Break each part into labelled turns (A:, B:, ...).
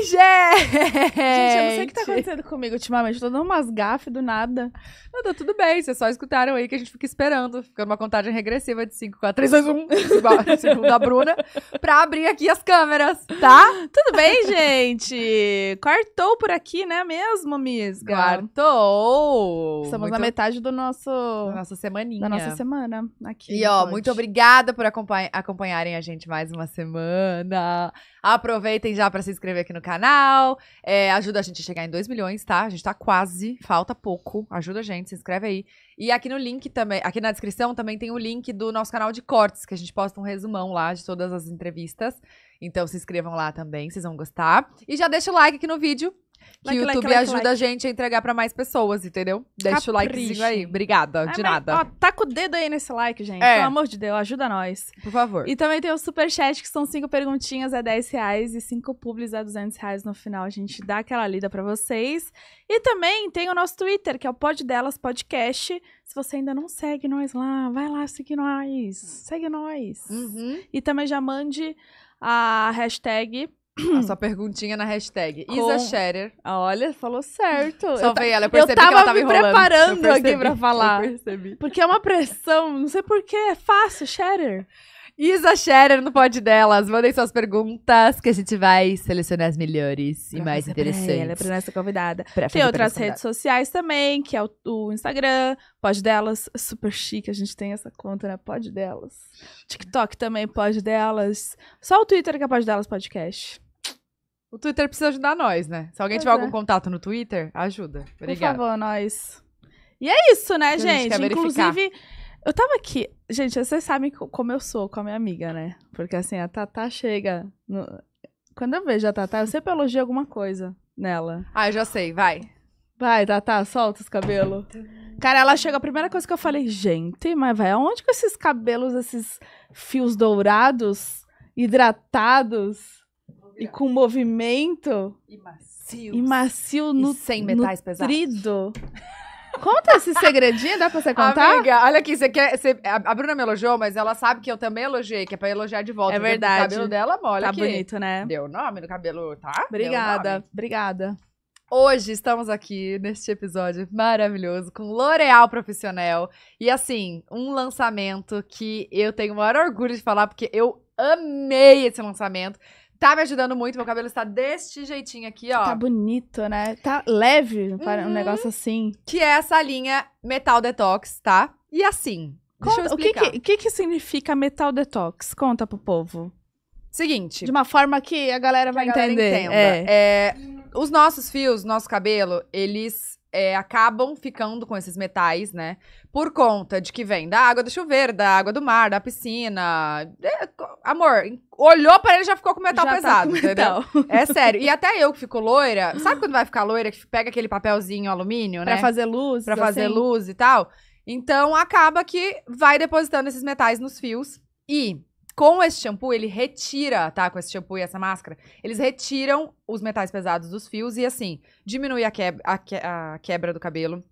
A: Oi, gente!
B: Gente, eu não sei o que tá acontecendo comigo ultimamente. Eu tô dando umas gafes do nada.
A: Não, tá tudo bem, vocês só escutaram aí que a gente fica esperando, ficando uma contagem regressiva de 5, 4, 3, 2, 1, segundo a Bruna, pra abrir aqui as câmeras, tá?
B: Tudo bem, gente? Quartou por aqui, né mesmo, Miss?
A: Quartou!
B: Estamos
A: muito...
B: na metade do nosso...
A: Da nossa semaninha.
B: Da nossa semana aqui.
A: E ó, muito obrigada por acompanha... acompanharem a gente mais uma semana. Aproveitem já pra se inscrever aqui no canal. É, ajuda a gente a chegar em 2 milhões, tá? A gente tá quase, falta pouco. Ajuda a gente gente, se inscreve aí. E aqui no link também, aqui na descrição também tem o link do nosso canal de cortes, que a gente posta um resumão lá de todas as entrevistas. Então se inscrevam lá também, vocês vão gostar. E já deixa o like aqui no vídeo, que like, o YouTube like, like, ajuda a gente a entregar para mais pessoas, entendeu? Deixa Capricho. o likezinho aí. Obrigada, de nada.
B: Ó, taca o dedo aí nesse like, gente. É. Pelo amor de Deus, ajuda nós.
A: Por favor.
B: E também tem o superchat, que são cinco perguntinhas a 10 reais e cinco publis a 200 reais no final. A gente dá aquela lida para vocês. E também tem o nosso Twitter, que é o Pod Delas Podcast. Se você ainda não segue nós lá, vai lá seguir nós. Segue nós.
A: Uhum.
B: E também já mande a hashtag
A: a sua perguntinha na hashtag. Com... Isa Scherer.
B: Olha, falou certo.
A: Salvei ela, eu percebi
B: eu tava
A: que ela tava
B: me
A: enrolando.
B: preparando aqui pra falar.
A: Eu percebi.
B: Porque é uma pressão, não sei porquê, é fácil, Scherer.
A: Isa Scherer no pod delas. Mandem suas perguntas que a gente vai selecionar as melhores e mais interessantes. Pra
B: ela, pra nossa convidada. Pra Tem outras redes sociais também, que é o, o, Instagram, pod delas, super chique. A gente tem essa conta, né? Pod delas. TikTok também, pod delas. Só o Twitter que é pod delas podcast.
A: O Twitter precisa ajudar nós, né? Se alguém pois tiver é. algum contato no Twitter, ajuda. Obrigada.
B: Por favor, nós. E é isso, né, gente? gente Inclusive, eu tava aqui. Gente, vocês sabem como eu sou com a minha amiga, né? Porque assim, a Tatá chega. No... Quando eu vejo a Tatá, eu sempre elogio alguma coisa nela.
A: Ah, eu já sei, vai.
B: Vai, Tatá, solta os cabelos. Cara, ela chega, a primeira coisa que eu falei, gente, mas vai aonde com esses cabelos, esses fios dourados, hidratados? E com movimento.
A: E macio.
B: E macio no,
A: e sem metais
B: nutrido. Conta esse segredinho, dá pra você contar?
A: Amiga, olha aqui, você quer. Você, a Bruna me elogiou, mas ela sabe que eu também elogiei, que é pra elogiar de volta.
B: É verdade.
A: O cabelo dela, olha
B: Tá
A: aqui.
B: bonito, né?
A: Deu nome no cabelo, tá?
B: Obrigada, obrigada.
A: Hoje estamos aqui neste episódio maravilhoso com L'Oréal Profissional. E assim, um lançamento que eu tenho o maior orgulho de falar, porque eu amei esse lançamento. Tá me ajudando muito, meu cabelo está deste jeitinho aqui, ó.
B: Tá bonito, né? Tá leve, para uhum. um negócio assim.
A: Que é essa linha Metal Detox, tá? E assim, Conta, deixa eu explicar.
B: O que, que, que significa Metal Detox? Conta pro povo.
A: Seguinte.
B: De uma forma que a galera vai a galera entender.
A: É. é. Os nossos fios, nosso cabelo, eles é, acabam ficando com esses metais, né? Por conta de que vem da água do chuveiro, da água do mar, da piscina. É, amor, olhou para ele já ficou com metal já pesado, tá com entendeu? Metal. É sério. E até eu que fico loira, sabe quando vai ficar loira que pega aquele papelzinho alumínio,
B: né?
A: Pra
B: fazer luz.
A: Pra fazer assim. luz e tal. Então acaba que vai depositando esses metais nos fios. E com esse shampoo, ele retira, tá? Com esse shampoo e essa máscara, eles retiram os metais pesados dos fios e, assim, diminui a, quebra, a, que, a quebra do cabelo.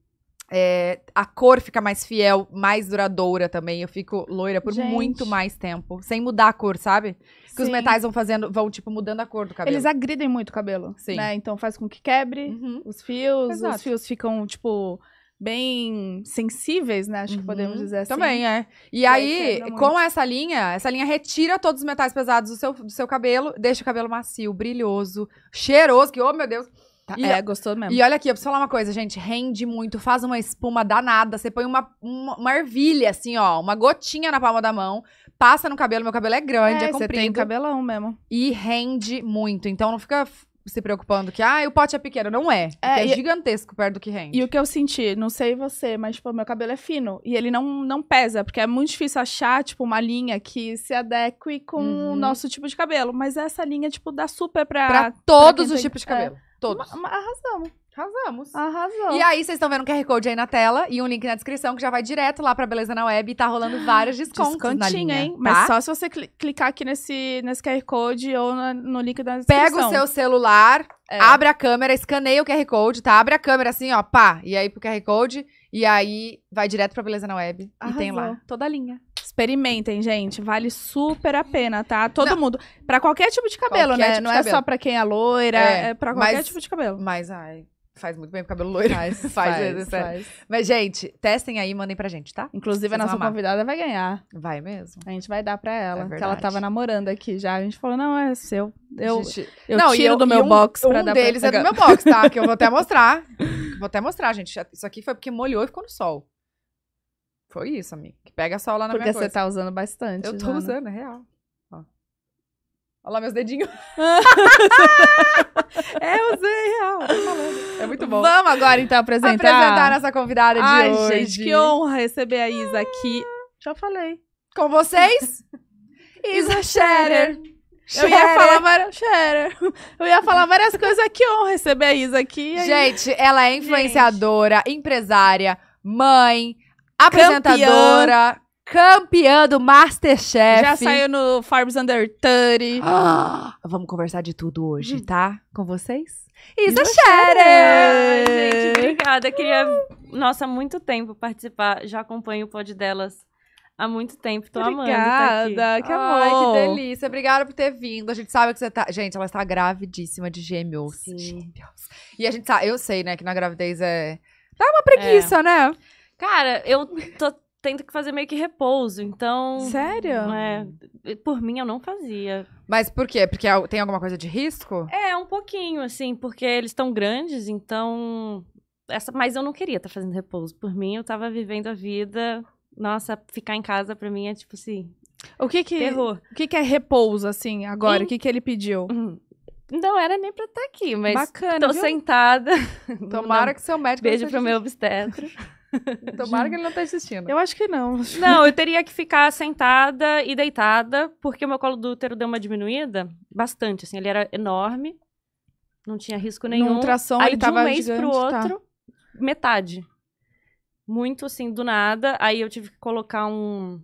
A: É, a cor fica mais fiel, mais duradoura também. Eu fico loira por Gente. muito mais tempo, sem mudar a cor, sabe? Que os metais vão fazendo, vão, tipo, mudando a cor do cabelo.
B: Eles agridem muito o cabelo. Sim. Né? Então faz com que quebre uhum. os fios, Exato. os fios ficam, tipo bem sensíveis, né? Acho uhum. que podemos dizer assim.
A: Também é. E, e aí, aí com essa linha, essa linha retira todos os metais pesados do seu, do seu cabelo, deixa o cabelo macio, brilhoso, cheiroso, que, oh meu Deus.
B: Tá, e, é, gostou mesmo.
A: E olha aqui, eu preciso falar uma coisa, gente. Rende muito, faz uma espuma danada. Você põe uma, uma, uma ervilha, assim, ó, uma gotinha na palma da mão, passa no cabelo. Meu cabelo é grande, é, é comprido. Você tem
B: cabelão mesmo.
A: E rende muito. Então não fica se preocupando que, ah, o pote é pequeno. Não é. É, é gigantesco perto do que rende.
B: E o que eu senti, não sei você, mas, tipo, meu cabelo é fino. E ele não, não pesa, porque é muito difícil achar, tipo, uma linha que se adeque com uhum. o nosso tipo de cabelo. Mas essa linha, tipo, dá super pra...
A: Pra todos pra os tem... tipos de cabelo. É. Todos.
B: Uma, arrasamos.
A: Arrasamos.
B: Arrasou.
A: E aí, vocês estão vendo um QR Code aí na tela e um link na descrição que já vai direto lá pra Beleza na Web e tá rolando vários descontos Descontinho, na linha, hein? Tá?
B: Mas só se você cl clicar aqui nesse, nesse QR Code ou no, no link da descrição.
A: Pega o seu celular, é. abre a câmera, escaneia o QR Code, tá? Abre a câmera assim, ó, pá. E aí pro QR Code e aí vai direto pra Beleza na Web
B: Arrasou.
A: e tem lá.
B: Toda a linha. Experimentem, gente. Vale super a pena, tá? Todo mundo. Pra qualquer tipo de cabelo,
A: Qualquer
B: né?
A: tipo
B: não
A: de
B: é
A: cabelo.
B: só pra quem é loira,
A: É,
B: é, pra qualquer
A: mas-
B: tipo de cabelo.
A: Mas, ai, faz muito bem pro cabelo loiro.
B: Faz,
A: faz,
B: faz,
A: sério.
B: faz.
A: Mas, gente, testem aí e mandem pra gente, tá?
B: Inclusive, a
A: Vocês vão
B: nossa convidada vai ganhar.
A: Vai mesmo.
B: A gente vai dar pra ela.
A: É
B: que ela tava namorando aqui já. A gente falou, não, é seu. Eu,
A: Gente,
B: eu
A: Não,
B: tiro do
A: e
B: meu
A: um,
B: box pra
A: um
B: dar
A: deles
B: pra
A: é do meu box, tá? Que eu vou até mostrar. vou até mostrar, gente. Isso aqui foi porque molhou e ficou no sol. Foi isso, amigo. Que pega sol lá na
B: Porque
A: minha
B: você
A: coisa.
B: tá usando bastante.
A: Eu tô
B: Jana.
A: usando, é real. Olha lá meus dedinhos. é, eu usei, real. Tô falando. É muito bom.
B: Vamos agora, então, apresentar.
A: apresentar nossa convidada de
B: Ai,
A: hoje.
B: gente, que honra receber a Isa aqui. Já falei.
A: Com vocês, Isa Scherer.
B: Eu ia falar várias... Scherer. Eu ia falar várias coisas. Que honra receber a Isa aqui. Aí-
A: Gente, ela é influenciadora, empresária, mãe, apresentadora, campeã, do Masterchef.
B: Já saiu no Forbes Under 30.
A: Ah, vamos conversar de tudo hoje,
B: Hum.
A: tá? Com vocês? Isa
B: Isa
A: Scherer!
C: Ai, gente, obrigada. Queria, nossa, há muito tempo participar. Já acompanho o pod delas há muito tempo. Tô amando tá.
B: Obrigada, que
A: Ai,
B: amor.
A: que delícia. Obrigada por ter vindo. A gente sabe que você tá. Gente, ela está gravidíssima de gêmeos.
C: Sim.
A: Gêmeos. E a gente sabe, eu sei, né, que na gravidez é. Dá uma preguiça, né?
C: Cara, eu tô tendo que fazer meio que repouso, então...
B: Sério?
C: É, por mim, eu não fazia.
A: Mas por quê? Porque al- tem alguma coisa de risco?
C: É, um pouquinho, assim, porque eles estão grandes, então... Essa, mas eu não queria estar fazendo repouso. Por mim, eu tava vivendo a vida... Nossa, ficar em casa pra mim é tipo assim,
B: O que que,
C: terror.
B: o que que é repouso, assim, agora?
C: Em-
B: O que que ele pediu?
C: Uhum. Não era nem pra estar aqui, mas
B: Bacana,
C: tô
B: viu?
C: sentada.
A: Tomara que seu médico.
C: Beijo
A: não
C: pro meu obstetra.
A: Tomara que ele não esteja assistindo.
B: Eu acho que não.
C: Não, eu teria que ficar sentada e deitada, porque o meu colo do útero deu uma diminuída bastante, assim, ele era enorme, não tinha risco nenhum.
B: No ultrassom
C: Aí
B: ele
C: de
B: tava
C: um mês
B: gigante,
C: pro
B: tá.
C: outro, metade. Muito assim, do nada. Aí eu tive que colocar um.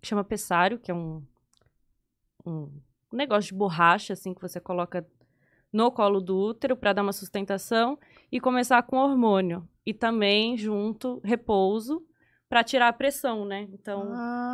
C: que chama pessário, que é um. um negócio de borracha, assim, que você coloca no colo do útero pra dar uma sustentação e começar com hormônio. E também, junto, repouso pra tirar a pressão, né? Então,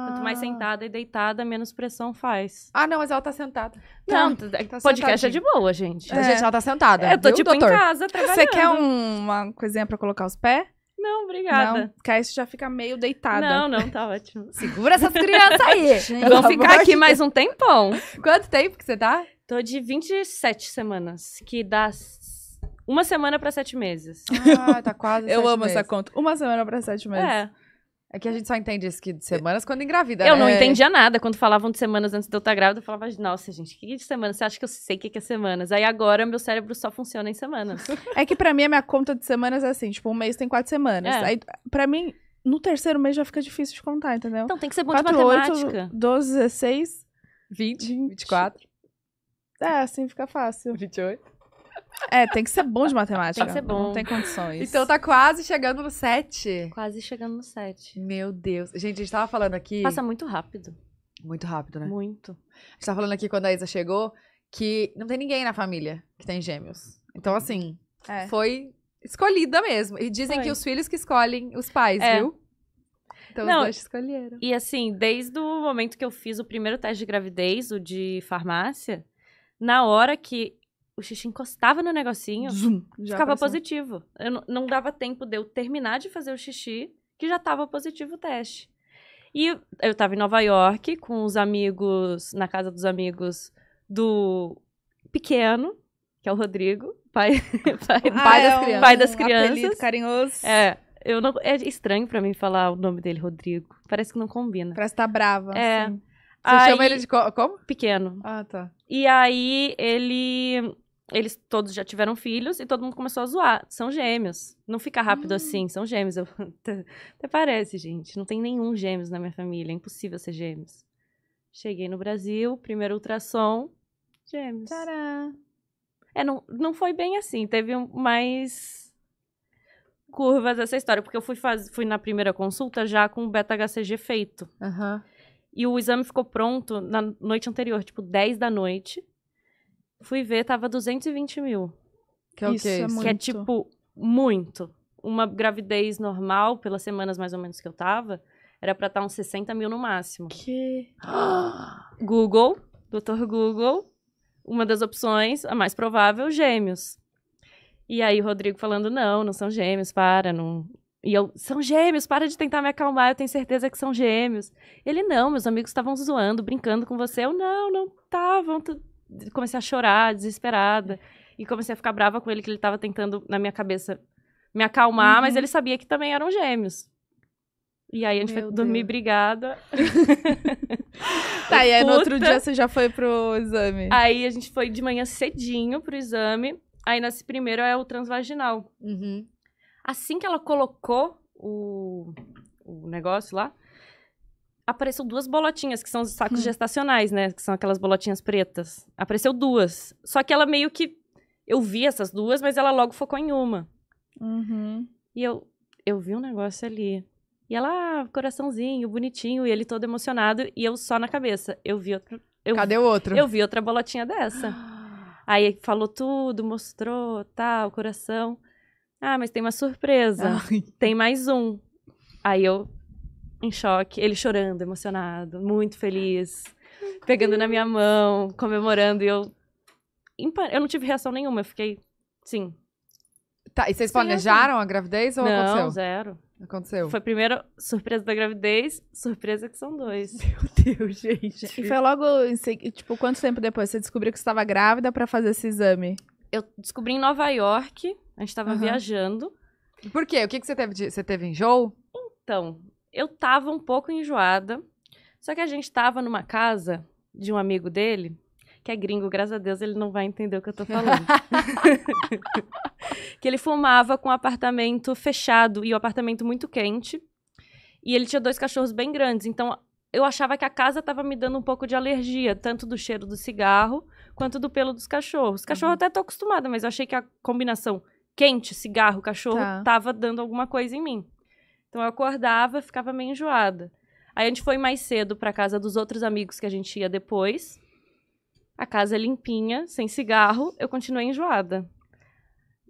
C: quanto mais sentada e deitada, menos pressão faz.
A: Ah, não, mas ela tá sentada.
C: Não,
B: Tá.
C: t-
A: tá
C: podcast é de boa, gente.
B: É.
A: Gente, ela tá sentada.
C: Eu tô,
A: viu,
C: tipo,
A: doutor?
C: em casa trabalhando.
B: Você quer um- uma coisinha pra colocar os pés?
C: Não, obrigada.
B: Não, porque aí você já fica meio deitada.
C: Não, não, tá ótimo.
A: Segura essas crianças aí. Pelo
C: Vão ficar
A: de
C: aqui mais um tempão.
A: Quanto tempo que você tá?
C: Tô de 27 semanas, que dá uma semana pra sete meses.
A: Ah, tá quase.
B: Eu
A: sete
B: amo essa
A: meses.
B: conta. Uma semana pra sete meses.
C: É.
A: É que a gente só entende isso aqui de semanas quando engravida.
C: Eu
A: né?
C: não entendia nada quando falavam de semanas antes de eu estar grávida. Eu falava, nossa, gente, o que é de semanas? Você acha que eu sei o que é semanas? Aí agora meu cérebro só funciona em semanas.
B: É que pra mim a minha conta de semanas é assim, tipo, um mês tem quatro semanas.
C: É.
B: Aí, pra mim, no terceiro mês já fica difícil de contar, entendeu?
C: Então tem que ser bom de
B: 4,
C: matemática.
B: 8, 12, 16.
A: 20,
B: 20.
A: 24,
B: É, assim fica fácil.
A: 28.
B: É, tem que ser bom de matemática.
C: Tem que ser bom.
B: Não tem condições.
A: Então tá quase chegando no 7.
C: Quase chegando no sete.
A: Meu Deus. Gente, a gente tava falando aqui.
C: Passa muito rápido.
A: Muito rápido, né?
C: Muito.
A: A gente tava falando aqui quando a Isa chegou que não tem ninguém na família que tem gêmeos. Então, assim,
B: É.
A: foi escolhida mesmo. E dizem
C: Foi.
A: que os filhos que escolhem os pais,
C: É.
A: viu? Então
C: Não,
A: os dois escolheram.
C: E assim, desde o momento que eu fiz o primeiro teste de gravidez, o de farmácia, na hora que o xixi encostava no negocinho,
B: Zoom,
C: ficava
B: apareceu.
C: positivo. Eu não, não dava tempo de eu terminar de fazer o xixi, que já tava positivo o teste. E eu tava em Nova York com os amigos, na casa dos amigos do pequeno, que é o Rodrigo, pai, pai,
B: Ah,
A: pai das
B: é um
A: crianças.
C: Pai das crianças.
B: carinhoso.
C: É, eu não, é estranho pra mim falar o nome dele, Rodrigo. Parece que não combina.
B: Parece que tá brava.
C: É.
B: assim.
A: Você
C: Aí-
A: chama ele de co- como?
C: Pequeno.
A: Ah, tá.
C: E aí ele. Eles todos já tiveram filhos e todo mundo começou a zoar. São gêmeos. Não fica rápido assim, são gêmeos. Eu, até, até parece, gente. Não tem nenhum gêmeos na minha família. É impossível ser gêmeos. Cheguei no Brasil, primeiro ultrassom, gêmeos.
B: Tcharam.
C: É, não, não foi bem assim. Teve um- mais curvas essa história. Porque eu fui, faz, fui na primeira consulta já com o beta-HCG feito.
A: Aham.
C: E o exame ficou pronto na noite anterior, tipo 10 da noite. Fui ver, tava 220 mil.
A: Que é o
B: Isso
A: que
B: é
A: isso?
C: Que é tipo muito. Uma gravidez normal, pelas semanas mais ou menos que eu tava, Era pra estar uns 60 mil no máximo.
B: Que...
C: Google, Dr. Google, uma das opções, a mais provável, gêmeos. E aí o Rodrigo falando, não, não são gêmeos, para, não... E eu, são gêmeos, para de tentar me acalmar, eu tenho certeza que são gêmeos. Ele, não, meus amigos estavam zoando, brincando com você. Eu, não, não estavam. Comecei a chorar, desesperada. E comecei a ficar brava com ele, que ele estava tentando, na minha cabeça, me acalmar,
B: Uhum.
C: mas ele sabia que também eram gêmeos. E aí a gente
B: Meu
C: foi dormir
B: Deus.
C: brigada.
B: Tá, e aí no outro
C: Puta.
B: dia você já foi pro exame.
C: Aí a gente foi de manhã cedinho pro exame. Aí nesse primeiro é o transvaginal.
A: Uhum.
C: Assim que ela colocou o, o negócio lá, apareceu duas bolotinhas, que são os sacos
B: Hum.
C: gestacionais, né? Que são aquelas bolotinhas pretas. Apareceu duas. Só que ela meio que. Eu vi essas duas, mas ela logo focou em uma.
B: Uhum.
C: E eu, eu vi um negócio ali. E ela, ah, coraçãozinho, bonitinho, e ele todo emocionado, e eu só na cabeça. Eu vi outra. Eu,
A: Cadê o outro?
C: eu vi outra bolotinha dessa. Aí falou tudo, mostrou, tal, coração. Ah, mas tem uma surpresa.
A: Ai.
C: Tem mais um. Aí eu, em choque, ele chorando, emocionado, muito feliz, pegando na minha mão, comemorando, e eu. Eu não tive reação nenhuma, eu fiquei. Sim.
A: Tá, e vocês planejaram a gravidez ou
C: não,
A: aconteceu?
C: zero.
A: Aconteceu.
C: Foi primeiro surpresa da gravidez, surpresa que são dois.
A: Meu Deus, gente.
B: E foi logo, tipo, quanto tempo depois você descobriu que você estava grávida pra fazer esse exame?
C: Eu descobri em Nova York, a gente tava
B: Aham.
C: viajando.
A: Por quê? O que, que você teve? De... Você teve enjoo?
C: Então, eu tava um pouco enjoada, só que a gente tava numa casa de um amigo dele, que é gringo, graças a Deus ele não vai entender o que eu tô falando. que ele fumava com um apartamento fechado e o apartamento muito quente. E ele tinha dois cachorros bem grandes, então eu achava que a casa tava me dando um pouco de alergia, tanto do cheiro do cigarro quanto do pelo dos cachorros. Cachorro
B: Uhum.
C: até tô acostumada, mas eu achei que a combinação quente, cigarro, cachorro
B: Tá.
C: tava dando alguma coisa em mim. Então eu acordava, ficava meio enjoada. Aí a gente foi mais cedo pra casa dos outros amigos que a gente ia depois. A casa limpinha, sem cigarro, eu continuei enjoada.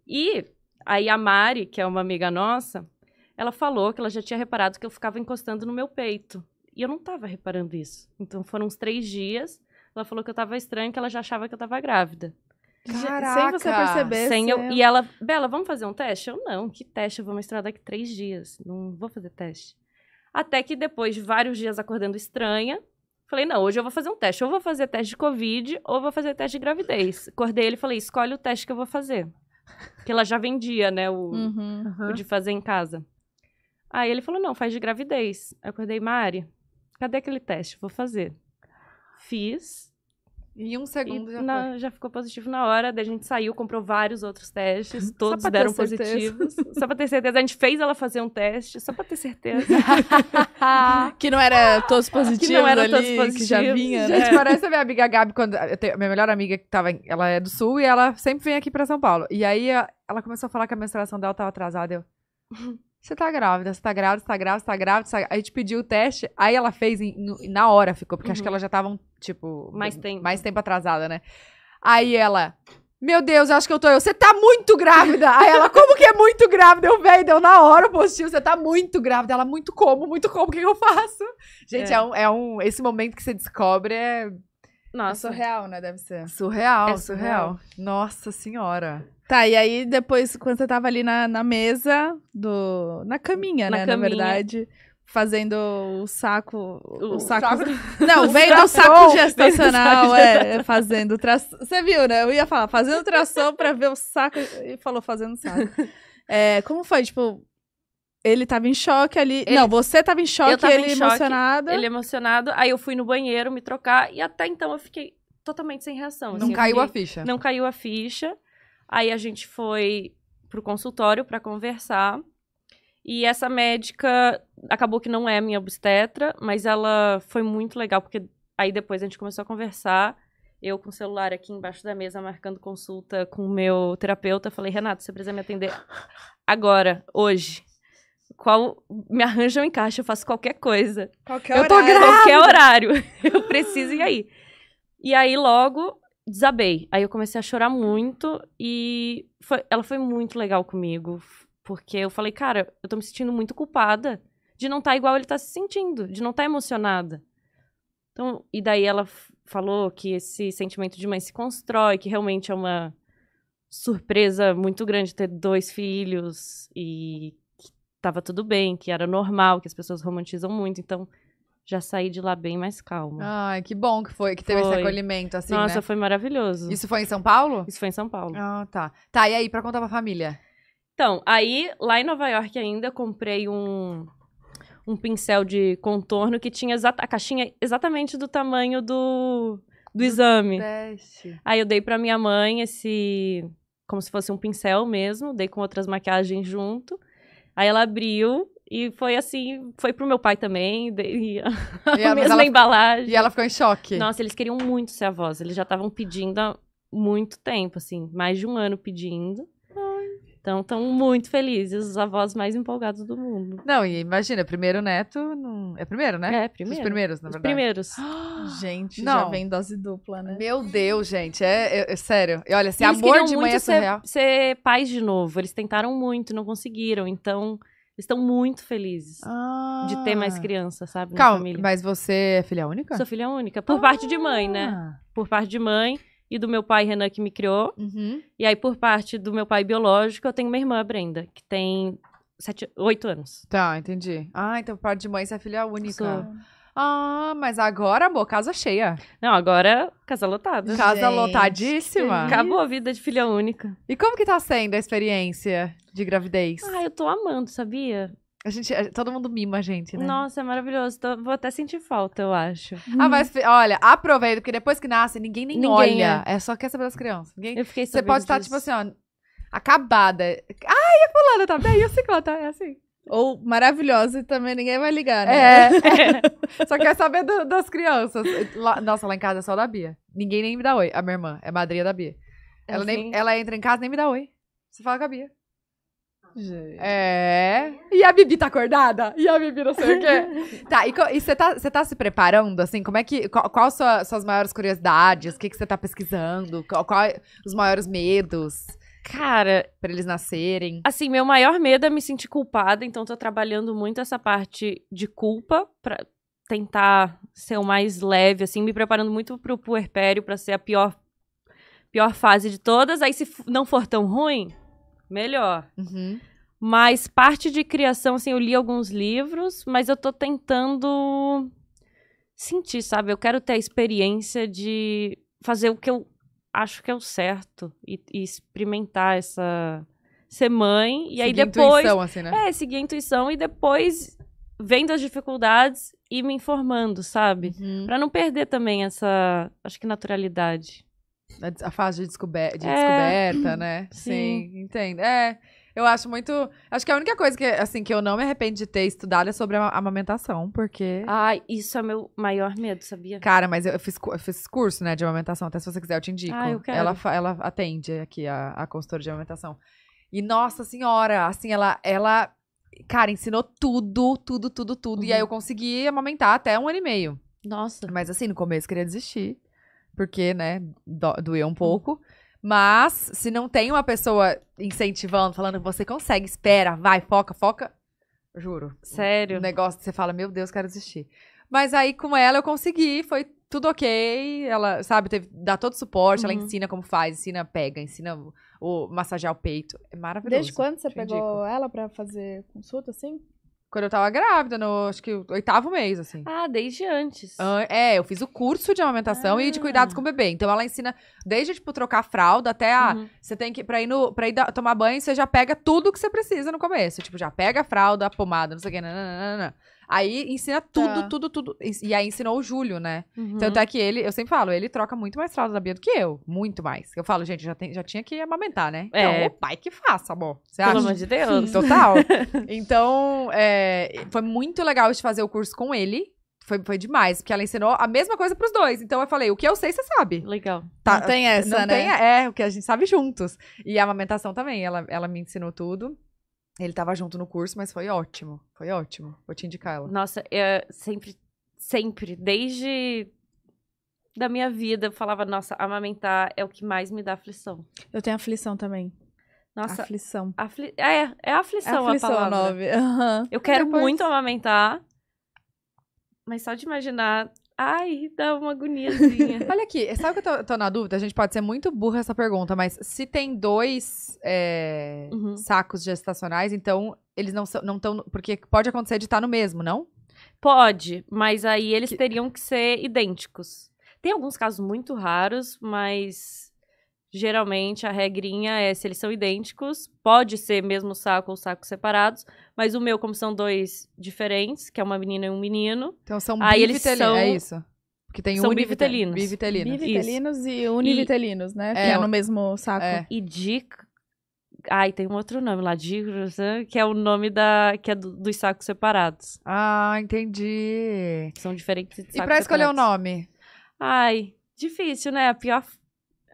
C: E aí a Mari, que é uma amiga nossa, ela falou que ela já tinha reparado que eu ficava encostando no meu peito. E eu não tava reparando isso. Então foram uns três dias. Ela falou que eu tava estranha, que ela já achava que eu tava grávida.
B: Sem você perceber.
C: Sem eu, e ela, Bela, vamos fazer um teste? Eu, não, que teste? Eu vou menstruar daqui três dias. Não vou fazer teste. Até que depois de vários dias acordando estranha, falei, não, hoje eu vou fazer um teste. Ou vou fazer teste de Covid, ou vou fazer teste de gravidez. Acordei ele e falei, escolhe o teste que eu vou fazer. Porque ela já vendia, né, o,
B: Uhum.
C: o de fazer em casa. Aí ele falou, não, faz de gravidez. Eu acordei, Mari, cadê aquele teste? Vou fazer. Fiz.
A: Em um
C: E
A: segundo já
C: na- já ficou positivo na hora, daí a gente saiu, comprou vários outros testes, todos deram positivos. Só pra ter certeza. A gente fez ela fazer um teste, só pra ter certeza.
B: Que não era todos positivos
C: não eram
B: ali,
C: todos
B: que já
C: positivos.
B: vinha, né?
A: Gente, parece a minha amiga Gabi, quando. Eu tenho, minha melhor amiga que tava. Ela é do sul e ela sempre vem aqui pra São Paulo. E aí ela começou a falar que a menstruação dela tava atrasada. Eu. Você tá grávida, você tá grávida, você tá grávida, você tá grávida. Você tá... Aí a gente pediu o teste, aí ela fez em- no- na hora, ficou, porque acho que
C: Uhum.
A: elas já estavam, tipo.
C: Mais tempo.
A: Mais tempo atrasada, né? Aí ela. Meu Deus, eu acho que eu tô eu. Você tá muito grávida. Aí ela, como que é muito grávida? Eu, véi, deu na hora o positivo. Você tá muito grávida. Ela, muito como, muito como, o que, que eu faço? Gente, é.
C: É.
A: um, é um. Esse momento que você descobre é
B: É
C: Nossa,
B: surreal, né? Deve ser.
A: surreal,
C: É
A: surreal. Nossa senhora.
B: Tá, e aí depois, quando você tava ali na, na mesa, do, na caminha,
C: Na
B: né?
C: caminha.
B: Na verdade, fazendo o saco. O,
C: O
B: saco.
A: saco-
B: Não, vem do saco
A: do
B: gestacional,
A: saco
B: é, fazendo tração. Você viu, né? Eu ia falar, fazendo tração pra ver o saco e falou fazendo saco. É, como foi? Tipo, ele tava em choque ali.
C: Ele-
B: Não, você tava em choque,
C: Eu tava em
B: ele
C: choque,
B: emocionado.
C: ele emocionado. Aí eu fui no banheiro me trocar e até então eu fiquei totalmente sem reação.
A: Não
C: assim, eu
A: caiu a
C: fiquei-
A: ficha.
C: Não caiu a ficha. Aí a gente foi pro consultório pra conversar. E essa médica acabou que não é minha obstetra, mas ela foi muito legal, porque aí depois a gente começou a conversar. Eu com o celular aqui embaixo da mesa, marcando consulta com o meu terapeuta. Falei, Renato, você precisa me atender agora, hoje. Qual me arranja um encaixe, eu faço qualquer coisa
B: Qualquer
A: Eu tô
B: horário.
A: grávida.
C: qualquer horário. Eu preciso ir aí. E aí logo desabei. Aí eu comecei a chorar muito e foi- ela foi muito legal comigo. Porque eu falei, cara, eu tô me sentindo muito culpada de não estar igual ele tá se sentindo, de não estar emocionada. Então, e daí ela falou que esse sentimento de mãe se constrói, que realmente é uma surpresa muito grande ter dois filhos e que tava tudo bem, que era normal, que as pessoas romantizam muito. Então, já saí de lá bem mais calma.
A: Ai, que bom que foi, que teve esse
C: Foi.
A: acolhimento, assim,
C: Nossa,
A: né?
C: foi maravilhoso. Isso,
A: Isso foi em São Paulo?
C: foi em São Paulo.
A: Ah, tá. Tá, e aí, pra contar pra família?
C: Então, aí, lá em Nova York ainda, eu comprei um, um pincel de contorno que tinha a caixinha exatamente do tamanho do, do exame.
A: Teste.
C: Aí eu dei pra minha mãe esse. Como se fosse um pincel mesmo, dei com outras maquiagens junto. Aí ela abriu e foi assim, foi pro meu pai também, dei a,
A: E mas
C: mesma
A: ela-
C: embalagem.
A: e ela ficou em choque.
C: Nossa, eles queriam muito ser avós, eles já estavam pedindo há muito tempo, assim, mais de um ano pedindo. Então, estão muito felizes, os avós mais empolgados do mundo.
A: Não, e imagina, primeiro neto. Não... É primeiro, né?
C: É, primeiro.
A: Os primeiros, na
C: Os
A: verdade.
C: primeiros.
B: Gente,
A: Não.
B: já vem dose dupla, né?
A: Meu Deus, gente. É, é- é sério. E olha, esse
C: E eles
A: amor de mãe
C: muito
A: é surreal.
C: ser, ser pais de novo. Eles tentaram muito, não conseguiram. Então, estão muito felizes de ter mais crianças, sabe? na
A: Ah. Calma,
C: família.
A: mas você é filha única?
C: Sou filha única. Por parte de mãe, né?
A: Ah.
C: Por parte de mãe e do meu pai, Renan, que me criou.
A: Uhum.
C: E aí, por parte do meu pai biológico, eu tenho uma irmã, Brenda, que tem sete, oito anos.
A: Tá, entendi. Ah, então parte de mãe você é filha única.
C: Sou.
A: Ah, mas agora, amor, casa cheia.
C: Não, agora, casa lotada.
A: Casa
B: Gente,
A: lotadíssima.
C: Acabou a vida de filha única.
A: E como que tá sendo a experiência de gravidez?
C: Ah, eu tô amando, sabia?
A: A gente, a- todo mundo mima a gente, né?
C: Nossa, é maravilhoso. Tô- vou até sentir falta, eu acho.
A: Ah, mas fi- olha, aproveita, porque depois que nasce, ninguém nem
C: Ninguém
A: olha. É. só quer saber das crianças. Ninguém...
C: Eu fiquei
A: Você pode estar, tipo assim, ó, acabada. Ai, a fulana tá bem, eu sei que ela tá, é assim.
B: Ou maravilhosa e também ninguém vai ligar, né?
A: É. Só quer saber do- das crianças. Lá- nossa, lá em casa é só da Bia. Ninguém nem me dá oi. A minha irmã é madrinha da Bia. Ela, nem, ela entra em casa e nem me dá oi. Você fala com a Bia.
B: Gente.
A: É. E a Bibi tá acordada? E a Bibi não sei o quê. tá, e você tá, você tá se preparando, assim? Como é que. Qual, qual sua, suas maiores curiosidades? O que, que você tá pesquisando? Qual, qual os maiores medos
C: Cara,
A: pra eles nascerem?
C: assim, meu maior medo é me sentir culpada, então tô trabalhando muito essa parte de culpa pra tentar ser o mais leve, assim, me preparando muito pro puerpério pra ser a pior pior fase de todas. Aí se não for tão ruim, melhor.
A: Uhum.
C: Mas parte de criação, assim, eu li alguns livros, mas eu tô tentando sentir, sabe? Eu quero ter a experiência de fazer o que eu acho que é o certo e, e experimentar essa. ser mãe. E aí
A: Seguir
C: depois.
A: Intuição, assim, né?
C: É, seguir a intuição e depois vendo as dificuldades e me informando, sabe?
A: Uhum.
C: Pra não perder também essa, acho que naturalidade.
A: A fase de, descober de
C: É.
A: descoberta, né?
C: Sim.
A: Sim, entendo. É, eu acho muito. Acho que a única coisa que, assim, que eu não me arrependo de ter estudado é sobre a amamentação, porque.
C: Ai, isso é meu maior medo, sabia?
A: Cara, mas eu fiz, eu fiz curso, né, de amamentação. Até se você quiser, eu te indico.
C: Ah, eu quero.
A: Ela, ela atende aqui, a, a consultora de amamentação. E, nossa senhora, assim, ela, ela, cara, ensinou tudo, tudo, tudo, tudo. E
C: Uhum.
A: aí eu consegui amamentar até um ano e meio.
C: Nossa.
A: Mas assim, no começo eu queria desistir. Porque, né, do, doeu um pouco. Mas, se não tem uma pessoa incentivando, falando, você consegue, espera, vai, foca, foca. Juro.
C: Sério?
A: O negócio que você fala, meu Deus, quero desistir. Mas aí, com ela, eu consegui, foi tudo ok. Ela, sabe, teve, dá todo suporte, ela
C: Uhum.
A: ensina como faz, ensina, pega, ensina o, o massagear o peito. É maravilhoso.
B: Desde quando você
A: Te
B: pegou
A: indico.
B: ela pra fazer consulta, assim?
A: Quando eu tava grávida, no, acho que o oitavo mês, assim.
C: Ah, desde antes.
A: An- É, eu fiz o curso de amamentação e de
C: Ah.
A: cuidados com o bebê. Então ela ensina desde, tipo, trocar fralda até a.
C: Uhum.
A: Você tem que. Pra ir, no, pra ir dar- tomar banho, você já pega tudo que você precisa no começo. Tipo, já pega a fralda, a pomada, não sei o que. nananana. Aí ensina tudo,
B: Tá.
A: tudo, tudo. E aí ensinou o Júlio, né?
C: Uhum.
A: Tanto é que ele, eu sempre falo, ele troca muito mais fralda da Bia do que eu. Muito mais. Eu falo, gente, já, tem, já tinha que amamentar, né? Então,
C: É.
A: o pai que faça, amor. Você
C: Pelo
A: acha?
C: amor de Deus.
A: Total. Então, é, foi muito legal de fazer o curso com ele. Foi, foi demais, porque ela ensinou a mesma coisa pros dois. Então eu falei, o que eu sei, você sabe.
C: Legal.
A: Tá,
B: não tem essa,
A: não
B: né?
A: tem, é, o que a gente sabe juntos. E a amamentação também, ela, ela me ensinou tudo. Ele tava junto no curso, mas foi ótimo. Foi ótimo. Vou te indicar ela.
C: Nossa, é sempre, sempre, desde da minha vida, eu falava, nossa, amamentar é o que mais me dá aflição.
B: Eu tenho aflição também.
C: Nossa,
B: Aflição.
C: afli... é, é aflição,
B: Aflição
C: a
B: a
C: palavra.
B: nove. Aham.
C: Eu quero
A: Depois-
C: muito amamentar, mas só de imaginar, ai, dá uma agoniazinha.
A: Olha aqui, sabe que eu tô, tô na dúvida? A gente pode ser muito burra essa pergunta, mas se tem dois é,
C: Uhum.
A: sacos gestacionais, então eles não são, não estão. Porque pode acontecer de estar no mesmo, não?
C: Pode, mas aí eles
A: Que-
C: teriam que ser idênticos. Tem alguns casos muito raros, mas geralmente a regrinha é se eles são idênticos, pode ser mesmo saco ou sacos separados, mas o meu, como são dois diferentes, que é uma menina e um menino,
A: Então são
C: Aí são-
A: É isso. Porque tem
C: são
A: univite-
C: bivitelinos.
A: Bivitelinos.
B: Bivitelinos e univitelinos, né? Que
A: É,
B: é,
A: o-
B: no mesmo saco.
A: É.
C: e de Ai, tem um outro nome lá, de que é o nome da que é do- dos sacos separados.
A: Ah, entendi.
C: que São diferentes de
A: E
C: sacos
A: pra escolher o
C: separados.
A: nome?
C: Ai, difícil, né? A pior.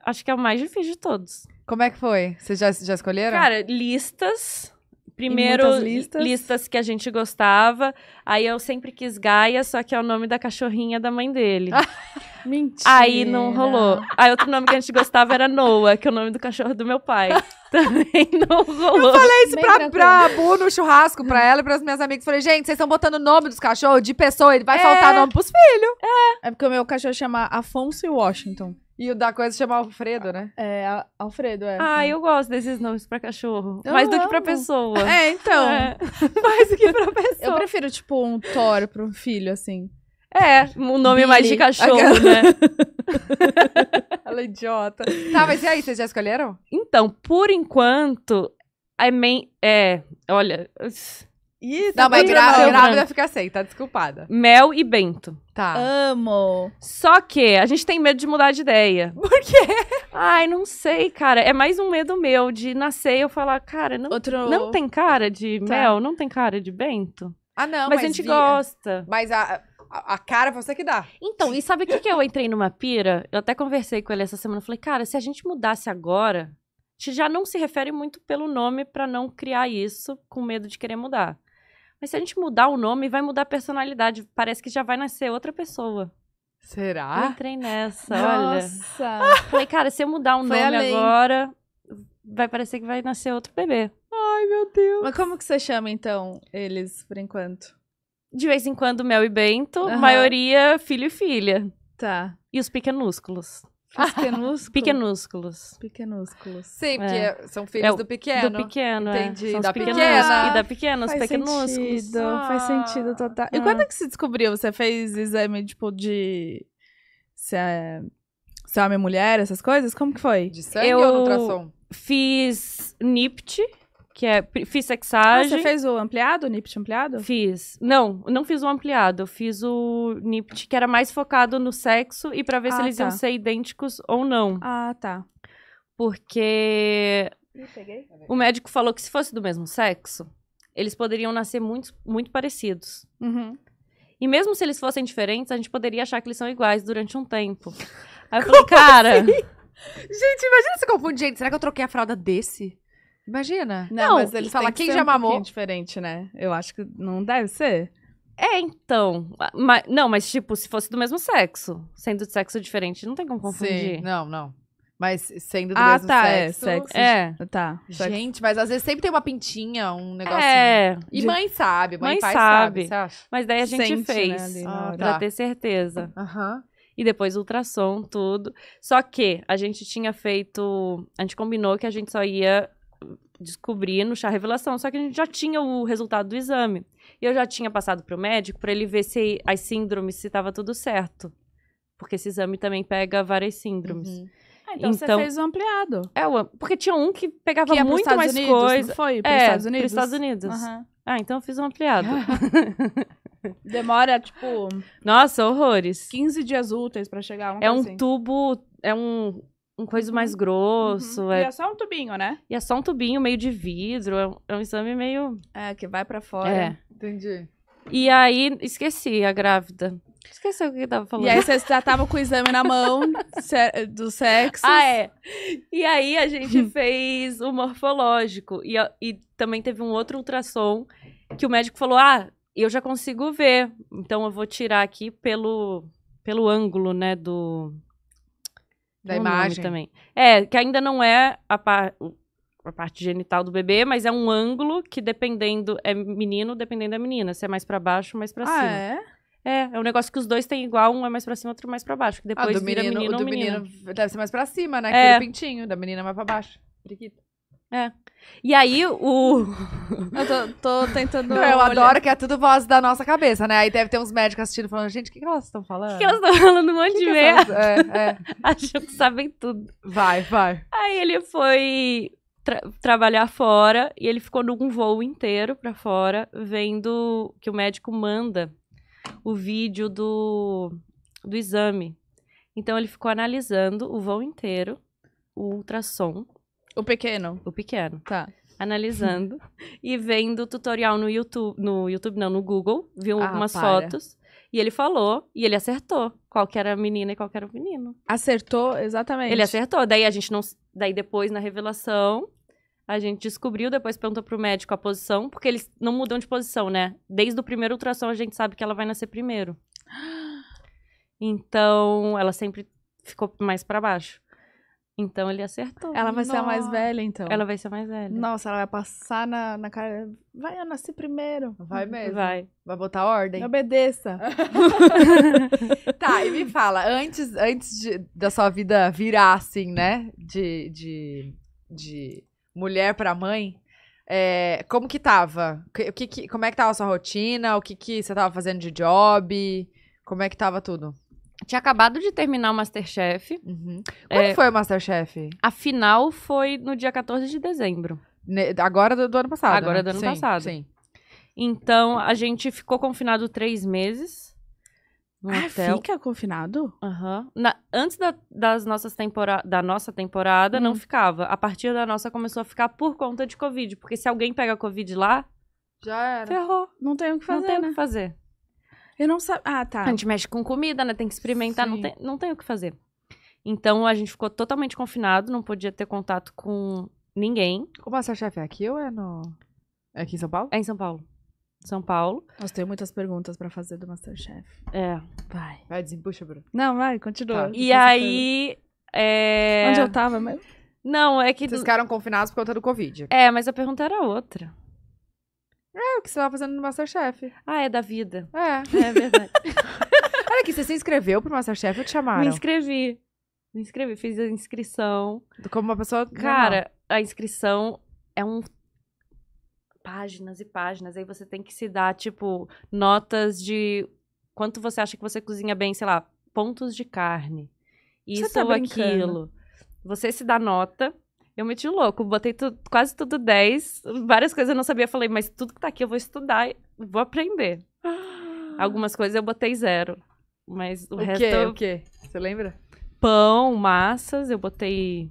C: Acho que é o mais difícil de todos.
A: Como é que foi? Vocês já, já escolheram?
C: Cara, listas. Primeiro,
B: listas.
C: listas que a gente gostava. Aí eu sempre quis Gaia, só que é o nome da cachorrinha da mãe dele.
B: Mentira.
C: Aí não rolou. Aí outro nome que a gente gostava era Noah, que é o nome do cachorro do meu pai. Também não rolou.
A: falei isso
B: Bem
A: pra, pra Bu no churrasco, pra ela e pras minhas amigas. Falei, gente, vocês estão botando o nome dos cachorros de pessoa, ele vai
C: É.
A: faltar nome pros filhos.
B: É porque o meu cachorro chama Afonso e Washington.
A: E o da coisa chama Alfredo, né?
B: É, a- Alfredo, é.
C: Ah, eu gosto desses nomes pra cachorro.
B: Eu
C: mais do que pra pessoa.
B: É, então.
C: É. mais do que pra pessoa.
B: Eu prefiro, tipo, um Thor pro filho, assim.
C: É, um nome mais de
B: Billy.
C: cachorro, né?
A: Ela é idiota. Tá, mas e aí, vocês já escolheram?
C: Então, por enquanto, a main, é, olha,
B: Ih,
A: Não, mas
C: bem
A: grá-
C: branco.
A: grávida fica sem, tá desculpada.
C: Mel e Bento.
A: Tá.
B: Amo.
C: Só que a gente tem medo de mudar de ideia.
A: Por quê?
C: Ai, não sei, cara. É mais um medo meu de nascer e eu falar, cara, não,
B: Outro...
C: não tem cara de
B: Tá.
C: Mel, não tem cara de Bento.
A: Ah, não,
C: mas, a gente
A: vi-
C: gosta.
A: Mas a, a, a cara você que dá.
C: Então, e sabe o que, que eu entrei numa pira? Eu até conversei com ele essa semana. Eu falei, cara, se a gente mudasse agora, a gente já não se refere muito pelo nome pra não criar isso com medo de querer mudar. Mas se a gente mudar o nome, vai mudar a personalidade. Parece que já vai nascer outra pessoa. Eu
A: Será?
C: entrei nessa, olha.
B: Nossa.
C: Falei, cara, se eu mudar o
B: Foi
C: nome
B: além.
C: agora, vai parecer que vai nascer outro bebê.
A: Ai, meu Deus.
B: Mas como que você chama, então, eles, por enquanto?
C: De vez em quando, Mel e Bento,
B: Aham.
C: maioria filho e filha.
B: Tá.
C: E os pequenúsculos.
B: Pequenúsculos.
C: Pequenúsculos.
B: Pequenúsculos.
A: Sim, porque
C: É.
A: são filhos
C: É
A: do pequeno.
C: Do pequeno, é.
A: Entendi,
C: os
A: da
C: pequenos
A: pequena.
C: E da pequena, os
B: Faz
C: pequenúsculos.
B: sentido, faz
A: Ah.
B: sentido total. E
C: Ah.
B: quando é que se descobriu? Você fez exame, tipo, de... Se é... Se é homem ou mulher, essas coisas? Como que foi?
A: De sangue
C: Eu-
A: ou no ultrassom?
C: Fiz NIPT, que é... Fiz
B: Ah,
C: sexagem.
B: você fez o ampliado, o NIPT ampliado?
C: Fiz. Não, não fiz o ampliado. Eu fiz o NIPT, que era mais focado no sexo e pra ver se
B: Ah,
C: eles iam
B: tá.
C: ser idênticos ou não.
B: Ah, tá.
C: Porque
B: peguei.
C: o médico falou que se fosse do mesmo sexo, eles poderiam nascer muito, muito parecidos.
B: Uhum.
C: E mesmo se eles fossem diferentes, a gente poderia achar que eles são iguais durante um tempo. Aí eu falei, cara.
A: Gente, imagina se confunde. Gente, será que eu troquei a fralda desse? Imagina.
B: Não,
C: Não,
B: mas eles
A: fala
B: que
A: quem
B: ser
A: já
B: um
A: mamou.
B: diferente, né? Eu acho que não deve ser.
C: É, então. ma- não, mas tipo, se fosse do mesmo sexo, sendo de sexo diferente, não tem como confundir.
A: Sim, não, não. Mas sendo do
B: Ah,
A: mesmo
B: tá, é,
A: sexo...
B: sexo.
C: É.
B: Tá.
A: Gente, mas às vezes sempre tem uma pintinha, um negocinho.
C: É.
A: E mãe sabe, mãe,
C: Mãe
A: e pai
C: sabe.
A: sabe, você acha?
C: Mas daí a gente
B: Sente, né,
C: fez.
A: Ah,
B: hora.
C: Pra
A: tá.
C: ter certeza.
A: Aham.
C: E depois ultrassom, tudo. Só que a gente tinha feito. A gente combinou que a gente só ia descobrir no chá revelação. Só que a gente já tinha o resultado do exame. E eu já tinha passado pro médico pra ele ver se as síndromes, se tava tudo certo. Porque esse exame também pega várias síndromes.
A: Uhum.
B: Ah, então, você
C: Então-
B: fez o ampliado.
C: É, o- porque tinha um que pegava
B: Que
C: muito mais
B: Unidos,
C: coisa.
B: foi? Para
C: É,
B: Estados Unidos?
C: pros Estados Unidos.
B: Aham.
C: Ah, então eu fiz um ampliado.
B: Demora, tipo,
C: Nossa, horrores.
B: 15 dias úteis pra chegar.
C: É um
B: assim.
C: tubo, é um, um coisa
B: Uhum.
C: mais grosso.
B: Uhum.
C: É,
B: E é só um tubinho, né?
C: e é só um tubinho meio de vidro. É um, é um exame meio.
B: É, que vai pra fora.
C: É.
A: Entendi.
C: E aí, esqueci a grávida. Esqueci o que eu tava falando.
B: E aí você já tava com o exame na mão do sexo.
C: Ah, é. E aí a gente fez o morfológico. E, e também teve um outro ultrassom que o médico falou: ah, eu já consigo ver. Então eu vou tirar aqui pelo, pelo ângulo, né, do.
A: Da imagem.
C: também. É, que ainda não é a par... o- a parte genital do bebê, mas é um ângulo que dependendo é menino, dependendo da menina, se é mais pra baixo, mais pra
B: Ah,
C: cima.
B: é?
C: É, é um negócio que os dois têm igual, um é mais pra cima, outro mais pra baixo, que
A: Ah,
C: depois
A: do
C: vira
A: menino,
C: menino
A: o do
C: menina.
A: menino deve ser mais pra cima, né?
C: É.
A: Aquele pintinho, da menina mais pra baixo. Periquito.
C: E aí o
B: Eu tô, tô tentando.
A: Não, eu
B: olhar.
A: adoro que é tudo voz da nossa cabeça, né? Aí deve ter uns médicos assistindo falando, gente, o que, que elas estão falando?
C: O que elas estão falando um monte
A: Que
C: de
A: que
C: merda,
A: essas- É, é.
C: acham que sabem tudo.
A: Vai, vai.
C: Aí ele foi tra- trabalhar fora e ele ficou num voo inteiro pra fora, vendo que o médico manda o vídeo do, do exame. Então ele ficou analisando o voo inteiro, o ultrassom,
B: O pequeno.
C: o pequeno,
B: Tá.
C: analisando e vendo tutorial no YouTube, no YouTube não, no Google, viu
A: Ah,
C: algumas
A: para.
C: fotos e ele falou e ele acertou qual que era a menina e qual que era o menino.
B: Acertou exatamente.
C: Ele acertou. Daí a gente não. Daí depois, na revelação, a gente descobriu, depois perguntou pro médico a posição, porque eles não mudam de posição, né? Desde o primeiro ultrassom a gente sabe que ela vai nascer primeiro. Então, ela sempre ficou mais pra baixo. Então ele acertou.
B: Ela vai ser a mais
A: Nossa.
B: velha, então.
C: Ela vai ser mais velha.
B: Nossa, ela vai passar na, na cara. Vai, eu nasci primeiro.
A: Vai mesmo. Vai,
C: Vai.
A: botar ordem.
B: Me obedeça.
A: Tá, e me fala, antes, antes de- da sua vida virar assim, né? De, de, de mulher pra mãe, é, como que tava? Que- O que, que- como é que tava a sua rotina? O que, que você tava fazendo de job? Como é que tava tudo?
C: Tinha acabado de terminar o Masterchef.
A: Uhum. Quando
C: É.
A: foi o Masterchef?
C: A final foi no dia 14 de dezembro.
A: Ne- Agora do, do ano passado.
C: Agora
A: né?
C: do ano
A: Sim,
C: passado.
A: Sim.
C: Então a gente ficou confinado três meses. No
B: Ah,
C: hotel.
B: fica confinado?
C: Aham. Na- Antes da, das nossas tempora da nossa temporada, não
B: Hum.
C: ficava. A partir da nossa começou a ficar por conta de Covid. Porque se alguém pega Covid lá,
A: Já era.
C: ferrou.
B: Não tem o que fazer,
C: não tem o
B: né?
C: que fazer.
B: Eu não sabia. Ah, tá.
C: A gente mexe com comida, né? Tem que experimentar, não tem, não tem o que fazer. Então a gente ficou totalmente confinado, não podia ter contato com ninguém.
A: O Masterchef é aqui ou é no. É aqui em São Paulo?
C: É em São Paulo. São Paulo.
B: Nossa, tenho muitas perguntas pra fazer do Masterchef.
C: É.
B: Vai.
A: Vai, desempuxa, Bruno.
B: Não, vai, continua.
A: Tá.
C: E aí. É...
B: Onde eu tava mesmo?
C: Não, é que.
A: Vocês ficaram confinados por conta do Covid.
C: É, mas a pergunta era outra.
A: É o que você tava fazendo no Masterchef.
C: Ah, é da vida.
A: É.
C: É verdade.
A: Olha aqui, você se inscreveu pro Masterchef ou te
C: Me
A: chamaram?
C: inscrevi. Me inscrevi, fiz a inscrição.
A: Como uma pessoa.
C: Cara, a inscrição é um. Páginas e páginas. Aí você tem que se dar, tipo, notas de quanto você acha que você cozinha bem, sei lá, pontos de carne.
B: Você
C: Isso
B: tá
C: ou
B: brincando?
C: aquilo. Você se dá nota. Eu meti o louco, botei tu- quase tudo 10. Várias coisas eu não sabia. Falei, mas tudo que tá aqui eu vou estudar, vou aprender. Algumas coisas eu botei zero. Mas o,
A: O
C: resto
A: quê?
C: eu
A: O quê? Você lembra?
C: pão, massas, eu botei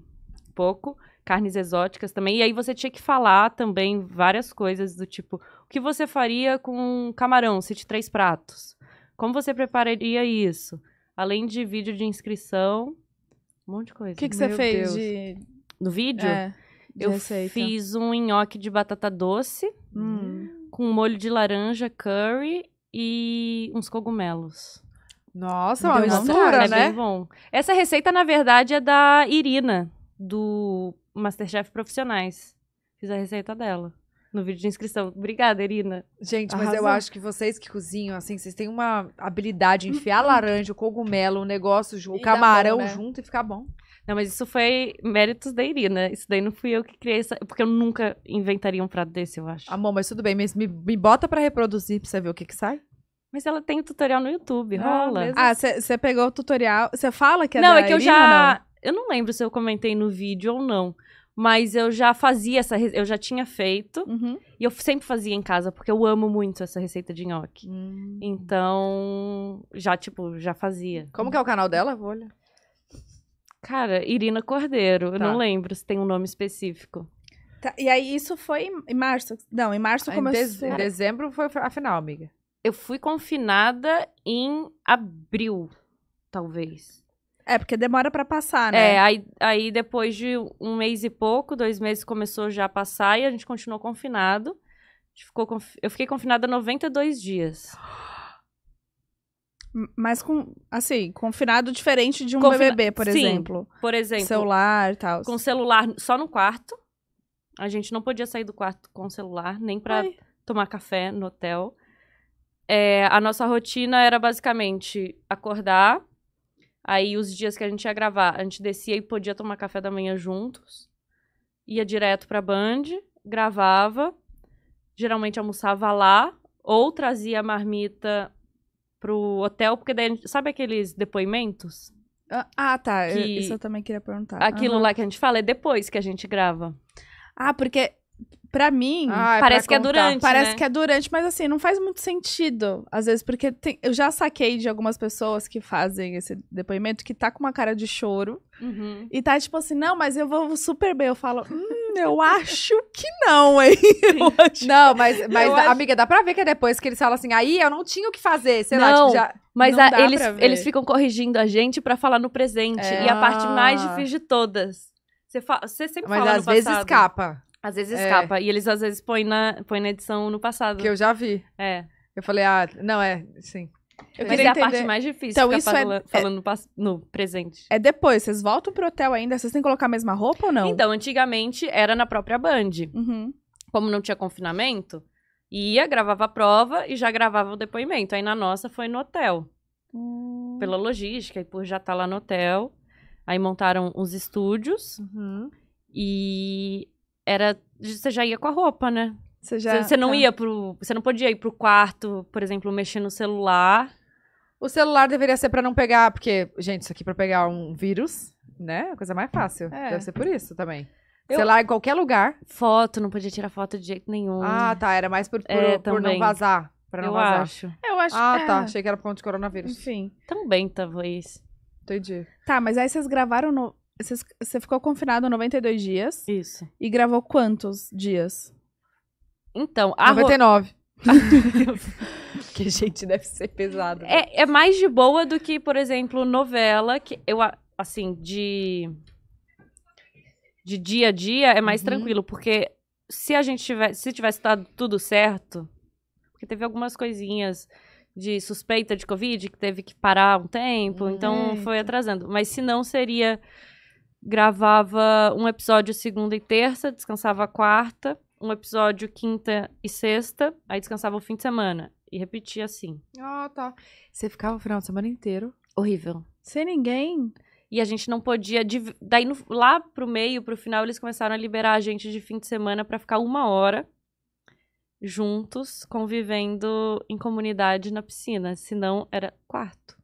C: pouco, carnes exóticas também. E aí você tinha que falar também várias coisas do tipo, o que você faria com camarão, cite três pratos? Como você prepararia isso? Além de vídeo de inscrição, um monte de coisa.
B: O que, que você
A: Meu
B: fez
A: Deus.
B: de.
C: No vídeo,
B: É,
C: eu
B: receita?
C: fiz um nhoque de batata doce
B: Hum.
C: com molho de laranja, curry e uns cogumelos.
A: Nossa, uma
B: Deu
A: mistura,
C: é
A: né?
C: bem bom. Essa receita, na verdade, é da Irina, do Masterchef Profissionais. Fiz a receita dela no vídeo de inscrição. Obrigada, Irina.
A: Gente, mas eu
B: Arrasou.
A: acho que vocês que cozinham, assim, vocês têm uma habilidade de enfiar laranja, o cogumelo, o negócio, o
B: E
A: camarão
B: bom, né?
A: junto e ficar bom.
C: Não, mas isso foi méritos da Irina. Isso daí não fui eu que criei, essa... porque eu nunca inventaria um prato desse, eu acho.
A: Amor, mas tudo bem, mas me, me bota pra reproduzir pra você ver o que que sai.
C: Mas ela tem tutorial no YouTube,
A: Ah,
C: rola.
A: mesmo?
B: Ah, você pegou o tutorial. Você fala que é
C: não,
B: da
C: é que eu
B: Irina,
C: já. Eu não lembro se eu comentei no vídeo ou não. Mas eu já fazia essa. re- Eu já tinha feito.
B: não? Uhum.
C: E eu sempre fazia em casa, porque eu amo muito essa receita de nhoque.
A: Hum.
C: Então, já, tipo, já fazia.
A: Como que é o canal dela? Vou olhar.
C: Cara, Irina Cordeiro. Eu
A: Tá.
C: não lembro se tem um nome específico.
B: Tá, e aí, isso foi em- março? Não, em março
A: Em,
B: começou.
A: dez- em dezembro foi a final, amiga.
C: Eu fui confinada em abril, talvez.
B: É, porque demora pra passar, né?
C: É, aí, aí depois de um mês e pouco, dois meses, começou já a passar e a gente continuou confinado. A gente ficou Eu fiquei confinada 92 dias.
B: Mas com, assim, confinado diferente de um
C: Confina-
B: BBB, por
C: Sim.
B: exemplo.
C: Por exemplo,
B: Celular e tal.
C: com celular só no quarto. A gente não podia sair do quarto com o celular, nem pra
B: Ai.
C: tomar café no hotel. É, a nossa rotina era basicamente acordar. Aí, os dias que a gente ia gravar, a gente descia e podia tomar café da manhã juntos. Ia direto pra Band, gravava. Geralmente almoçava lá. Ou trazia a marmita pro hotel, porque daí, a gente- sabe aqueles depoimentos?
B: Ah, Ah, tá.
C: Que-
B: Isso eu também queria perguntar.
C: Aquilo
B: Aham.
C: lá que a gente fala é depois que a gente grava.
B: Ah, porque pra mim.
A: Ah, é
C: Parece que é durante.
B: Parece
C: né?
B: que é durante, mas assim, não faz muito sentido. Às vezes, porque tem- eu já saquei de algumas pessoas que fazem esse depoimento que tá com uma cara de choro.
C: Uhum.
B: E tá tipo assim, não, mas eu vou super bem. Eu falo, hum, eu acho que não, hein? Acho.
A: Não, mas, mas
B: acho-
A: amiga, dá pra ver que é depois que eles falam assim, aí eu não tinha o que fazer, sei lá,
C: Não.
A: tipo, já...
C: Mas a- eles, eles ficam corrigindo a gente pra falar no presente.
B: É.
C: E a parte mais
A: Ah.
C: difícil de todas. Você, fa- você sempre
A: Mas
C: fala
A: às
C: no
A: vezes escapa,
C: Às vezes
A: É.
C: escapa. E eles às vezes põem na, põem na edição no passado.
A: que eu já vi.
C: É.
A: Eu falei, ah, não, é, sim.
B: Eu
C: Mas é a
B: entender.
C: parte mais difícil.
B: Então, isso é-
C: fala- falando no, pass- no presente.
B: É depois, vocês voltam pro hotel ainda? Vocês têm que colocar a mesma roupa ou não?
C: Então, antigamente era na própria Band.
B: Uhum.
C: Como não tinha confinamento, ia, gravava a prova e já gravava o depoimento. Aí na nossa foi no hotel.
B: Hum.
C: Pela logística e por já estar lá no hotel. Aí montaram os estúdios
A: Uhum.
C: e era. Você já ia com a roupa, né?
B: Você já.
C: Você você não
B: tá.
C: ia pro. Você não podia ir pro quarto, por exemplo, mexer no celular.
A: O celular deveria ser pra não pegar, porque, gente, isso aqui pra pegar um vírus, né? É a coisa mais fácil.
B: É.
A: Deve ser por isso também.
C: Eu-
A: Celular em qualquer lugar.
C: Foto, não podia tirar foto de jeito nenhum.
A: Ah, tá. Era mais por, por,
C: É,
A: por não vazar. Pra não
C: eu
A: vazar.
C: acho.
B: Eu acho
A: Ah,
B: é,
A: tá. Achei que era por conta de coronavírus.
B: Enfim.
C: Também, talvez.
A: Entendi.
B: Tá, mas aí vocês gravaram. No... Você ficou confinado 92 dias
C: Isso.
B: e gravou quantos dias?
C: Então, a ro-
A: 99. que, gente, deve ser pesado. né?
C: é, é mais de boa do que, por exemplo, novela, que eu, assim, de. De dia a dia é mais
A: Uhum.
C: tranquilo, porque se a gente tivesse. Se tivesse dado tudo certo. Porque teve algumas coisinhas de suspeita de Covid que teve que parar um tempo, então foi atrasando. Mas se não, seria. Gravava um episódio segunda e terça, descansava quarta, um episódio quinta e sexta, aí descansava o fim de semana. E repetia assim.
A: Ah, tá. Você ficava o final de semana inteiro.
C: Horrível.
B: Sem ninguém?
C: E a gente não podia. div- Daí no- lá pro meio, pro final, eles começaram a liberar a gente de fim de semana pra ficar uma hora juntos, convivendo em comunidade na piscina. Senão era quarto.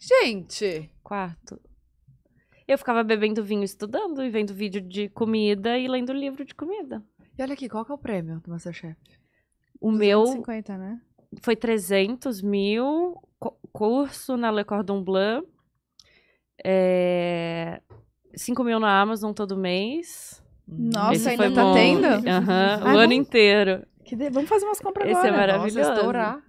A: Gente!
C: Quarto. Eu ficava bebendo vinho estudando e vendo vídeo de comida e lendo livro de comida.
A: E olha aqui, qual que é o prêmio do Masterchef?
C: O meu
B: 250, né?
C: foi 300 mil, co- curso na Le Cordon Bleu, é, 5 mil na Amazon todo mês.
B: Nossa,
C: Esse
B: ainda tá
C: bom.
B: tendo?
C: Aham, o
B: Ai,
C: ano inteiro.
B: Que de- Vamos fazer umas compras
C: Esse é
B: agora.
C: maravilhoso.
A: Nossa, estourar.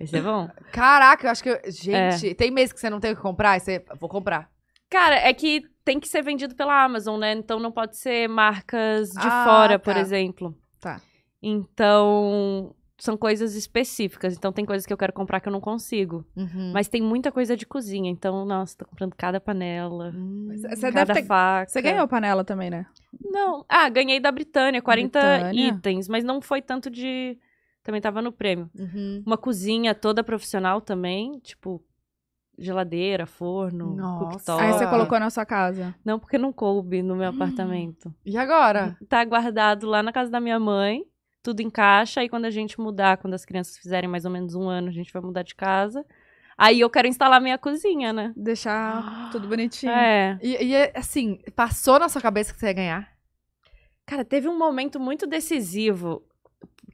C: Esse é bom.
A: Caraca, eu acho que. eu- Gente, tem mês que você não tem o que comprar? E você. Vou comprar.
C: Cara, é que tem que ser vendido pela Amazon, né? Então não pode ser marcas de
A: Ah,
C: fora, por
A: tá.
C: exemplo.
A: Tá.
C: Então, são coisas específicas. Então tem coisas que eu quero comprar que eu não consigo.
A: Uhum.
C: Mas tem muita coisa de cozinha. Então, nossa, tô comprando cada panela,
A: Hum.
B: Você
C: cada
B: ter...
C: faca.
B: Você ganhou panela também, né?
C: Não. Ah, ganhei da Britânia, 40
B: Britânia.
C: itens, mas não foi tanto de. Também tava no prêmio.
A: Uhum.
C: Uma cozinha toda profissional também, tipo geladeira, forno,
A: Nossa.
C: cooktop.
B: Aí você colocou na sua casa.
C: Não, porque não coube no meu apartamento.
A: E agora?
C: Tá guardado lá na casa da minha mãe, tudo em caixa. Aí quando a gente mudar, quando as crianças fizerem mais ou menos um ano, a gente vai mudar de casa. Aí eu quero instalar minha cozinha, né?
B: Deixar tudo bonitinho.
C: É.
A: E, e, assim, passou na sua cabeça que você ia ganhar?
C: Cara, teve um momento muito decisivo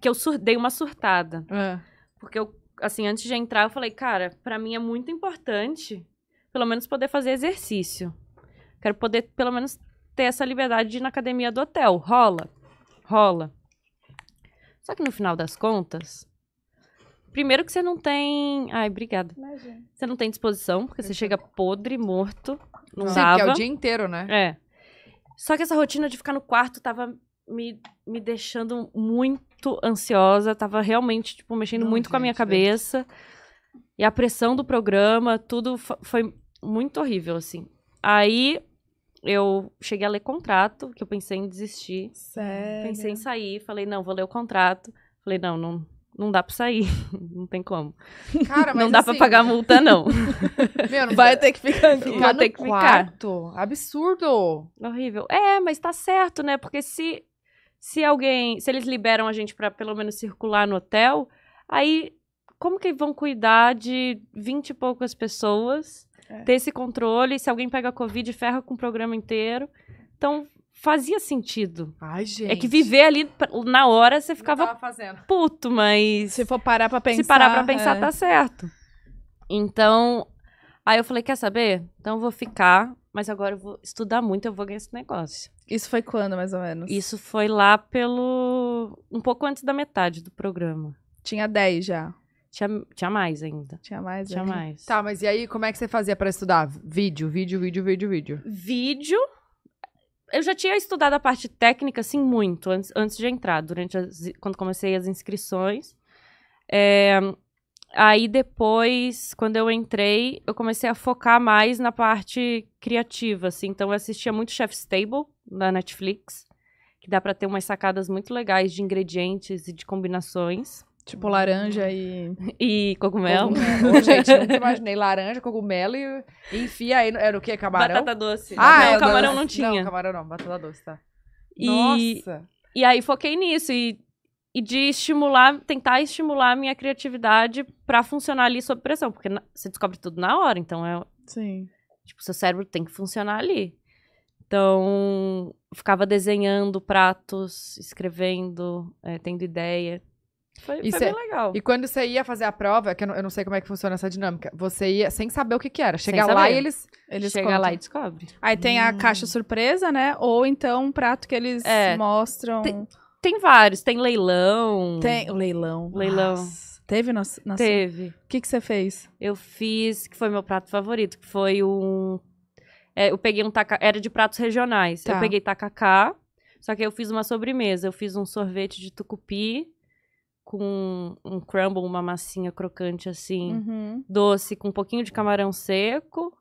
C: que eu sur- dei uma surtada. Porque eu, assim, antes de entrar, eu falei, cara, pra mim é muito importante, pelo menos, poder fazer exercício. Quero poder, pelo menos, ter essa liberdade de ir na academia do hotel. Rola? Rola. Só que no final das contas, primeiro que você não tem. Ai, obrigada.
B: Imagina.
C: Você não tem disposição, porque você chega podre, morto. Não
A: Sim,
C: dava.
A: porque é o dia inteiro, né?
C: É. Só que essa rotina de ficar no quarto tava me, me deixando muito ansiosa. Tava realmente, tipo, mexendo
A: Não,
C: muito com a minha
A: gente,
C: cabeça. E a pressão do programa, tudo fo- foi muito horrível, assim. Aí eu cheguei a ler contrato, que eu pensei em desistir.
B: Sério.
C: Pensei em sair, falei, não, vou ler o contrato. Falei, não, não, não dá pra sair. não tem como.
A: Cara, mas
C: não dá pra
A: assim,
C: pagar multa, não.
A: Meu, não
B: Vai ter que ficar aqui.
A: ficar
C: Vai
A: no
C: ter que ficar.
A: quarto. Absurdo.
C: Horrível. É, mas tá certo, né? Porque se, se alguém. Se eles liberam a gente pra pelo menos circular no hotel, aí como que vão cuidar de vinte e poucas pessoas?
B: É.
C: Ter esse controle, se alguém pega Covid, ferra com o programa inteiro. Então, fazia sentido.
A: Ai, gente.
C: É que viver ali na hora você ficava puto, mas.
B: Se for parar pra pensar.
C: se parar pra pensar,
B: é.
C: tá certo. Então, aí eu falei, quer saber? Então eu vou ficar, mas agora eu vou estudar muito, eu vou ganhar esse negócio.
B: Isso foi quando, mais ou menos?
C: Isso foi lá pelo. um pouco antes da metade do programa.
B: Tinha 10 já.
C: Tinha, tinha mais ainda.
B: Tinha mais?
C: Tinha
B: ainda?
C: mais.
A: Tá, mas e aí, como é que você fazia pra estudar? Vídeo, vídeo, vídeo, vídeo, vídeo.
C: Vídeo. Eu já tinha estudado a parte técnica, assim, muito, antes, antes de entrar, durante as, quando comecei as inscrições. É, aí depois, quando eu entrei, eu comecei a focar mais na parte criativa, assim. Então eu assistia muito Chef's Table, na Netflix, que dá pra ter umas sacadas muito legais de ingredientes e de combinações.
B: Tipo laranja e.
C: E cogumelo.
A: Cogumelo. Ô, gente, nunca imaginei laranja, cogumelo e, enfia aí. Era o quê? Camarão?
C: Batata doce.
A: Ah,
C: não,
A: é,
C: camarão
A: doce.
C: não tinha.
A: Não, camarão não, batata doce, tá.
C: E-
A: Nossa.
C: E aí foquei nisso e, e de estimular, tentar estimular a minha criatividade pra funcionar ali sob pressão, porque na- você descobre tudo na hora, então é,
B: Sim.
C: tipo, seu cérebro tem que funcionar ali. Então, eu ficava desenhando pratos, escrevendo, é, tendo ideia. Foi,
A: E
C: foi
A: cê-
C: bem legal.
A: E quando você ia fazer a prova, que eu não, eu não sei como é que funciona essa dinâmica, você ia sem saber o que que era.
C: Sem
A: Chegar lá e eles...
B: Eles
C: Chega
B: contam.
C: lá e descobre.
B: Aí tem a
A: Hum.
B: caixa surpresa, né? Ou então um prato que eles
C: É.
B: mostram.
C: Tem- Tem vários, tem leilão.
B: Tem o leilão.
C: Leilão.
B: Nossa. Teve na, na
C: Teve.
B: O que, que você fez?
C: Eu fiz, que foi meu prato favorito, que foi um. é, eu peguei um taca... Era de pratos regionais.
B: Tá.
C: Eu peguei tacacá, só que eu fiz uma sobremesa. Eu fiz um sorvete de tucupi com um crumble, uma massinha crocante assim,
B: Uhum.
C: doce, com um pouquinho de camarão seco,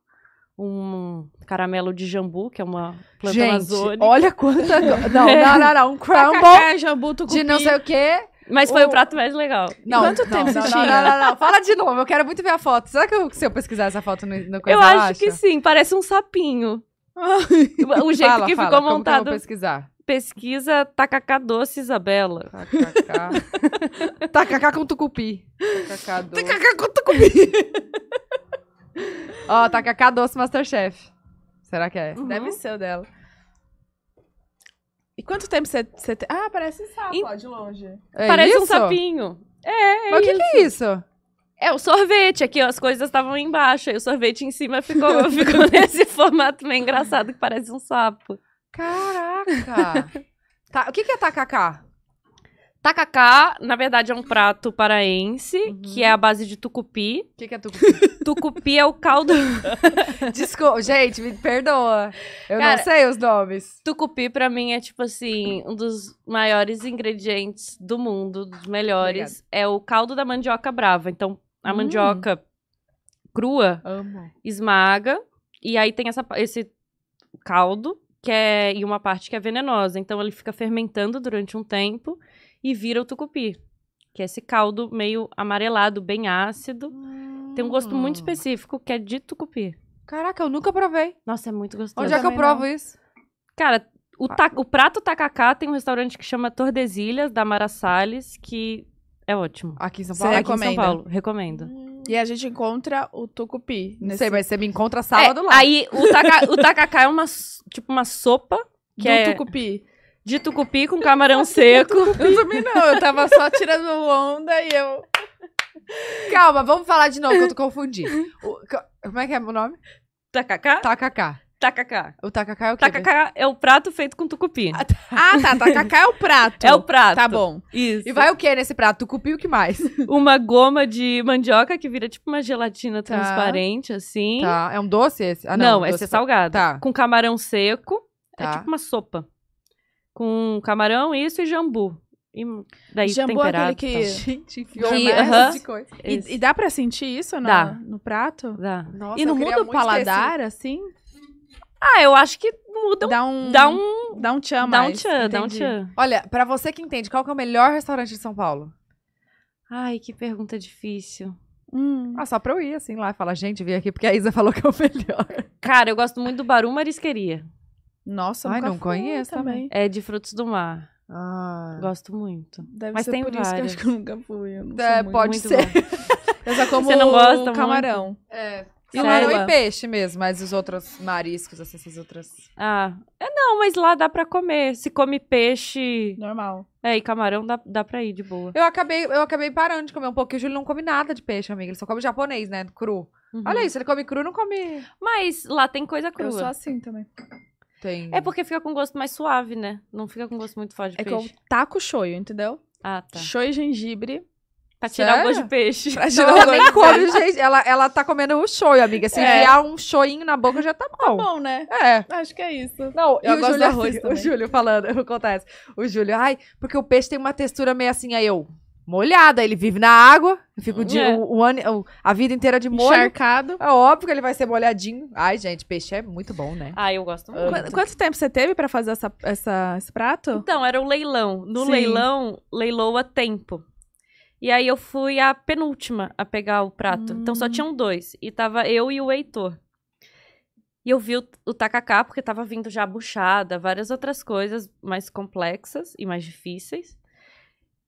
C: um caramelo de jambu, que é uma planta
A: Gente,
C: amazônica.
A: olha quanta... Não, não, não, não. Um crumble
B: Tacacá, jambu, tucupi.
A: de não sei o quê.
C: Mas foi
A: o-
C: o prato mais legal.
A: Não,
B: Quanto
A: não,
B: tempo
A: não,
B: você
A: não,
B: tinha?
A: Não, não, não, Fala de novo, eu quero muito ver a foto. Será que eu- se eu pesquisar essa foto no, no coisa
C: eu acho
A: acha?
C: que sim, parece um sapinho. o jeito
A: Fala,
C: que
A: fala,
C: ficou
A: como que eu
C: montado.
A: vou pesquisar.
C: Pesquisa tacacá doce, Isabela.
A: Tacacá. Tacacá com tucupi. Tacacá doce.
B: Tacacá com tucupi.
A: Ó, tacacá doce Masterchef. Será que é?
B: Deve ser o dela. E quanto tempo você, tem? Ah, parece um sapo, ó, de longe.
A: É
C: Parece um
A: isso?
C: sapinho. É, é
A: Mas o que, que é isso?
C: É o sorvete aqui, ó, as coisas estavam embaixo, aí o sorvete em cima ficou, ficou nesse formato meio engraçado que parece um sapo.
A: Caraca! tá, o que, que é tacacá?
C: Tacacá, na verdade, é um prato paraense,
A: Uhum.
C: que é a base de tucupi.
A: O que, que é tucupi?
C: Tucupi é o caldo.
A: Desculpa, gente, me perdoa. Eu
C: Cara,
A: não sei os nomes.
C: Tucupi, pra mim, é tipo assim, um dos maiores ingredientes do mundo, dos melhores. É o caldo da mandioca brava. Então, a
A: Hum.
C: mandioca crua
A: Amo.
C: esmaga, e aí tem essa, esse caldo, que é, e uma parte que é venenosa. Então ele fica fermentando durante um tempo e vira o tucupi. Que é esse caldo meio amarelado, bem ácido. Tem um gosto muito
A: Hum.
C: específico que é de tucupi.
A: Caraca, eu nunca provei.
C: Nossa, é muito gostoso.
A: Onde é que eu provo isso?
C: Cara, o,
A: Ah.
C: ta- o prato tacacá tem um restaurante que chama Tordesilhas, da Mara Salles, que é ótimo.
A: Aqui em São
B: Você
A: Paulo?
C: Aqui em São? Paulo, recomendo.
B: E a gente encontra o tucupi.
A: Não
B: nesse-
A: sei, mas você me encontra sábado
C: É,
A: lá.
C: Aí, o, taca, o tacacá é uma, tipo uma sopa que
B: do
C: é
B: tucupi.
C: De tucupi com camarão seco.
B: Eu também não, eu tava só tirando onda e eu...
A: Calma, vamos falar de novo, que eu tô confundindo. O- como é que é o nome?
C: Tacacá?
A: Tacacá.
C: Tacacá.
A: O tacacá é o quê?
C: Tacacá é o prato feito com tucupi.
B: Ah, tá, tacacá é o prato.
C: É o prato.
B: Tá bom.
C: Isso.
A: E vai o que nesse prato? Tucupi o que mais?
C: Uma goma de mandioca que vira tipo uma gelatina
A: Tá.
C: transparente, assim.
A: Tá, é um doce esse? Ah,
C: não,
A: um
C: esse é salgado.
A: Tá.
C: Com camarão seco. É
A: Tá.
C: tipo uma sopa. Com camarão, isso e jambu. E daí
B: Jambu é
C: temperado.
B: aquele que-
C: tá.
A: Gente, enfiou
C: Que- aham.
A: monte de coisa.
B: E, e dá pra sentir isso no,
C: Dá.
B: no prato?
C: Dá.
A: Nossa,
B: e não muda o
A: ter
B: paladar, assim?
C: Ah, eu acho que muda, um-
B: Dá um.
C: dá um,
B: Dá um tchan
C: dá um tchan, dá um tchan.
A: Olha, pra você que entende, qual que é o melhor restaurante de São Paulo?
C: Ai, que pergunta difícil.
B: Hum.
A: Ah, só pra eu ir assim lá e falar, gente, vim aqui porque a Isa falou que é o melhor.
C: Cara, eu gosto muito do Baru Marisqueria.
B: Nossa,
A: Ai,
B: nunca
A: não conheço
B: também.
C: É de frutos do mar.
A: Ah.
C: Gosto muito.
B: Deve
C: Mas
B: ser
C: tem
B: por isso que eu
C: várias.
B: acho que eu nunca fui. Eu
A: É,
B: muito-
A: pode
C: muito
A: ser.
B: Eu só como
C: Você não gosta
B: camarão.
A: É.
B: E
A: Camarão e peixe mesmo, mas os outros mariscos, assim, essas outras.
C: Ah, é não, mas lá dá pra comer. Se come peixe,
B: Normal.
C: é, e camarão dá, dá pra ir de boa.
A: Eu acabei, eu acabei parando de comer um pouco, porque o Júlio não come nada de peixe, amiga. Ele só come japonês, né? Cru.
C: Uhum.
A: Olha isso, ele come cru, não come.
C: Mas lá tem coisa crua.
B: Eu sou assim também.
A: Tem.
C: É porque fica com gosto mais suave, né? Não fica com gosto muito forte de
B: É que eu
C: peixe.
B: taco shoyu, entendeu?
C: Ah, tá.
B: Shoyu e gengibre.
C: Pra tirar
A: Sério?
C: o gosto de peixe.
B: Pra
A: Não,
B: tirar
A: ela
B: o gosto.
A: come, gente. Ela, ela tá comendo o shoyu, amiga. Se
B: É.
A: enfiar um shoyinho na boca, já tá bom.
B: Bom, né?
A: É.
B: Acho que é isso.
A: Não,
B: Eu
A: o
B: gosto
A: Júlio,
B: do arroz
A: assim, o
B: também.
A: Júlio falando, acontece. O Júlio, ai, porque o peixe tem uma textura meio assim, aí eu, molhada, ele vive na água, eu fico o dia-
C: É.
A: o, o ano, o- a vida inteira de molho.
B: Encharcado.
A: É óbvio que ele vai ser molhadinho. Ai, gente, peixe é muito bom, né?
C: Ah, eu gosto muito.
B: Qu- Quanto tempo você teve pra fazer essa, essa- esse prato?
C: Então, era um leilão. No
B: Sim.
C: leilão, leiloa tempo. E aí eu fui a penúltima a pegar o prato. Então só
B: Hum.
C: tinham dois. E tava eu e o Heitor. E eu vi o, o tacacá, porque tava vindo já a buchada, várias outras coisas mais complexas e mais difíceis.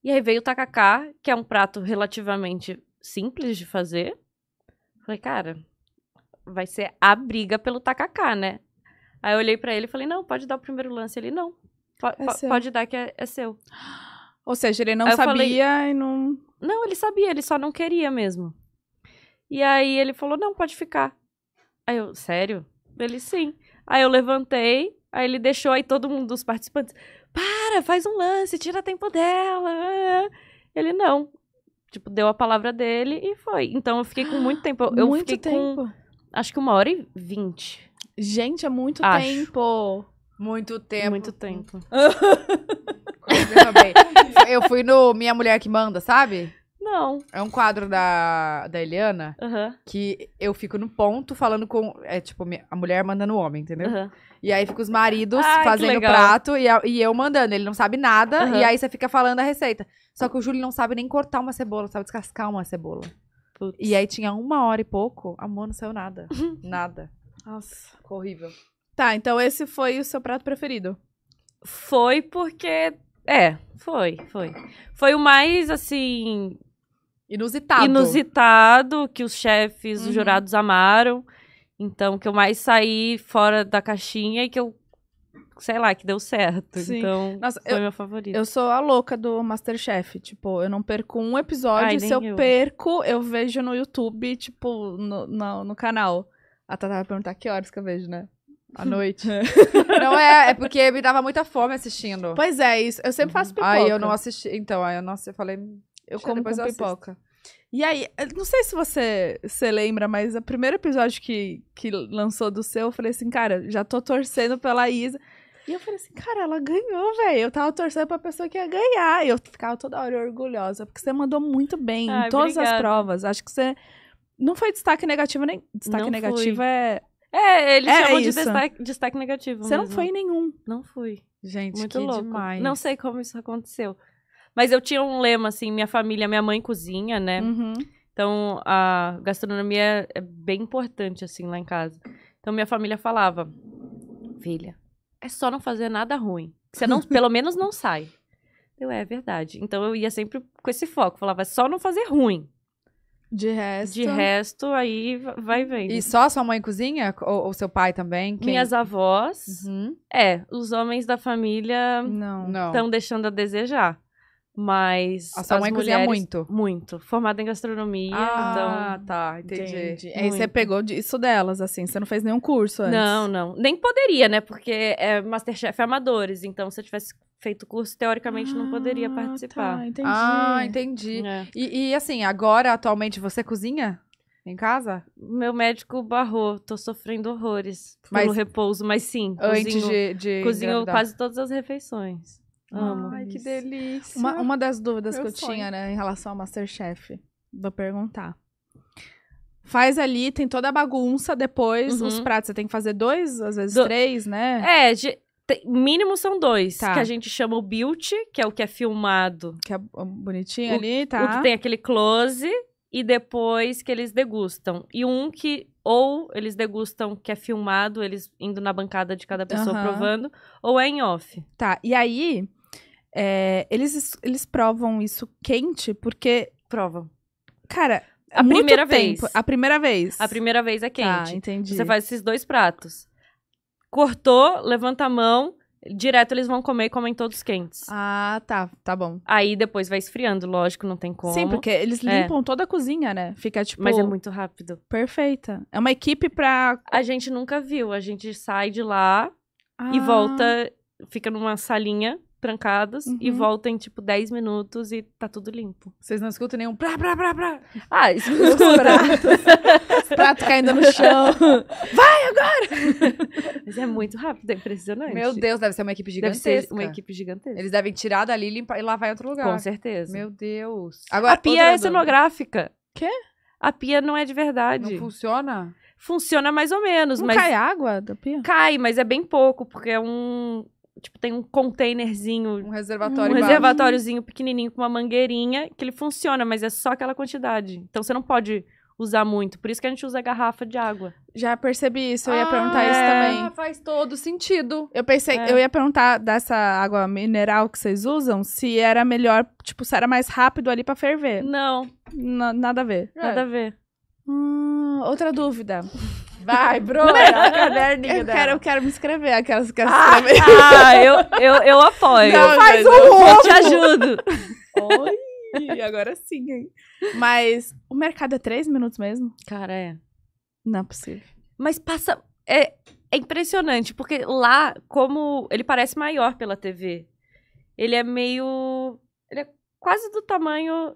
C: E aí veio o tacacá, que é um prato relativamente simples de fazer. Falei, cara, vai ser a briga pelo tacacá, né? Aí eu olhei pra ele e falei, não, pode dar o primeiro lance. Ele, não, po-
B: É
C: pode dar que é, é seu.
B: Ou seja, ele não
C: Aí
B: sabia
C: falei-
B: e não.
C: Não, ele sabia, ele só não queria mesmo. E aí ele falou, não, pode ficar. Aí eu, sério? Ele, sim. Aí eu levantei, aí ele deixou aí todo mundo dos participantes, para, faz um lance, tira tempo dela. Ele, não. Tipo, deu a palavra dele e foi. Então eu fiquei com muito tempo. Eu
B: Muito
C: fiquei com,
B: tempo.
C: acho que uma hora e vinte.
B: Gente, é muito
C: Acho.
B: tempo.
A: Muito tempo.
C: Muito tempo.
A: Eu fui no Minha Mulher que Manda, sabe?
C: Não.
A: É um quadro da, da Eliana
C: Aham,
A: que eu fico no ponto falando com. É tipo, a mulher mandando o homem, entendeu?
C: aham.
A: E aí fica os maridos
C: Ai,
A: fazendo o prato e, a- e eu mandando. Ele não sabe nada.
C: Aham.
A: E aí você fica falando a receita. Só que o Júlio não sabe nem cortar uma cebola, sabe descascar uma cebola.
C: Putz.
A: E aí tinha uma hora e pouco, amor, não saiu nada. nada.
B: Nossa.
A: Ficou horrível.
B: Tá, então esse foi o seu prato preferido.
C: Foi porque. É, foi, foi. Foi o mais, assim,
A: Inusitado.
C: inusitado que os chefes,
A: Uhum.
C: os jurados amaram. Então, que eu mais saí fora da caixinha e que eu, sei lá, que deu certo.
B: Sim.
C: Então,
B: Nossa,
C: foi meu favorito.
B: Eu sou a louca do Masterchef. Tipo, eu não perco um episódio.
C: Ai,
B: Se eu,
C: eu.
B: perco, eu vejo no YouTube, tipo, no, no, no canal. A Tata vai perguntar que horas que eu vejo, né? À noite.
A: Não é, é porque me dava muita fome assistindo.
B: pois é, isso. Eu sempre faço pipoca.
A: Aí eu não assisti. Então, aí eu não eu falei.
B: Eu
A: Deixa,
B: como com
A: eu assisto.
B: pipoca. E aí, eu não sei se você, você lembra, mas o primeiro episódio que, que lançou do seu, eu falei assim, cara, já tô torcendo pela Isa. E eu falei assim, cara, ela ganhou, velho. Eu tava torcendo pra pessoa que ia ganhar. E eu ficava toda hora orgulhosa, porque você mandou muito bem
C: Ai,
B: em todas as
C: obrigada.
B: provas. Acho que você. Não foi destaque negativo, nem. Destaque
C: Não
B: negativo
C: fui.
B: é.
C: É, eles
B: É
C: chamam de destaque, destaque negativo.
B: Você não
C: mesmo.
B: foi em nenhum.
C: Não fui.
A: Gente,
C: Muito
A: que
C: louco.
A: demais.
C: Não sei como isso aconteceu. Mas eu tinha um lema, assim, minha família, minha mãe cozinha, né?
B: Uhum.
C: Então, a gastronomia é bem importante, assim, lá em casa. Então, minha família falava, filha, é só não fazer nada ruim. Você não, pelo menos não sai. Eu, é verdade. Então, eu ia sempre com esse foco. Falava, é só não fazer ruim.
B: De resto.
C: De resto, aí va- vai vendo.
A: E só sua mãe cozinha? Ou, ou seu pai também? Quem?
C: Minhas avós,
A: Uhum.
C: é, os homens da família
B: Não.
A: Não.
C: estão deixando a desejar. Mas.
A: a sua
C: as
A: mãe cozinha
C: mulheres-
A: muito.
C: Muito. Formada em gastronomia,
A: Ah,
C: então.
A: tá. Entendi.
B: Entendi. Aí você
C: Muito.
B: pegou isso delas, assim. Você não fez nenhum curso antes.
C: Não, não. Nem poderia, né? Porque é Masterchef amadores. Então, se eu tivesse feito curso, teoricamente não poderia
B: Ah,
C: participar.
B: Tá, entendi.
A: Ah, entendi.
C: É.
A: E, e, assim, agora, atualmente, você cozinha? Em casa?
C: Meu médico barrou. Tô sofrendo horrores
A: Mas-
C: pelo repouso. Mas sim,
A: Antes
C: cozinho,
A: de, de
C: cozinho
A: engravidar?
C: quase todas as refeições. Amo.
A: Ai, que delícia.
B: Uma, uma das dúvidas
A: Meu
B: que eu
A: sonho.
B: tinha, né, em relação ao Masterchef, vou perguntar. Faz ali, tem toda a bagunça, depois
C: Uhum.
B: os pratos. Você tem que fazer dois, às vezes
C: Do-
B: três, né?
C: É, de- tem- mínimo são dois.
B: Tá.
C: Que a gente chama o built, que é o que é filmado.
B: Que é bonitinho
C: O-
B: ali,
C: O
B: tá?
C: que tem aquele close e depois que eles degustam. E um que ou eles degustam que é filmado, eles indo na bancada de cada pessoa provando, ou é em off.
B: Tá, e aí, é, eles, eles provam isso quente porque,
C: Prova.
B: cara,
C: A primeira
B: tempo-
C: vez.
B: A primeira vez.
C: A primeira vez é quente.
B: entendi.
C: Você faz esses dois pratos. Cortou, levanta a mão, direto eles vão comer e comem todos quentes.
B: Ah, tá, tá bom.
C: Aí depois vai esfriando, lógico, não tem como.
B: Sim, porque eles
C: É.
B: limpam toda a cozinha, né? Fica, tipo,
C: Mas é muito rápido.
B: perfeita. É uma equipe pra...
C: A gente nunca viu. A gente sai de lá e
B: Ah,
C: volta, fica numa salinha, trancados, e
B: Uhum.
C: volta em tipo 10 minutos e tá tudo limpo.
A: Vocês não escutam nenhum pra, pra, pra, pra.
C: Ah, isso
B: Os pratos, os pratos caindo no chão.
C: Mas é muito rápido, é impressionante.
A: Meu Deus, deve ser uma equipe
C: Deve
A: gigantesca.
C: ser uma equipe gigantesca.
A: Eles devem tirar dali e limpar, e lá vai em outro lugar.
C: Com certeza.
A: Meu Deus.
C: a pia é cenográfica.
B: Quê?
C: A pia não é de verdade.
A: Não funciona?
C: Funciona mais ou menos,
B: Não
C: mas
B: cai água da pia?
C: cai, mas é bem pouco, porque é um. Tipo, tem um containerzinho,
A: Um
C: um
A: reservatório embaixo.
C: reservatóriozinho pequenininho com uma mangueirinha que ele funciona, mas é só aquela quantidade. Então você não pode usar muito. Por isso que a gente usa garrafa de água.
B: Já percebi isso, eu ia
A: Ah,
B: perguntar isso
A: é,
B: também.
A: Faz todo sentido.
B: Eu pensei,
C: É.
B: eu ia perguntar dessa água mineral que vocês usam, se era melhor, tipo, se era mais rápido ali pra ferver.
C: Não,
B: Na- nada a ver.
C: nada a ver.
B: Hum, outra dúvida.
A: Vai, Bruna, a caderninha
B: Eu
A: dela.
B: quero, eu quero me inscrever, aquelas que querem se
A: Ah,
B: inscrever.
C: Ah, eu, eu, eu apoio.
B: Não,
A: faz um
B: eu-
C: Eu te ajudo.
B: Oi, agora sim, hein? Mas o mercado é três minutos mesmo?
C: Cara, é.
B: Não é possível.
C: Mas passa. É, é impressionante, porque lá, como. Ele parece maior pela TV. Ele é meio. Ele é quase do tamanho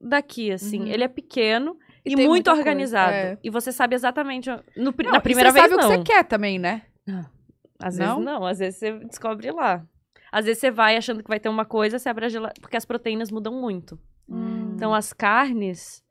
C: daqui, assim.
A: Uhum.
C: Ele é pequeno
A: E
C: e, muito
A: muita coisa,
C: organizado.
A: é.
C: E você sabe exatamente. No,
A: Não,
C: na primeira
A: você
C: vez,
A: sabe
C: não.
A: o que você quer também, né?
C: Às
A: Não?
C: vezes não, às vezes você descobre lá. Às vezes você vai achando que vai ter uma coisa, você abre a geladeira. Porque as proteínas mudam muito.
A: Hum.
C: Então, as carnes,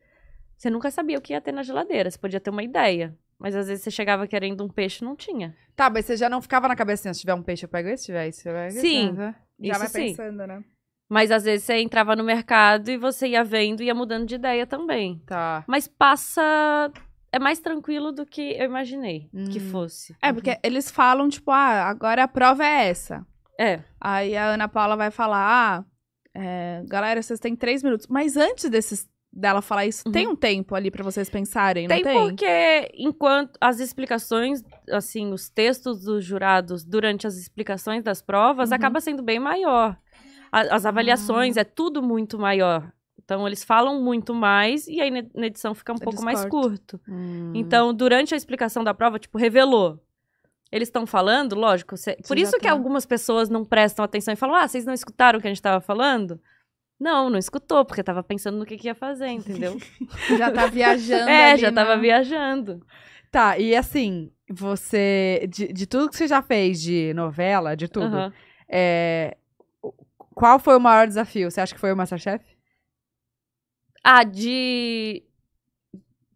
C: você nunca sabia o que ia ter na geladeira. Você podia ter uma ideia. Mas às vezes você chegava querendo um peixe não tinha.
A: Tá, mas você já não ficava na cabecinha, se tiver um peixe eu pego esse, se tiver esse eu pego esse.
C: Sim.
A: né?
B: Já
C: Isso
B: vai
C: sim.
B: pensando, né?
C: Mas às vezes você entrava no mercado e você ia vendo e ia mudando de ideia também.
A: Tá.
C: Mas passa. É mais tranquilo do que eu imaginei que
A: Hum.
C: fosse.
B: É, porque eles falam, tipo, ah, agora a prova é essa.
C: É.
B: Aí a Ana Paula vai falar, ah, é, galera, vocês têm três minutos. Mas antes desses, dela falar isso,
C: Uhum.
B: tem um tempo ali pra vocês pensarem,
C: Tem,
B: tem?
C: porque enquanto as explicações, assim, os textos dos jurados durante as explicações das provas
B: Uhum.
C: acaba sendo bem maior. A- as avaliações é tudo muito maior. Então eles falam muito mais e aí na edição fica um
B: Eles
C: pouco mais
B: cortam.
C: curto.
A: Hum.
C: Então, durante a explicação da prova, tipo, revelou. Eles estão falando, lógico. cê- Por isso que
B: tá.
C: algumas pessoas não prestam atenção e falam: Ah, vocês não escutaram o que a gente tava falando? Não, não escutou, porque tava pensando no que, que ia fazer, entendeu?
B: Já tá viajando
C: é,
B: ali
C: já tava
B: na-
C: viajando.
A: Tá, e assim, você. De, de tudo que você já fez de novela, de tudo,
C: Aham.
A: é, qual foi o maior desafio? Você acha que foi o Masterchef?
C: Ah, de.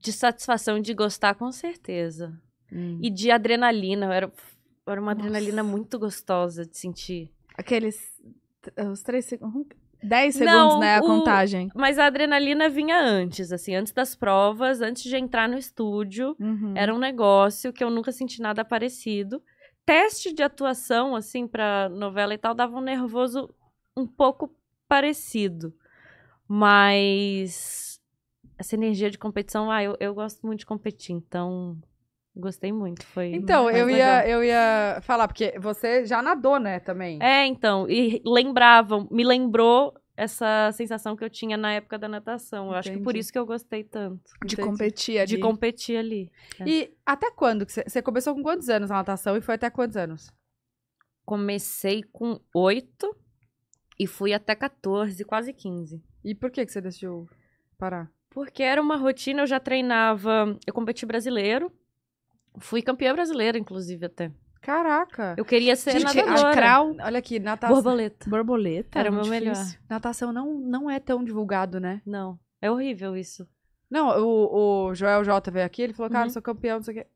C: De satisfação de gostar, com certeza.
A: Hum.
C: E de adrenalina. Era, era uma
B: Nossa.
C: adrenalina muito gostosa de sentir.
B: Aqueles, os três segundos, dez
C: Não,
B: segundos, né, a
C: o-
B: contagem.
C: Mas a adrenalina vinha antes, assim, antes das provas, antes de entrar no estúdio.
B: Uhum.
C: Era um negócio que eu nunca senti nada parecido. Teste de atuação, assim, pra novela e tal, dava um nervoso um pouco parecido. Mas essa energia de competição, ah, eu, eu gosto muito de competir, então gostei muito. Foi
A: Então, eu
C: legal.
A: ia, eu ia falar, porque você já nadou, né, também.
C: É, então, e lembravam, me lembrou essa sensação que eu tinha na época da natação. Eu acho que por
A: Entendi.
C: isso que eu gostei tanto.
B: De
A: Entendi.
B: competir ali.
C: De competir ali.
A: E até quando? que Você começou com quantos anos na natação e foi até quantos anos?
C: Comecei com oito e fui até 14, quase 15.
A: E por que, que você decidiu parar?
C: Porque era uma rotina, eu já treinava. Eu competi brasileiro. Fui campeã brasileira, inclusive, até.
A: Caraca!
C: Eu queria ser
A: Gente,
C: nadadora.
A: a crawl, olha aqui, natação.
C: Borboleta.
B: Borboleta?
C: Era o meu melhor.
B: difícil.
A: Natação não, não é tão divulgado, né?
C: Não, é horrível isso.
A: Não, o, o Joel J veio aqui, ele falou, cara,
C: Uhum.
A: sou campeão, não sei o quê.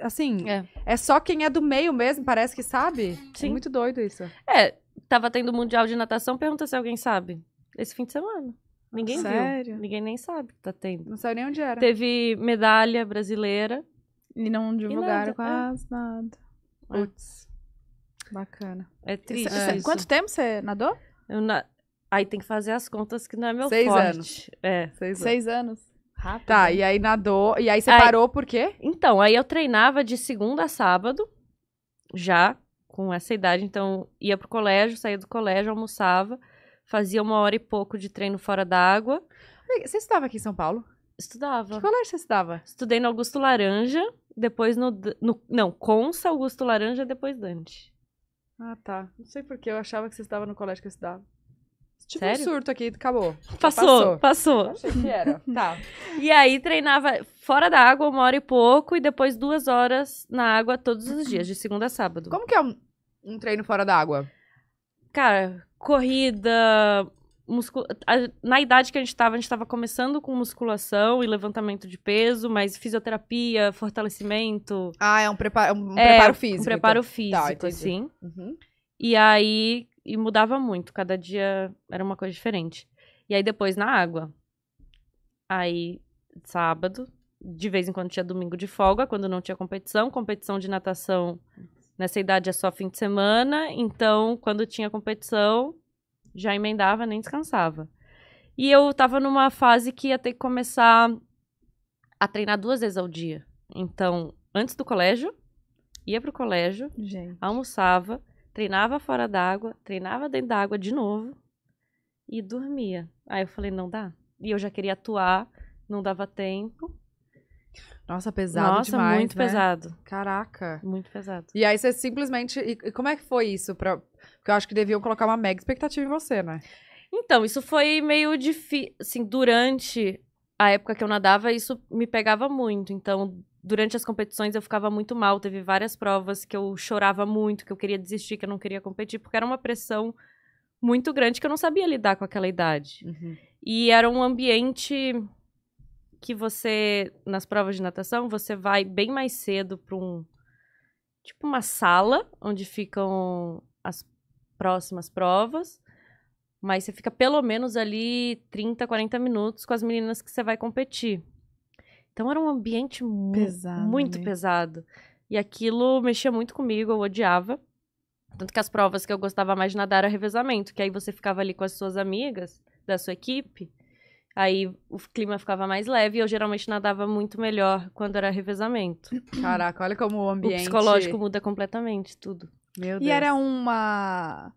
A: Assim,
C: É.
A: é. só quem é do meio mesmo, parece que sabe.
C: Sim.
A: É muito doido isso.
C: É, tava tendo Mundial de Natação, pergunta se alguém sabe. Esse fim de semana. Ninguém
B: Sério?
C: viu. Ninguém nem sabe que tá tendo.
A: Não sei nem onde era.
C: Teve medalha brasileira.
B: E não divulgaram
C: nada,
B: quase nada.
A: Putz. Bacana.
C: É triste
B: Cê-
C: isso.
B: Quanto tempo você nadou?
C: Eu na- Aí tem que fazer as contas que não é meu
A: Seis
C: forte.
A: anos.
C: É.
A: Seis anos.
B: Seis anos. Rápido.
A: Tá, e aí nadou. E aí você
C: Aí-
A: parou por quê?
C: Então, aí eu treinava de segunda a sábado, já com essa idade. Então, ia pro colégio, saía do colégio, almoçava, fazia uma hora e pouco de treino fora d'água,
A: Você estudava aqui em São Paulo? Que
C: estudava.
A: colégio você estudava?
C: Estudei no Augusto Laranja, depois no, no. Não, Consa, Augusto Laranja, depois Dante.
A: Ah, tá. Não sei por que eu achava que você estava no colégio que eu estudava. Tive
C: Sério?
A: um surto aqui, acabou.
C: Passou, passou.
A: Achei que era. tá.
C: E aí treinava fora da água uma hora e pouco e depois duas horas na água todos os dias, de segunda a sábado.
A: Como que é um, um treino fora da água?
C: Cara, corrida, muscu... a- na idade que a gente tava, a gente tava começando com musculação e levantamento de peso, mas fisioterapia, fortalecimento,
A: Ah, é um, prepa um
C: É,
A: preparo
C: um
A: físico.
C: preparo
A: então.
C: físico,
A: entendi.
C: assim.
A: Uhum.
C: E aí, e mudava muito, cada dia era uma coisa diferente. E aí depois na água. Aí, sábado, de vez em quando tinha domingo de folga, quando não tinha competição. Competição de natação nessa idade é só fim de semana, então quando tinha competição, já emendava, nem descansava. E eu tava numa fase que ia ter que começar a treinar duas vezes ao dia. Então, antes do colégio, ia pro colégio,
B: Gente.
C: almoçava, treinava fora d'água, treinava dentro d'água de novo e dormia. Aí eu falei, não dá. E eu já queria atuar, não dava tempo.
A: Nossa, pesado
C: Nossa,
A: demais,
C: muito
A: né?
C: pesado.
A: Caraca.
C: Muito pesado.
A: E aí você simplesmente... E como é que foi isso? Pra... Porque eu acho que deviam colocar uma mega expectativa em você, né?
C: Então, isso foi meio difícil. Assim, durante a época que eu nadava, isso me pegava muito. Então, durante as competições, eu ficava muito mal. Teve várias provas que eu chorava muito, que eu queria desistir, que eu não queria competir, porque era uma pressão muito grande que eu não sabia lidar com aquela idade. E era um ambiente que você, nas provas de natação, você vai bem mais cedo para um. Tipo uma sala onde ficam as próximas provas. Mas você fica pelo menos ali 30, 40 minutos com as meninas que você vai competir. Então era um ambiente mu
B: Pesado,
C: muito
B: né?
C: pesado. E aquilo mexia muito comigo, eu odiava. Tanto que as provas que eu gostava mais de nadar era revezamento, que aí você ficava ali com as suas amigas da sua equipe, aí o clima ficava mais leve e eu geralmente nadava muito melhor quando era revezamento.
A: Caraca, olha como o ambiente...
C: O psicológico muda completamente tudo.
A: Meu Deus.
B: E era uma.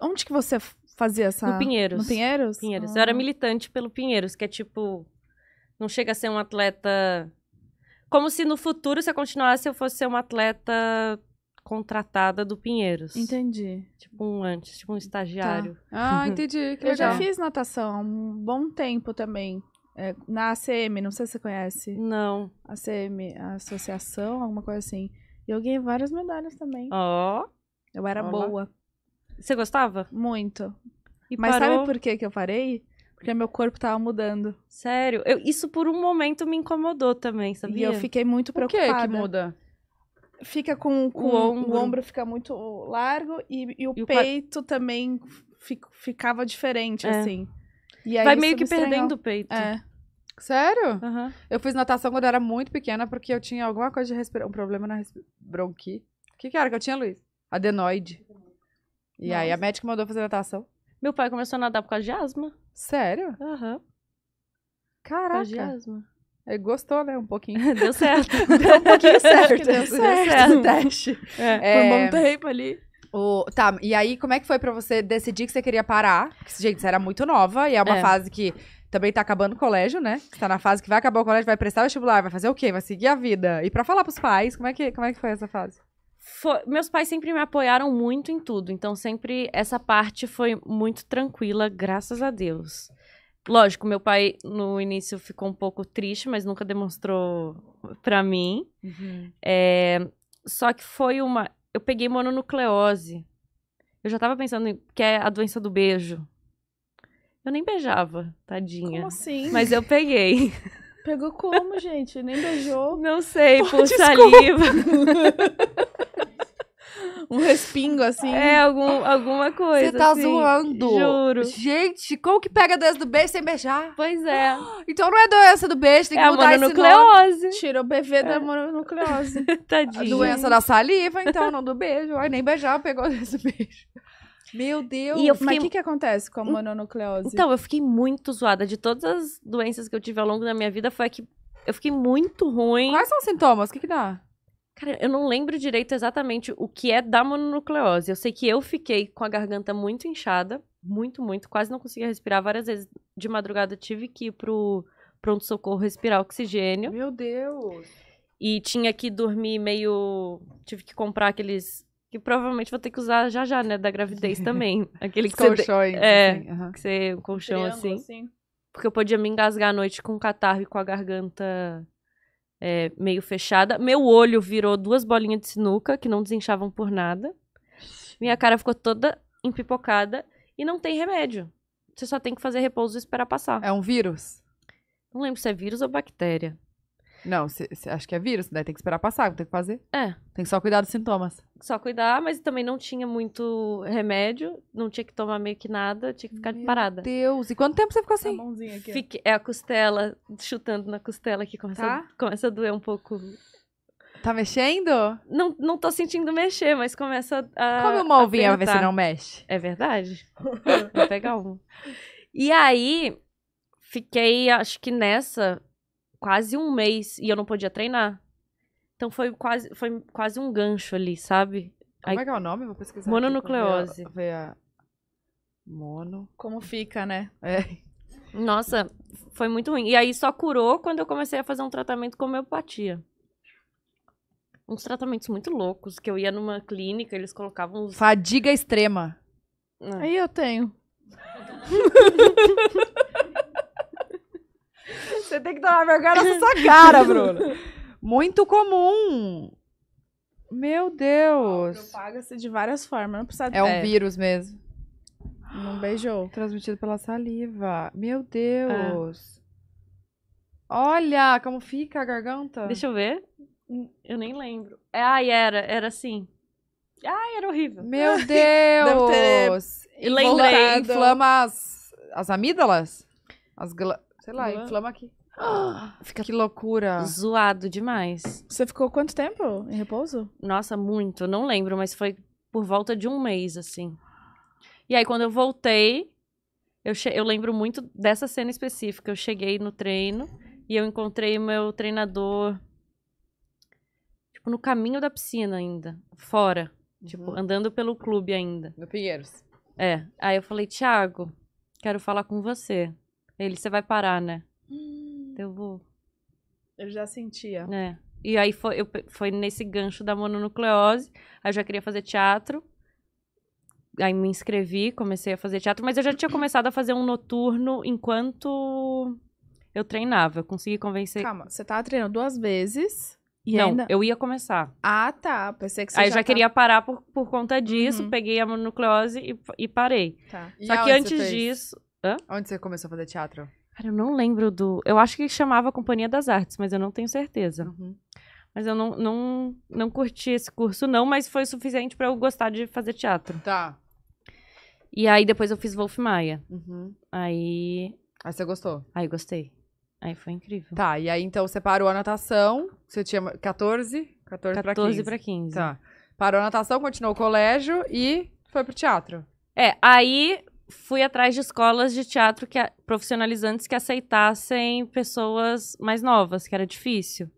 B: Onde que você fazia essa.
C: No Pinheiros.
B: No Pinheiros?
C: Pinheiros.
B: Ah.
C: Eu era militante pelo Pinheiros, que é tipo. Não chega a ser um atleta. Como se no futuro, se eu continuasse, eu fosse ser uma atleta contratada do Pinheiros.
B: Entendi.
C: Tipo um antes, tipo um estagiário.
A: Ah, entendi. Que
B: Eu já fiz natação há um bom tempo também. É, na ACM, não sei se você conhece.
C: Não.
B: ACM, a associação, alguma coisa assim. E eu ganhei várias medalhas também.
C: Ó.
B: Eu era
A: Olha.
B: boa.
C: Você gostava?
B: Muito.
C: E
B: Mas
C: parou?
B: sabe por que, que eu parei? Porque meu corpo tava mudando.
C: Sério? Eu- isso por um momento me incomodou também, sabia?
B: E eu fiquei muito
A: Por que
B: preocupada.
A: que muda?
B: Fica com, com
C: O ombro.
B: o ombro fica muito largo e, e o
C: E o
B: peito também fi- ficava diferente,
C: É.
B: assim. E aí
C: Vai meio
B: me
C: que
B: estranhou.
C: perdendo o peito.
B: É.
A: Sério?
C: Aham.
A: Eu fiz natação quando eu era muito pequena porque eu tinha alguma coisa de respirar, um problema na respi- bronquite. O que que era que eu tinha, Luiz? Adenoide. E aí a
B: Nossa.
A: médica mandou fazer natação.
C: Meu pai começou a nadar por causa de asma.
A: Sério?
C: Aham. De
A: Caraca. Ele gostou, né? Um pouquinho.
C: Deu certo.
A: Deu um pouquinho certo.
B: deu
A: esse-
B: certo.
A: esse teste.
C: É.
A: É,
B: um bom tempo ali.
A: o, tá, e aí como é que foi pra você decidir que você queria parar? Porque, gente, você era muito nova e é uma
C: É.
A: fase que também tá acabando o colégio, né? Você tá na fase que vai acabar o colégio, vai prestar vestibular, vai fazer o quê? Vai seguir a vida. E pra falar pros pais, como é que, como é que foi essa fase?
C: Foi- meus pais sempre me apoiaram muito em tudo, então sempre essa parte foi muito tranquila, graças a Deus. Lógico, meu pai no início ficou um pouco triste, mas nunca demonstrou pra mim. É, só que foi uma. Eu peguei mononucleose. Eu já tava pensando em. que é a doença do beijo. Eu nem beijava, tadinha.
B: Como assim?
C: Mas eu peguei.
B: Pegou como, gente? Nem beijou.
C: Não sei,
B: Pô,
C: por saliva.
B: Um respingo assim.
C: É, algum, alguma coisa.
A: Você tá
C: assim.
A: zoando.
C: Juro.
A: Gente, como que pega a doença do beijo sem beijar?
C: Pois é.
A: Então não é doença do beijo, tem que
C: É a
A: mudar esse nome.
C: mononucleose.
B: Tira o BV da mononucleose.
A: A
C: Tadinha.
A: doença da saliva, então, não do beijo. Ai, nem beijar, pegou a doença do beijo. Meu Deus.
C: E eu
B: Mas
C: fiquei-
B: o que, que acontece com a mononucleose?
C: Então, eu fiquei muito zoada. De todas as doenças que eu tive ao longo da minha vida, foi a que eu fiquei muito ruim.
A: Quais são os sintomas? O que que dá?
C: Cara, eu não lembro direito exatamente o que é da mononucleose. Eu sei que eu fiquei com a garganta muito inchada. Muito, muito. Quase não conseguia respirar várias vezes. De madrugada, tive que ir pro pronto-socorro respirar oxigênio.
A: Meu Deus.
C: E tinha que dormir meio. Tive que comprar aqueles. Que provavelmente vou ter que usar já já, né? Da gravidez também. Aquele que você. de-
A: Colchões.
C: É.
A: assim, aham.
C: Que você um colchão
B: Triângulo,
C: assim. Porque eu podia me engasgar à noite com catarro e com a garganta é, meio fechada. Meu olho virou duas bolinhas de sinuca que não desinchavam por nada. Minha cara ficou toda empipocada e não tem remédio. Você só tem que fazer repouso e esperar passar.
A: É um vírus?
C: Não lembro se é vírus ou bactéria.
A: Não, cê, cê acha que é vírus, daí tem que esperar passar, tem que fazer.
C: É,
A: Tem que só cuidar dos sintomas.
C: só cuidar, mas também não tinha muito remédio, não tinha que tomar meio que nada, tinha que ficar
A: Meu
C: parada.
A: Deus, e quanto tempo você ficou assim?
B: mãozinha aqui.
C: Fique- é a costela, chutando na costela que começa,
B: Tá.
C: começa a doer um pouco
A: Tá mexendo?
C: Não, não tô sentindo mexer, mas começa a.
A: Come uma
C: a
A: ovinha pra ver se não mexe.
C: É verdade? Vou pegar um. E aí, fiquei, acho que nessa, quase um mês e eu não podia treinar. Então foi quase, foi quase um gancho ali, sabe?
A: Como
C: Aí-
A: é que é o nome? Vou pesquisar. aqui
C: Mononucleose.
A: pra ver a- ver a- Mono.
B: Como fica, né?
A: É.
C: Nossa, foi muito ruim. E aí só curou quando eu comecei a fazer um tratamento com homeopatia. Uns tratamentos muito loucos, que eu ia numa clínica, eles colocavam uns.
A: Fadiga extrema.
C: Ah.
B: Aí eu tenho.
A: Você tem que tomar vergonha nessa sua cara, Bruno. Muito comum. Meu Deus.
B: Propaga-se de várias formas. Não precisa
A: É um
C: É.
A: vírus mesmo.
B: Não beijou.
A: Transmitido pela saliva. Meu Deus. Olha como fica a garganta.
C: Deixa eu ver. Eu nem lembro. É, ai, era, era assim. Ai, era horrível.
A: Meu
B: Deve ter
A: Deus.
C: Lembrei.
A: Inflama as, as amígdalas? As gla... Sei lá, inflama aqui. Fica que loucura.
C: Zoado demais.
B: Você ficou quanto tempo em repouso?
C: Nossa, muito. Não lembro, mas foi por volta de um mês, assim. E aí, quando eu voltei, eu, che- eu lembro muito dessa cena específica. Eu cheguei no treino e eu encontrei o meu treinador, tipo, no caminho da piscina ainda, fora. Tipo,
A: Uhum.
C: andando pelo clube ainda.
A: No Pinheiros.
C: É. Aí eu falei, Thiago, quero falar com você. Ele, você vai parar, né? Eu vou.
B: Eu já sentia.
C: É. E aí foi, eu foi nesse gancho da mononucleose. Aí eu já queria fazer teatro. Aí me inscrevi, comecei a fazer teatro, mas eu já tinha começado a fazer um noturno enquanto eu treinava. Eu consegui convencer.
B: Calma, você tava treinando duas vezes. E
C: Não,
B: ainda.
C: eu ia começar.
B: Ah, tá. Pensei que você
C: aí eu
B: já
C: já
B: tá-
C: queria parar por, por conta disso,
B: Uhum.
C: peguei a mononucleose e, e parei.
B: Tá.
A: E
C: Só que
A: aonde você
C: antes disso.
A: Onde você começou a fazer teatro?
C: Cara, eu não lembro do. Eu acho que chamava Companhia das Artes, mas eu não tenho certeza.
A: Uhum.
C: Mas eu não, não, não curti esse curso, não, mas foi suficiente pra eu gostar de fazer teatro.
A: Tá.
C: E aí depois eu fiz Wolf Maia.
A: Uhum.
C: Aí.
A: Aí você gostou?
C: Aí gostei. Aí foi incrível.
A: Tá, e aí então você parou a natação. Você tinha 14? 14, pra
C: 14
A: 15.
C: pra 15.
A: Tá. Parou a natação, continuou o colégio e foi pro teatro.
C: É, aí fui atrás de escolas de teatro que profissionalizantes que aceitassem pessoas mais novas, que era difícil.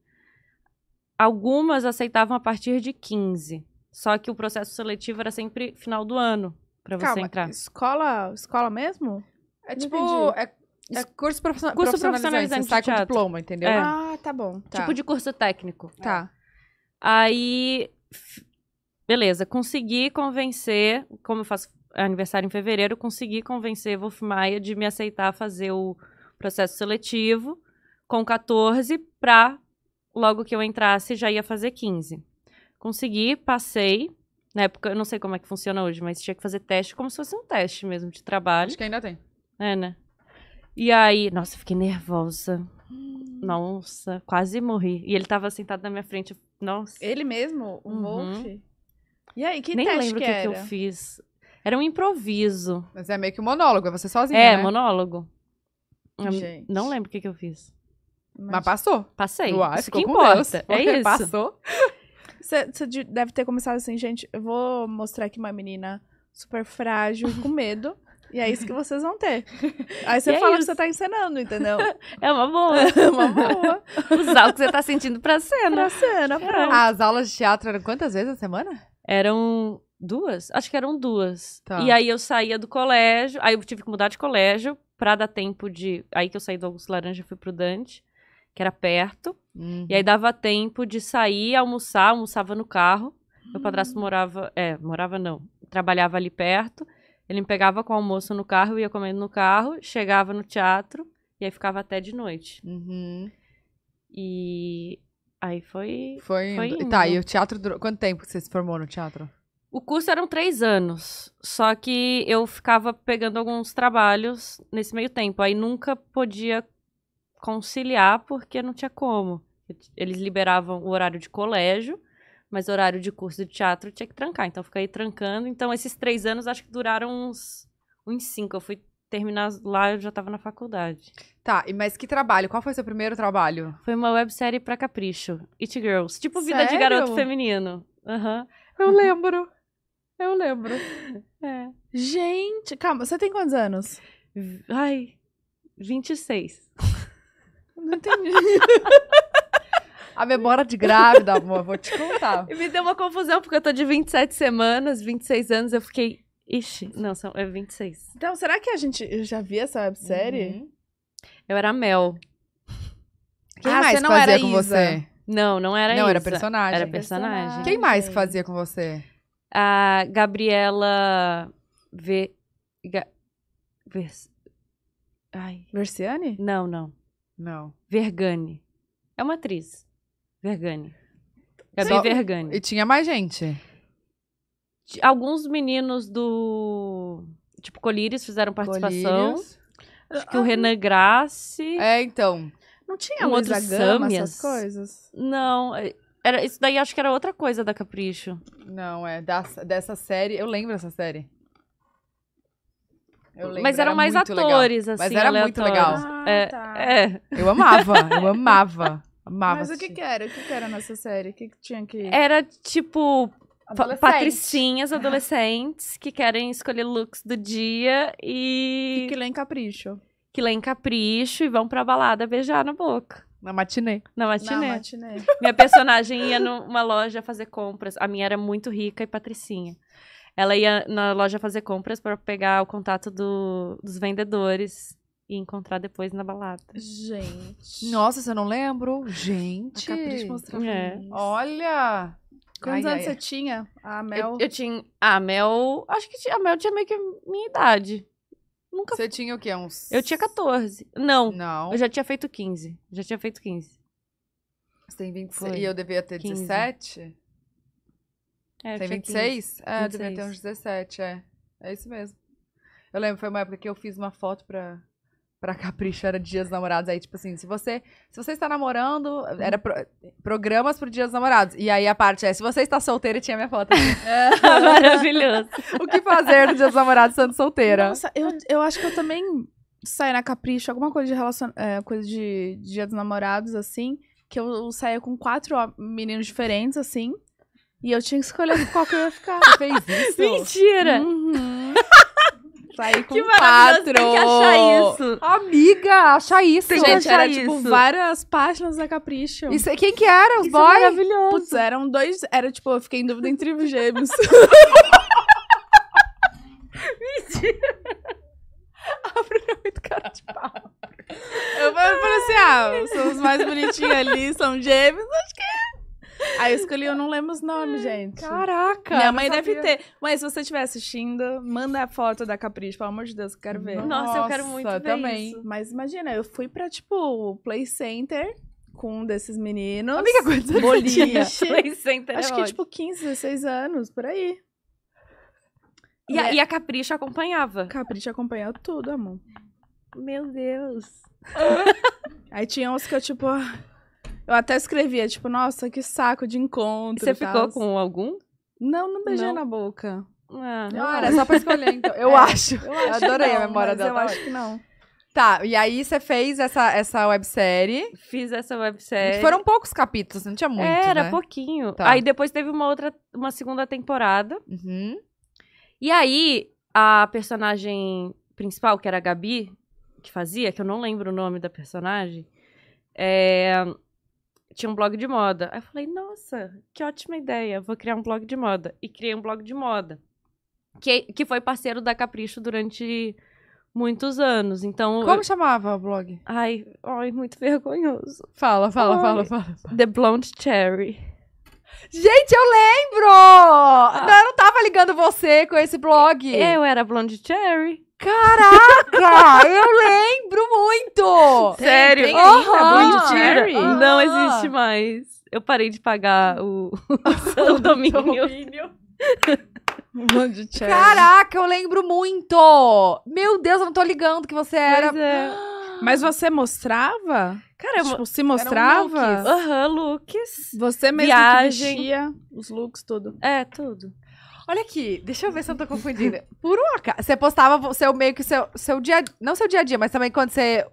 C: Algumas aceitavam a partir de 15. Só que o processo seletivo era sempre final do ano pra você entrar.
B: escola, escola mesmo?
A: É
B: Não
A: tipo.
B: entendi.
A: É, é curso, profissional,
C: Curso
A: profissionalizante. Você sai diploma, entendeu?
C: É.
B: Ah, tá bom. Tá.
C: Tipo de curso técnico.
B: Tá.
C: Aí, f- beleza, consegui convencer, como eu faço aniversário em fevereiro, consegui convencer Wolf Maia de me aceitar fazer o processo seletivo com 14 pra logo que eu entrasse já ia fazer 15. Consegui, passei. Na época, eu não sei como é que funciona hoje, mas tinha que fazer teste como se fosse um teste mesmo de trabalho.
A: Acho que ainda tem.
C: É, né? E aí, nossa, fiquei nervosa. Nossa, quase morri. E ele tava sentado na minha frente. Nossa.
B: Ele mesmo? O
C: Uhum.
B: Wolf? E aí, que
C: Nem
B: teste
C: lembro o
B: que,
C: eu fiz. Era um improviso.
A: Mas é meio que um monólogo, é você sozinha,
C: é,
A: né?
C: monólogo. Eu
B: Gente.
C: Não lembro o que, que eu fiz.
A: Mas passou.
C: Passei.
A: Uai,
C: isso que importa.
A: Deus.
C: É isso.
A: Passou.
B: Você você de- deve ter começado assim, gente, eu vou mostrar aqui uma menina super frágil com medo. E é isso que vocês vão ter. Aí você
C: E é
B: fala que
C: isso.
B: você tá encenando, entendeu?
C: É uma boa.
B: uma boa.
C: Usar o que você tá sentindo pra cena.
B: Pra cena, pronto.
A: As aulas de teatro eram quantas vezes a semana?
C: Eram duas? Acho que eram duas.
A: Tá.
C: E aí eu saía do colégio, aí eu tive que mudar de colégio pra dar tempo de. Aí que eu saí do Augusto Laranja e fui pro Dante, que era perto.
A: Uhum.
C: E aí dava tempo de sair, almoçar, almoçava no carro. Meu padrasto morava. É, morava não. Trabalhava ali perto. Ele me pegava com o almoço no carro, eu ia comendo no carro, chegava no teatro e aí ficava até de noite.
A: Uhum.
C: E aí foi.
A: Foi,
C: Foi
A: indo.
C: indo.
A: Tá, e o teatro durou... Quanto tempo que você se formou no teatro?
C: O curso eram três anos, só que eu ficava pegando alguns trabalhos nesse meio tempo. Aí nunca podia conciliar porque não tinha como. Eles liberavam o horário de colégio, mas o horário de curso de teatro tinha que trancar. Então eu fiquei trancando. Então esses três anos acho que duraram uns, uns cinco. Eu fui terminar lá, eu já tava na faculdade.
A: Tá, e mas que trabalho? Qual foi seu primeiro trabalho?
C: Foi uma websérie pra Capricho, It Girls. Tipo vida de
B: Sério?
C: garoto feminino. Aham.
A: Eu lembro. Eu lembro.
C: É.
B: Gente, calma, você tem quantos anos?
C: Ai, 26.
B: Não entendi.
A: A memória de grávida, amor, vou te contar.
C: E me deu uma confusão, porque eu tô de 27 semanas, 26 anos, eu fiquei. Ixi, não, são, é 26.
B: então, será que a gente eu já viu essa websérie?
A: Uhum.
C: Eu era a Mel.
A: Quem
B: Ah,
A: mais
B: você não
A: fazia
B: era
A: com
B: Isa.
A: você?
C: Não, não era
A: Não, era
C: Isa.
A: personagem.
C: Era personagem.
A: Quem mais que fazia com você?
C: A Gabriela. V. Ga... Vers- Ai.
B: Versiane?
C: Não, não.
A: Não.
C: Vergani. É uma atriz. Vergani. Gabi
A: Só-
C: Vergani.
A: E tinha mais gente.
C: Alguns meninos do. Tipo, Colírios fizeram participação.
A: Colírios.
C: Acho que o Renan Grassi.
A: É, então.
B: Não tinha
C: Um outro
B: Gama, essas coisas?
C: Não, é- era, isso daí acho que era outra coisa da Capricho.
A: Não, é da- dessa série. Eu lembro dessa série. Eu lembro,
C: Mas eram
A: era
C: mais
A: muito legal.
C: atores, assim.
A: Mas era muito legal.
B: Ah,
C: É,
B: tá.
C: é.
A: Eu amava, eu amava. Amava.
B: Mas o que que era? O que que era nessa série? O que que tinha que...
C: Era tipo
A: Adolescente.
C: patricinhas adolescentes que querem escolher looks do dia e
B: E que lê em Capricho.
C: que leem capricho e vão pra balada beijar na boca.
A: Na matinê.
C: Na
B: Na
C: matinê.
B: matinê.
C: Minha personagem ia numa loja fazer compras. A minha era muito rica e patricinha. Ela ia na loja fazer compras pra pegar o contato do- dos vendedores e encontrar depois na balada.
B: Gente.
A: Nossa, se eu não lembro.
B: A
A: Gente.
B: Capricho mostrava
C: É.
A: Olha.
B: Quantos
A: Ai,
B: anos
A: ai,
B: você tinha? A Mel?
C: Eu, eu tinha. Ah, a Mel. Acho que tinha- a Mel tinha meio que minha idade. Nunca.
A: Você tinha o quê? Uns.
C: Eu tinha 14. Não,
A: Não.
C: eu já tinha feito 15. Já tinha feito 15.
A: Você tem 26.
C: Foi.
A: E eu devia ter
C: 15.
A: 17?
C: É,
A: Tem
C: tinha
A: 26? É, eu devia
C: 26.
A: ter uns 17, é. É isso mesmo. Eu lembro, foi uma época que eu fiz uma foto pra, pra Capricho, era Dias dos Namorados. Aí, tipo assim, se você, se você está namorando, era pro- programas pro Dias dos Namorados. E aí a parte é, se você está solteira, tinha minha foto.
C: 15. Maravilhoso.
A: o que fazer no Dia dos Namorados sendo solteira?
B: Nossa, eu, eu acho que eu também saí na Capricho, alguma coisa de relacion... é, coisa de Dia dos Namorados, assim, que eu saía com quatro meninos diferentes, assim, e eu tinha que escolher qual que eu ia ficar.
A: Você fez isso?
C: Mentira!
B: Uhum. Saí com
C: Que
B: quatro.
C: tem que achar isso.
A: Amiga, acha isso.
C: Tem
B: Gente,
C: achar
B: era tipo
C: isso.
B: várias páginas da Capricho.
A: Isso- quem que era? Os
C: Isso é
A: boys?
C: maravilhoso.
B: Putz, eram dois. Era tipo, eu fiquei em dúvida entre os gêmeos.
A: muito cara de pau.
B: Eu falei assim: ah, são os mais bonitinhos ali, são gêmeos, acho que é. Aí eu escolhi, eu não lembro os nomes, gente.
A: Caraca.
B: Minha mãe deve ter. Mas se você estiver assistindo, manda a foto da Capricho, pelo amor de Deus, que eu quero ver.
C: Nossa, eu quero muito
A: Nossa,
C: ver
A: também.
C: isso.
B: Mas imagina, eu fui pra, tipo, o Play Center com um desses meninos.
A: Amiga, quantos
B: boliche.
C: Play Center é
B: Acho que,
C: ótimo.
B: tipo, 15, 16 anos, por aí.
C: E a, e a Capricho acompanhava.
B: Capricho acompanhou tudo, amor.
C: meu Deus.
B: Aí tinha uns que eu, tipo. Eu até escrevia, tipo, nossa, que saco de encontro.
C: Você ficou com algum?
B: Não, não beijei
C: Não?
B: na boca.
C: Ah,
A: Ah,
B: acho.
A: era só pra escolher, então. Eu
B: É,
A: acho.
B: Eu, acho
A: adorei a
B: não,
A: memória
B: mas
A: dela.
B: Eu
A: tá
B: acho que não.
A: Tá, e aí você fez essa, essa websérie.
C: Fiz essa websérie.
A: Foram poucos capítulos, não tinha muito,
C: Era
A: né?
C: pouquinho.
A: Tá.
C: Aí depois teve uma outra, uma segunda temporada.
A: Uhum.
C: E aí, a personagem principal, que era a Gabi, que fazia, que eu não lembro o nome da personagem, é, tinha um blog de moda. Aí eu falei, nossa, que ótima ideia, vou criar um blog de moda. E criei um blog de moda. Que, que foi parceiro da Capricho durante muitos anos. Então.
A: Como
C: eu-
A: chamava o blog?
C: Ai, ai, muito vergonhoso.
A: Fala, fala,
C: Ai.
A: fala, fala.
C: The Blonde Cherry.
A: Gente, eu lembro! Não, eu não tava ligando você com esse blog.
C: Eu era Blonde Cherry.
A: Caraca! eu lembro muito!
C: Sério?
A: tem
C: Aham.
A: Blonde Cherry?
C: Não
A: Aham.
C: existe mais. Eu parei de pagar o, o domínio.
B: Blonde cherry.
A: Caraca, eu lembro muito! Meu Deus, eu não tô ligando que você era.
C: Pois é.
B: Mas você mostrava?
C: Cara, eu...
B: Tipo, se mostrava?
A: looks.
C: Aham, looks.
B: Você mesmo
C: Viagem.
B: que vestia os looks, tudo.
C: É, tudo.
A: Olha aqui, deixa eu ver se eu não tô confundindo. Por um acaso, você postava seu meio que seu, seu dia. Não seu dia a dia, mas também quando você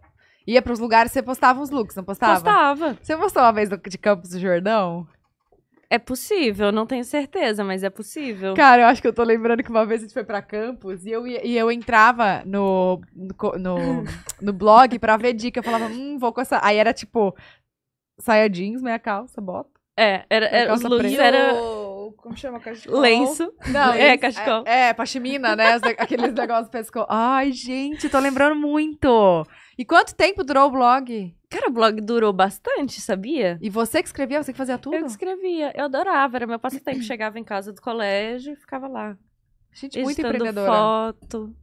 A: ia pros lugares, você postava uns looks, não postava?
C: Postava.
A: Você postou uma vez de Campos do Jordão?
C: É possível, não tenho certeza, mas é possível.
A: Cara, eu acho que eu tô lembrando que uma vez a gente foi pra Campos e eu, ia- e eu entrava no, no, no, no blog pra ver dica. Eu falava, hum, vou com essa. Aí era tipo, saia jeans, meia calça, bota.
C: É, era, era- os looks
A: preta.
C: era
B: o- Como chama? Cachecol?
C: lenço.
A: Não,
C: É, cachecol.
A: É, é pashmina, né? Aqueles negócios do pescoço. Ai, gente, tô lembrando muito. E quanto tempo durou o blog?
C: Cara, o blog durou bastante, sabia?
A: E você que escrevia, você que fazia tudo?
C: Eu que escrevia, eu adorava, era meu passatempo. Chegava em casa do colégio e ficava lá.
A: Gente, muito empreendedora.
C: foto.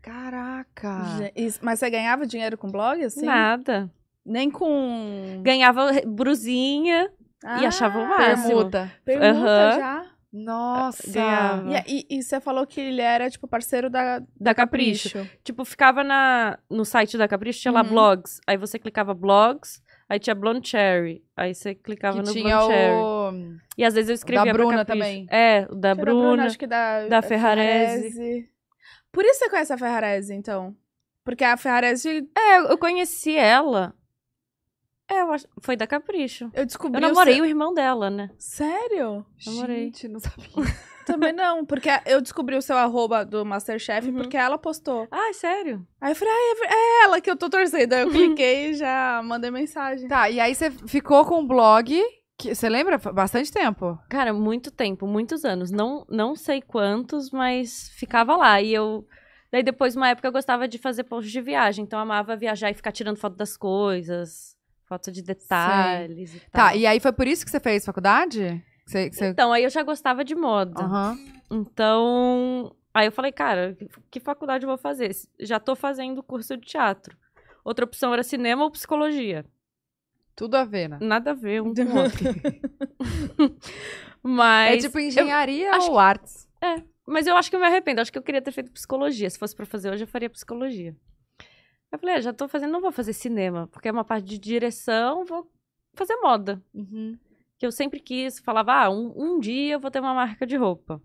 A: Caraca.
B: Mas você ganhava dinheiro com blog, assim?
C: Nada.
B: Nem com...
C: Ganhava brusinha e achava o máximo.
A: Permuta.
B: Permuta
C: Aham.
B: já.
A: Nossa.
C: Ganhava.
B: E, e- e você falou que ele era, tipo, parceiro da,
C: Da Capricho. Tipo, ficava na, no site da Capricho, tinha lá
B: Uhum.
C: blogs. Aí você clicava blogs, aí tinha Blonde Cherry. Aí você clicava
A: Que
C: no
A: tinha
C: Blonde Cherry.
A: o...
C: E às vezes eu escrevia pra
A: Bruna
C: Capricho.
A: também.
C: É, o da
B: que era
C: Bruna.
B: acho que da,
C: da Ferrarese.
B: Por isso você conhece a Ferrarese, então? Porque a Ferrarese,
C: É, eu conheci ela. É, eu acho... foi da Capricho.
B: eu descobri...
C: Eu
B: o
C: namorei
B: seu-
C: o irmão dela, né?
B: Sério?
C: Namorei.
A: Gente, não sabia.
B: Também não, porque eu descobri o seu arroba do Masterchef
C: Uhum.
B: porque ela postou.
C: Ai, sério?
B: Aí eu falei, ah, é, é ela que eu tô torcendo. Aí eu cliquei e já mandei mensagem.
A: Tá, e aí você ficou com o blog, que você lembra? Foi Bastante tempo.
C: Cara, muito tempo, muitos anos. Não, não sei quantos, mas ficava lá. E eu. Daí depois, uma época, eu gostava de fazer post de viagem. Então eu amava viajar e ficar tirando foto das coisas, foto de detalhes e tal.
A: Tá, e aí foi por isso que você fez faculdade? Que Você, que você...
C: Então, aí eu já gostava de moda.
A: Aham.
C: Então. Aí eu falei, cara, que- que faculdade eu vou fazer? Já tô fazendo curso de teatro. Outra opção era cinema ou psicologia.
A: Tudo a ver, né?
C: Nada a ver um com o outro. Mas.
A: é tipo engenharia ou artes?
C: Mas eu acho que eu me arrependo. Acho que eu queria ter feito psicologia. Se fosse pra fazer hoje, eu faria psicologia. Eu falei, ah, já tô fazendo, não vou fazer cinema, porque é uma parte de direção, vou fazer moda.
A: Uhum.
C: Que eu sempre quis, falava, ah, um, um dia eu vou ter uma marca de roupa.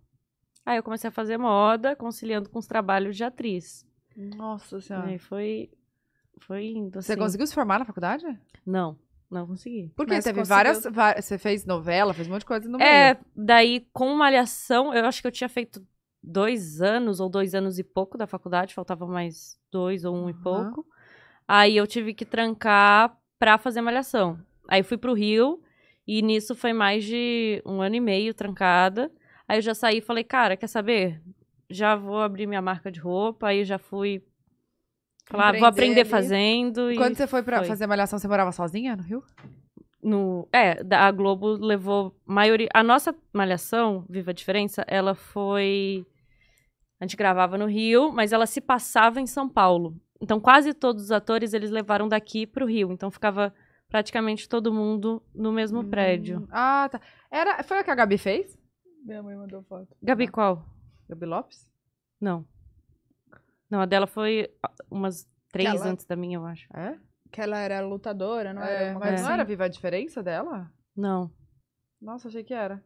C: Aí eu comecei a fazer moda, conciliando com os trabalhos de atriz.
A: Nossa senhora.
C: Aí foi, foi indo,
A: Você
C: assim.
A: conseguiu se formar na faculdade?
C: Não, não consegui.
A: Porque
B: Mas
A: teve várias, va- Você fez novela, fez um monte de coisa no meio.
C: É, daí com malhação, eu acho que eu tinha feito dois anos ou dois anos e pouco da faculdade, faltava mais dois ou um e
A: Aham.
C: pouco. Aí eu tive que trancar pra fazer malhação. Aí fui pro Rio e nisso foi mais de um ano e meio trancada. Aí eu já saí e falei, cara, quer saber? Já vou abrir minha marca de roupa. Aí já fui falar, vou
B: Empreender
C: aprender
B: ali.
C: fazendo. E
A: Quando você foi pra
C: foi.
A: fazer malhação, você morava sozinha no Rio?
C: no é da- a Globo levou maioria a nossa malhação Viva a Diferença ela foi a gente gravava no Rio mas ela se passava em São Paulo então quase todos os atores eles levaram daqui pro Rio então ficava praticamente todo mundo no mesmo prédio
A: Hum, Ah, tá. Era, foi a que a Gabi fez?
B: Minha mãe mandou foto.
C: Gabi qual
A: Gabi Lopes?
C: não não a dela foi ah, umas Três
B: ela-
C: antes da minha, eu acho.
A: É?
B: Que ela era lutadora, não
A: É,
B: era? Uma
A: mas não era viva a diferença dela?
C: Não.
A: Nossa, achei que era.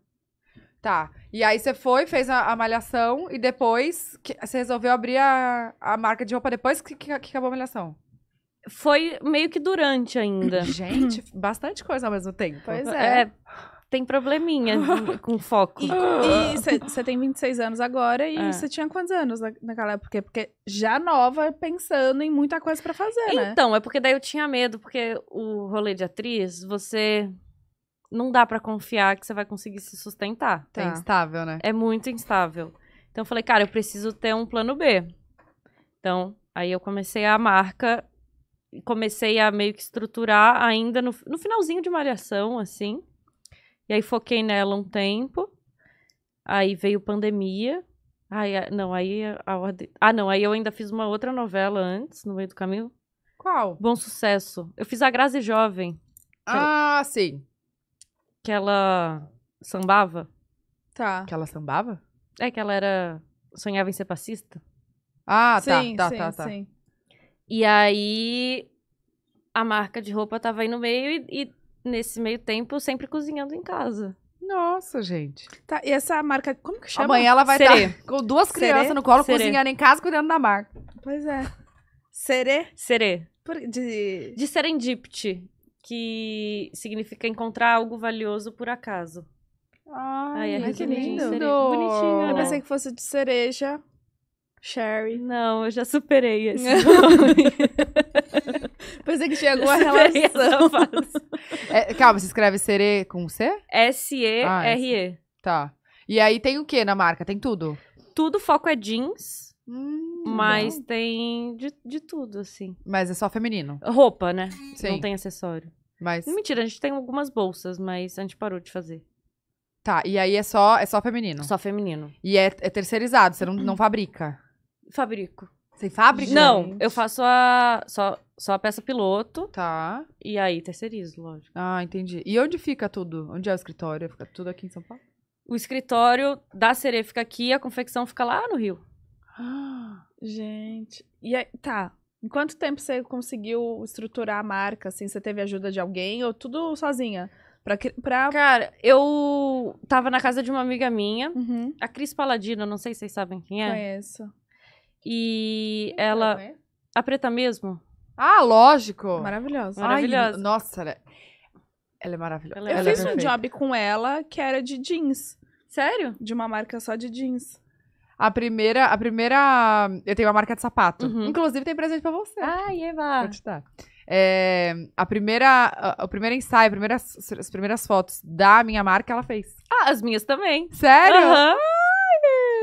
A: Tá. E aí você foi, fez a, a malhação e depois que- você resolveu abrir a, a marca de roupa depois que, que, que acabou a malhação.
C: Foi meio que durante ainda.
A: Gente, bastante coisa ao mesmo tempo.
B: Pois é.
C: É, tem probleminha com foco.
B: E você tem 26 anos agora e
C: É.
B: você tinha quantos anos na- naquela época? Porque já nova, pensando em muita coisa pra fazer, né?
C: Então, é porque daí eu tinha medo, porque o rolê de atriz, você não dá pra confiar que você vai conseguir se sustentar.
B: Tá.
A: instável, né?
C: É muito instável. Então eu falei, cara, eu preciso ter um plano B. Então, aí eu comecei a marca, e comecei a meio que estruturar ainda no, no finalzinho de malhação, assim. E aí foquei nela um tempo. Aí veio pandemia. Aí, não, aí a- a ordem. Ah, não, aí eu ainda fiz uma outra novela antes, no meio do caminho.
A: Qual?
C: Bom sucesso. Eu fiz a Grazi Jovem,
A: Ah, sim.
C: Que ela sambava.
B: Tá.
A: Que ela sambava?
C: É que ela era. sonhava em ser passista.
A: Ah,
B: sim,
A: tá, tá,
B: sim,
A: tá, tá.
B: sim.
C: E aí a marca de roupa tava aí no meio e, e nesse meio tempo sempre cozinhando em casa.
A: Nossa, gente.
B: Tá, e essa marca, como que chama?
A: Amanhã ela vai
C: Serê.
A: estar com duas
B: Serê?
A: crianças no colo,
C: Serê.
A: cozinhando em casa, cuidando da marca.
B: Pois é. Serê?
C: Serê.
B: Por- De...
C: De serendipity, que significa encontrar algo valioso por acaso.
A: Ai,
C: Ai, é
B: ai, que
C: resumidinho,
B: lindo.
C: Bonitinho,
B: Eu
C: né?
B: pensei que fosse de cereja. Sherry.
C: Não, eu já superei esse
B: Pensei que tinha alguma relação.
A: É, calma, se escreve Serê com C?
C: S-E-R-E.
A: Tá. E aí tem o que na marca? Tem tudo?
C: Tudo foco é jeans,
A: Hum,
C: mas tem de, de tudo, assim.
A: Mas é só feminino.
C: Roupa, né?
A: Sim.
C: Não tem acessório.
A: Mas.
C: Mentira, a gente tem algumas bolsas, mas a gente parou de fazer.
A: Tá, e aí é só, é só feminino.
C: Só feminino.
A: E é, é terceirizado, você não, não fabrica.
C: Fabrico.
A: Você fabrica?
C: Não,
B: gente.
C: eu faço a só, só a peça piloto
A: Tá.
C: e aí terceirizo, lógico.
A: Ah, entendi. E onde fica tudo? Onde é o escritório? Fica tudo aqui em São Paulo?
C: O escritório da Serê fica aqui, a confecção fica lá no Rio.
B: Gente. E aí, tá. Em quanto tempo você conseguiu estruturar a marca? Assim, você teve ajuda de alguém ou tudo sozinha? Pra, pra...
C: Cara, eu tava na casa de uma amiga minha,
B: Uhum,
C: a Cris Paladino, não sei se vocês sabem quem é.
B: Conheço.
C: E ela. A preta mesmo?
A: Ah, lógico.
B: Maravilhosa.
A: Ai,
C: Maravilhosa.
A: nossa, ela é, ela é maravilhosa.
C: Ela é
B: Eu
A: Ela é
B: fiz um job com ela que era de jeans.
C: Sério?
B: De uma marca só de jeans.
A: A primeira, a primeira. Eu tenho uma marca de sapato.
C: Uhum.
A: Inclusive, tem presente pra você.
C: Ai, Eva.
A: Vou te dar. É, a primeira. A, o primeiro ensaio, a primeira- as primeiras fotos da minha marca, ela fez.
C: Ah, as minhas também.
A: Sério?
C: Aham.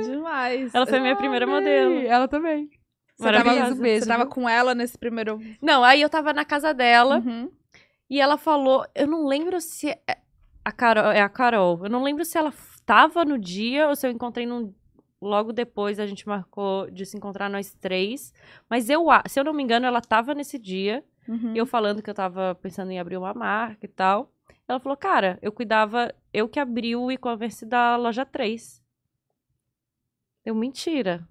B: Demais.
C: Ela foi minha primeira modelo.
A: Ela também.
B: Você tava,
A: beijo,
B: você tava com ela nesse primeiro.
C: Não, aí eu tava na casa dela
B: Uhum.
C: e ela falou, eu não lembro se é a Carol, é a Carol. Eu não lembro se ela tava no dia ou se eu encontrei num logo depois a gente marcou de se encontrar nós três, mas eu, se eu não me engano, ela tava nesse dia,
B: Uhum.
C: eu falando que eu tava pensando em abrir uma marca e tal. Ela falou: "Cara, eu cuidava, eu que abri o e-commerce da loja 3". Eu mentira.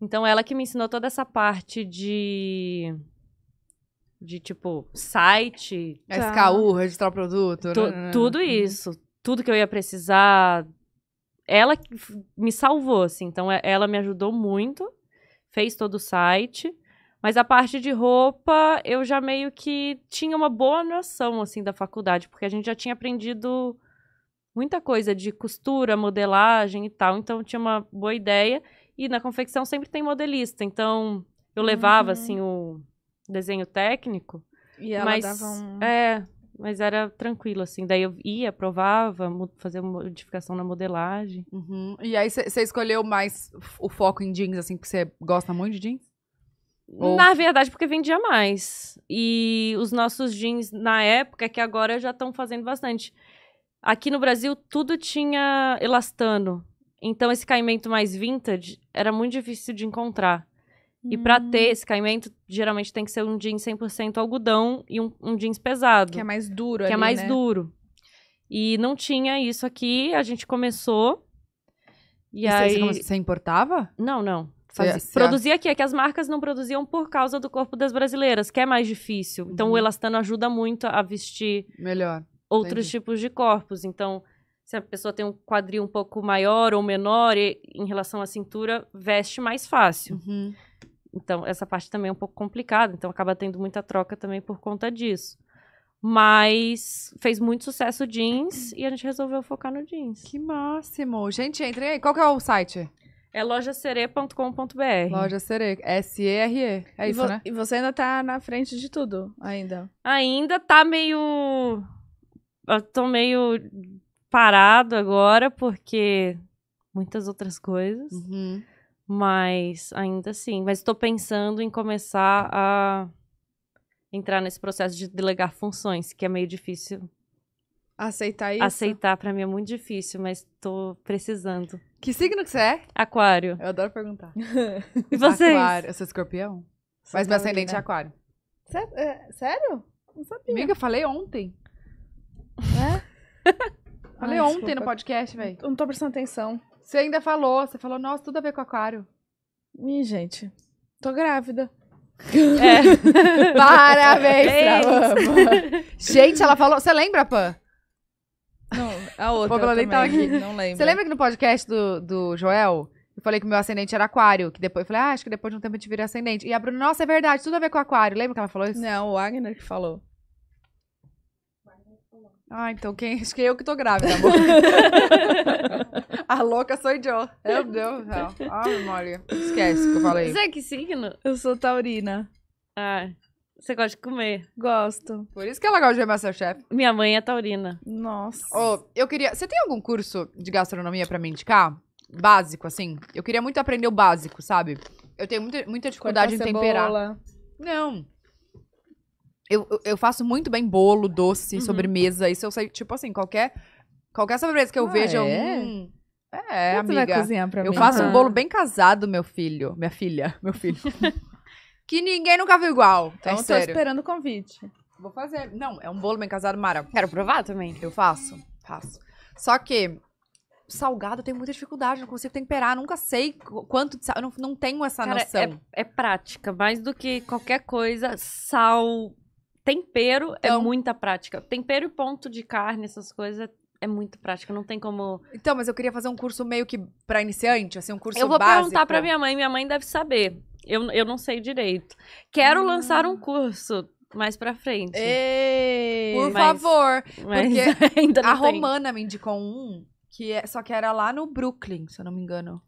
C: Então ela que me ensinou toda essa parte de de tipo site,
B: Tá.
A: SKU, registrar o produto.
C: Tu-
A: né?
C: tudo isso, tudo que eu ia precisar. Ela me salvou, assim. Então, é- ela me ajudou muito, fez todo o site. Mas a parte de roupa, eu já meio que tinha uma boa noção, assim, da faculdade, porque a gente já tinha aprendido muita coisa de costura, modelagem e tal. Então, tinha uma boa ideia. E na confecção sempre tem modelista. Então, eu levava,
B: Uhum.
C: assim, o desenho técnico.
B: E ela
C: mas
B: dava um.
C: é, mas era tranquilo assim. Daí eu ia, provava, fazia modificação na modelagem.
A: Uhum. E aí, você escolheu mais o foco em jeans, assim, porque você gosta muito de jeans? Ou-
C: Na verdade, porque vendia mais. E os nossos jeans na época, que agora já estão fazendo bastante. Aqui no Brasil, tudo tinha elastano. Então, esse caimento mais vintage era muito difícil de encontrar. E
B: Hum,
C: ter esse caimento, geralmente tem que ser um jeans 100% algodão e um, um jeans pesado.
B: Que é mais duro
C: que é
B: ali,
C: mais
B: né?
C: duro. E não tinha isso aqui, a gente começou. E,
A: E
C: aí.
A: você, você importava?
C: Não, não.
A: Você-
C: Fazia-
A: você-
C: Produzia aqui, é que as marcas não produziam por causa do corpo das brasileiras, que é mais difícil. Então
A: Uhum.
C: o elastano ajuda muito a vestir
A: Melhor.
C: outros
A: Entendi.
C: tipos de corpos. Então, se a pessoa tem um quadril um pouco maior ou menor, e, em relação à cintura, veste mais fácil.
A: Uhum.
C: Então, essa parte também é um pouco complicada. Então, acaba tendo muita troca também por conta disso. Mas fez muito sucesso o jeans e a gente resolveu focar no jeans.
A: Que máximo. Gente, entrem aí. Qual que é o site?
C: É lojacere.com.br.
A: Loja Sere. S-E-R-E. É
B: e,
A: isso, né?
B: e você ainda tá na frente de tudo, ainda.
C: Ainda tá meio. Eu tô meio parado agora, porque muitas outras coisas.
A: Uhum.
C: Mas ainda assim. Mas estou pensando em começar a entrar nesse processo de delegar funções, que é meio difícil.
B: Aceitar isso?
C: Aceitar pra mim é muito difícil, mas tô precisando.
A: Que signo que você é?
C: Aquário.
A: Eu adoro perguntar.
C: E vocês?
A: Aquário. Eu sou escorpião.
B: Sou
A: Mas meu ascendente é aquário.
B: Sé- é, sério? Não sabia.
A: Amiga, eu falei ontem.
B: É?
A: Falei
B: Ai,
A: ontem
B: desculpa.
A: no podcast, velho.
B: Eu não tô prestando atenção.
A: Você ainda falou. Você falou, nossa, tudo a ver com aquário.
B: Ih, gente. Tô grávida.
C: É.
A: Parabéns pra. Gente, ela falou... Você lembra, Pam?
B: Não, a outra
A: Pamela nem tava
B: também,
A: aqui.
B: Não lembro.
A: Você lembra que no podcast do, do Joel, eu falei que o meu ascendente era aquário, que depois eu falei, ah, acho que depois de um tempo a gente vira ascendente. E a Bruna, nossa, é verdade, tudo a ver com aquário. Lembra que ela falou isso?
B: Não, o Wagner que falou.
A: Ah, então quem? Acho que eu que tô grávida, amor. a louca sou eu. Meu Deus do céu. Ai, memória. Esquece o que eu falei.
C: Você é que signo?
B: Eu sou taurina.
C: Ah, você gosta de comer.
B: Gosto.
A: Por isso que ela gosta de ver Masterchef.
C: Minha mãe é taurina.
B: Nossa.
A: Ô, eu queria... Você tem algum curso de gastronomia pra me indicar? Básico, assim? Eu queria muito aprender o básico, sabe? Eu tenho muita, muita dificuldade em temperar.
B: cebola.
A: Não. Eu, eu- eu faço muito bem bolo, doce,
C: Uhum.
A: sobremesa. Isso eu sei, tipo assim, qualquer, qualquer sobremesa que eu
B: Ah,
A: vejo, eu.
B: é?
A: Hum, é,
B: Quando Você vai
A: amiga.
B: cozinhar pra
A: Eu
B: mim?
A: faço um
C: Aham.
A: bolo bem casado, meu filho. Minha filha, meu filho. que ninguém nunca viu igual.
B: Então
A: é
B: tô
A: sério.
B: esperando o convite.
A: Vou fazer. Não, é um bolo bem casado, Mara.
C: Quero provar também.
A: Eu faço, faço. Só que salgado eu tenho muita dificuldade, não consigo temperar, nunca sei qu- quanto de sal, eu não, não tenho essa
C: Cara,
A: noção.
C: é, é prática. Mais do que qualquer coisa, sal, tempero
A: Então-
C: é muita prática. Tempero e ponto de carne, essas coisas, é muito prática. Não tem como...
A: Então, mas eu queria fazer um curso meio que pra iniciante, assim, um curso
C: Eu vou
A: básico.
C: perguntar pra minha mãe. Minha mãe deve saber. Eu, eu não sei direito. Quero
A: Hum.
C: lançar um curso mais pra frente.
B: Ei,
A: Por
C: Mas-
A: favor.
C: mas
A: porque
C: ainda não
A: A
C: tem.
A: Romana me indicou um, que é, só que era lá no Brooklyn, se eu não me engano.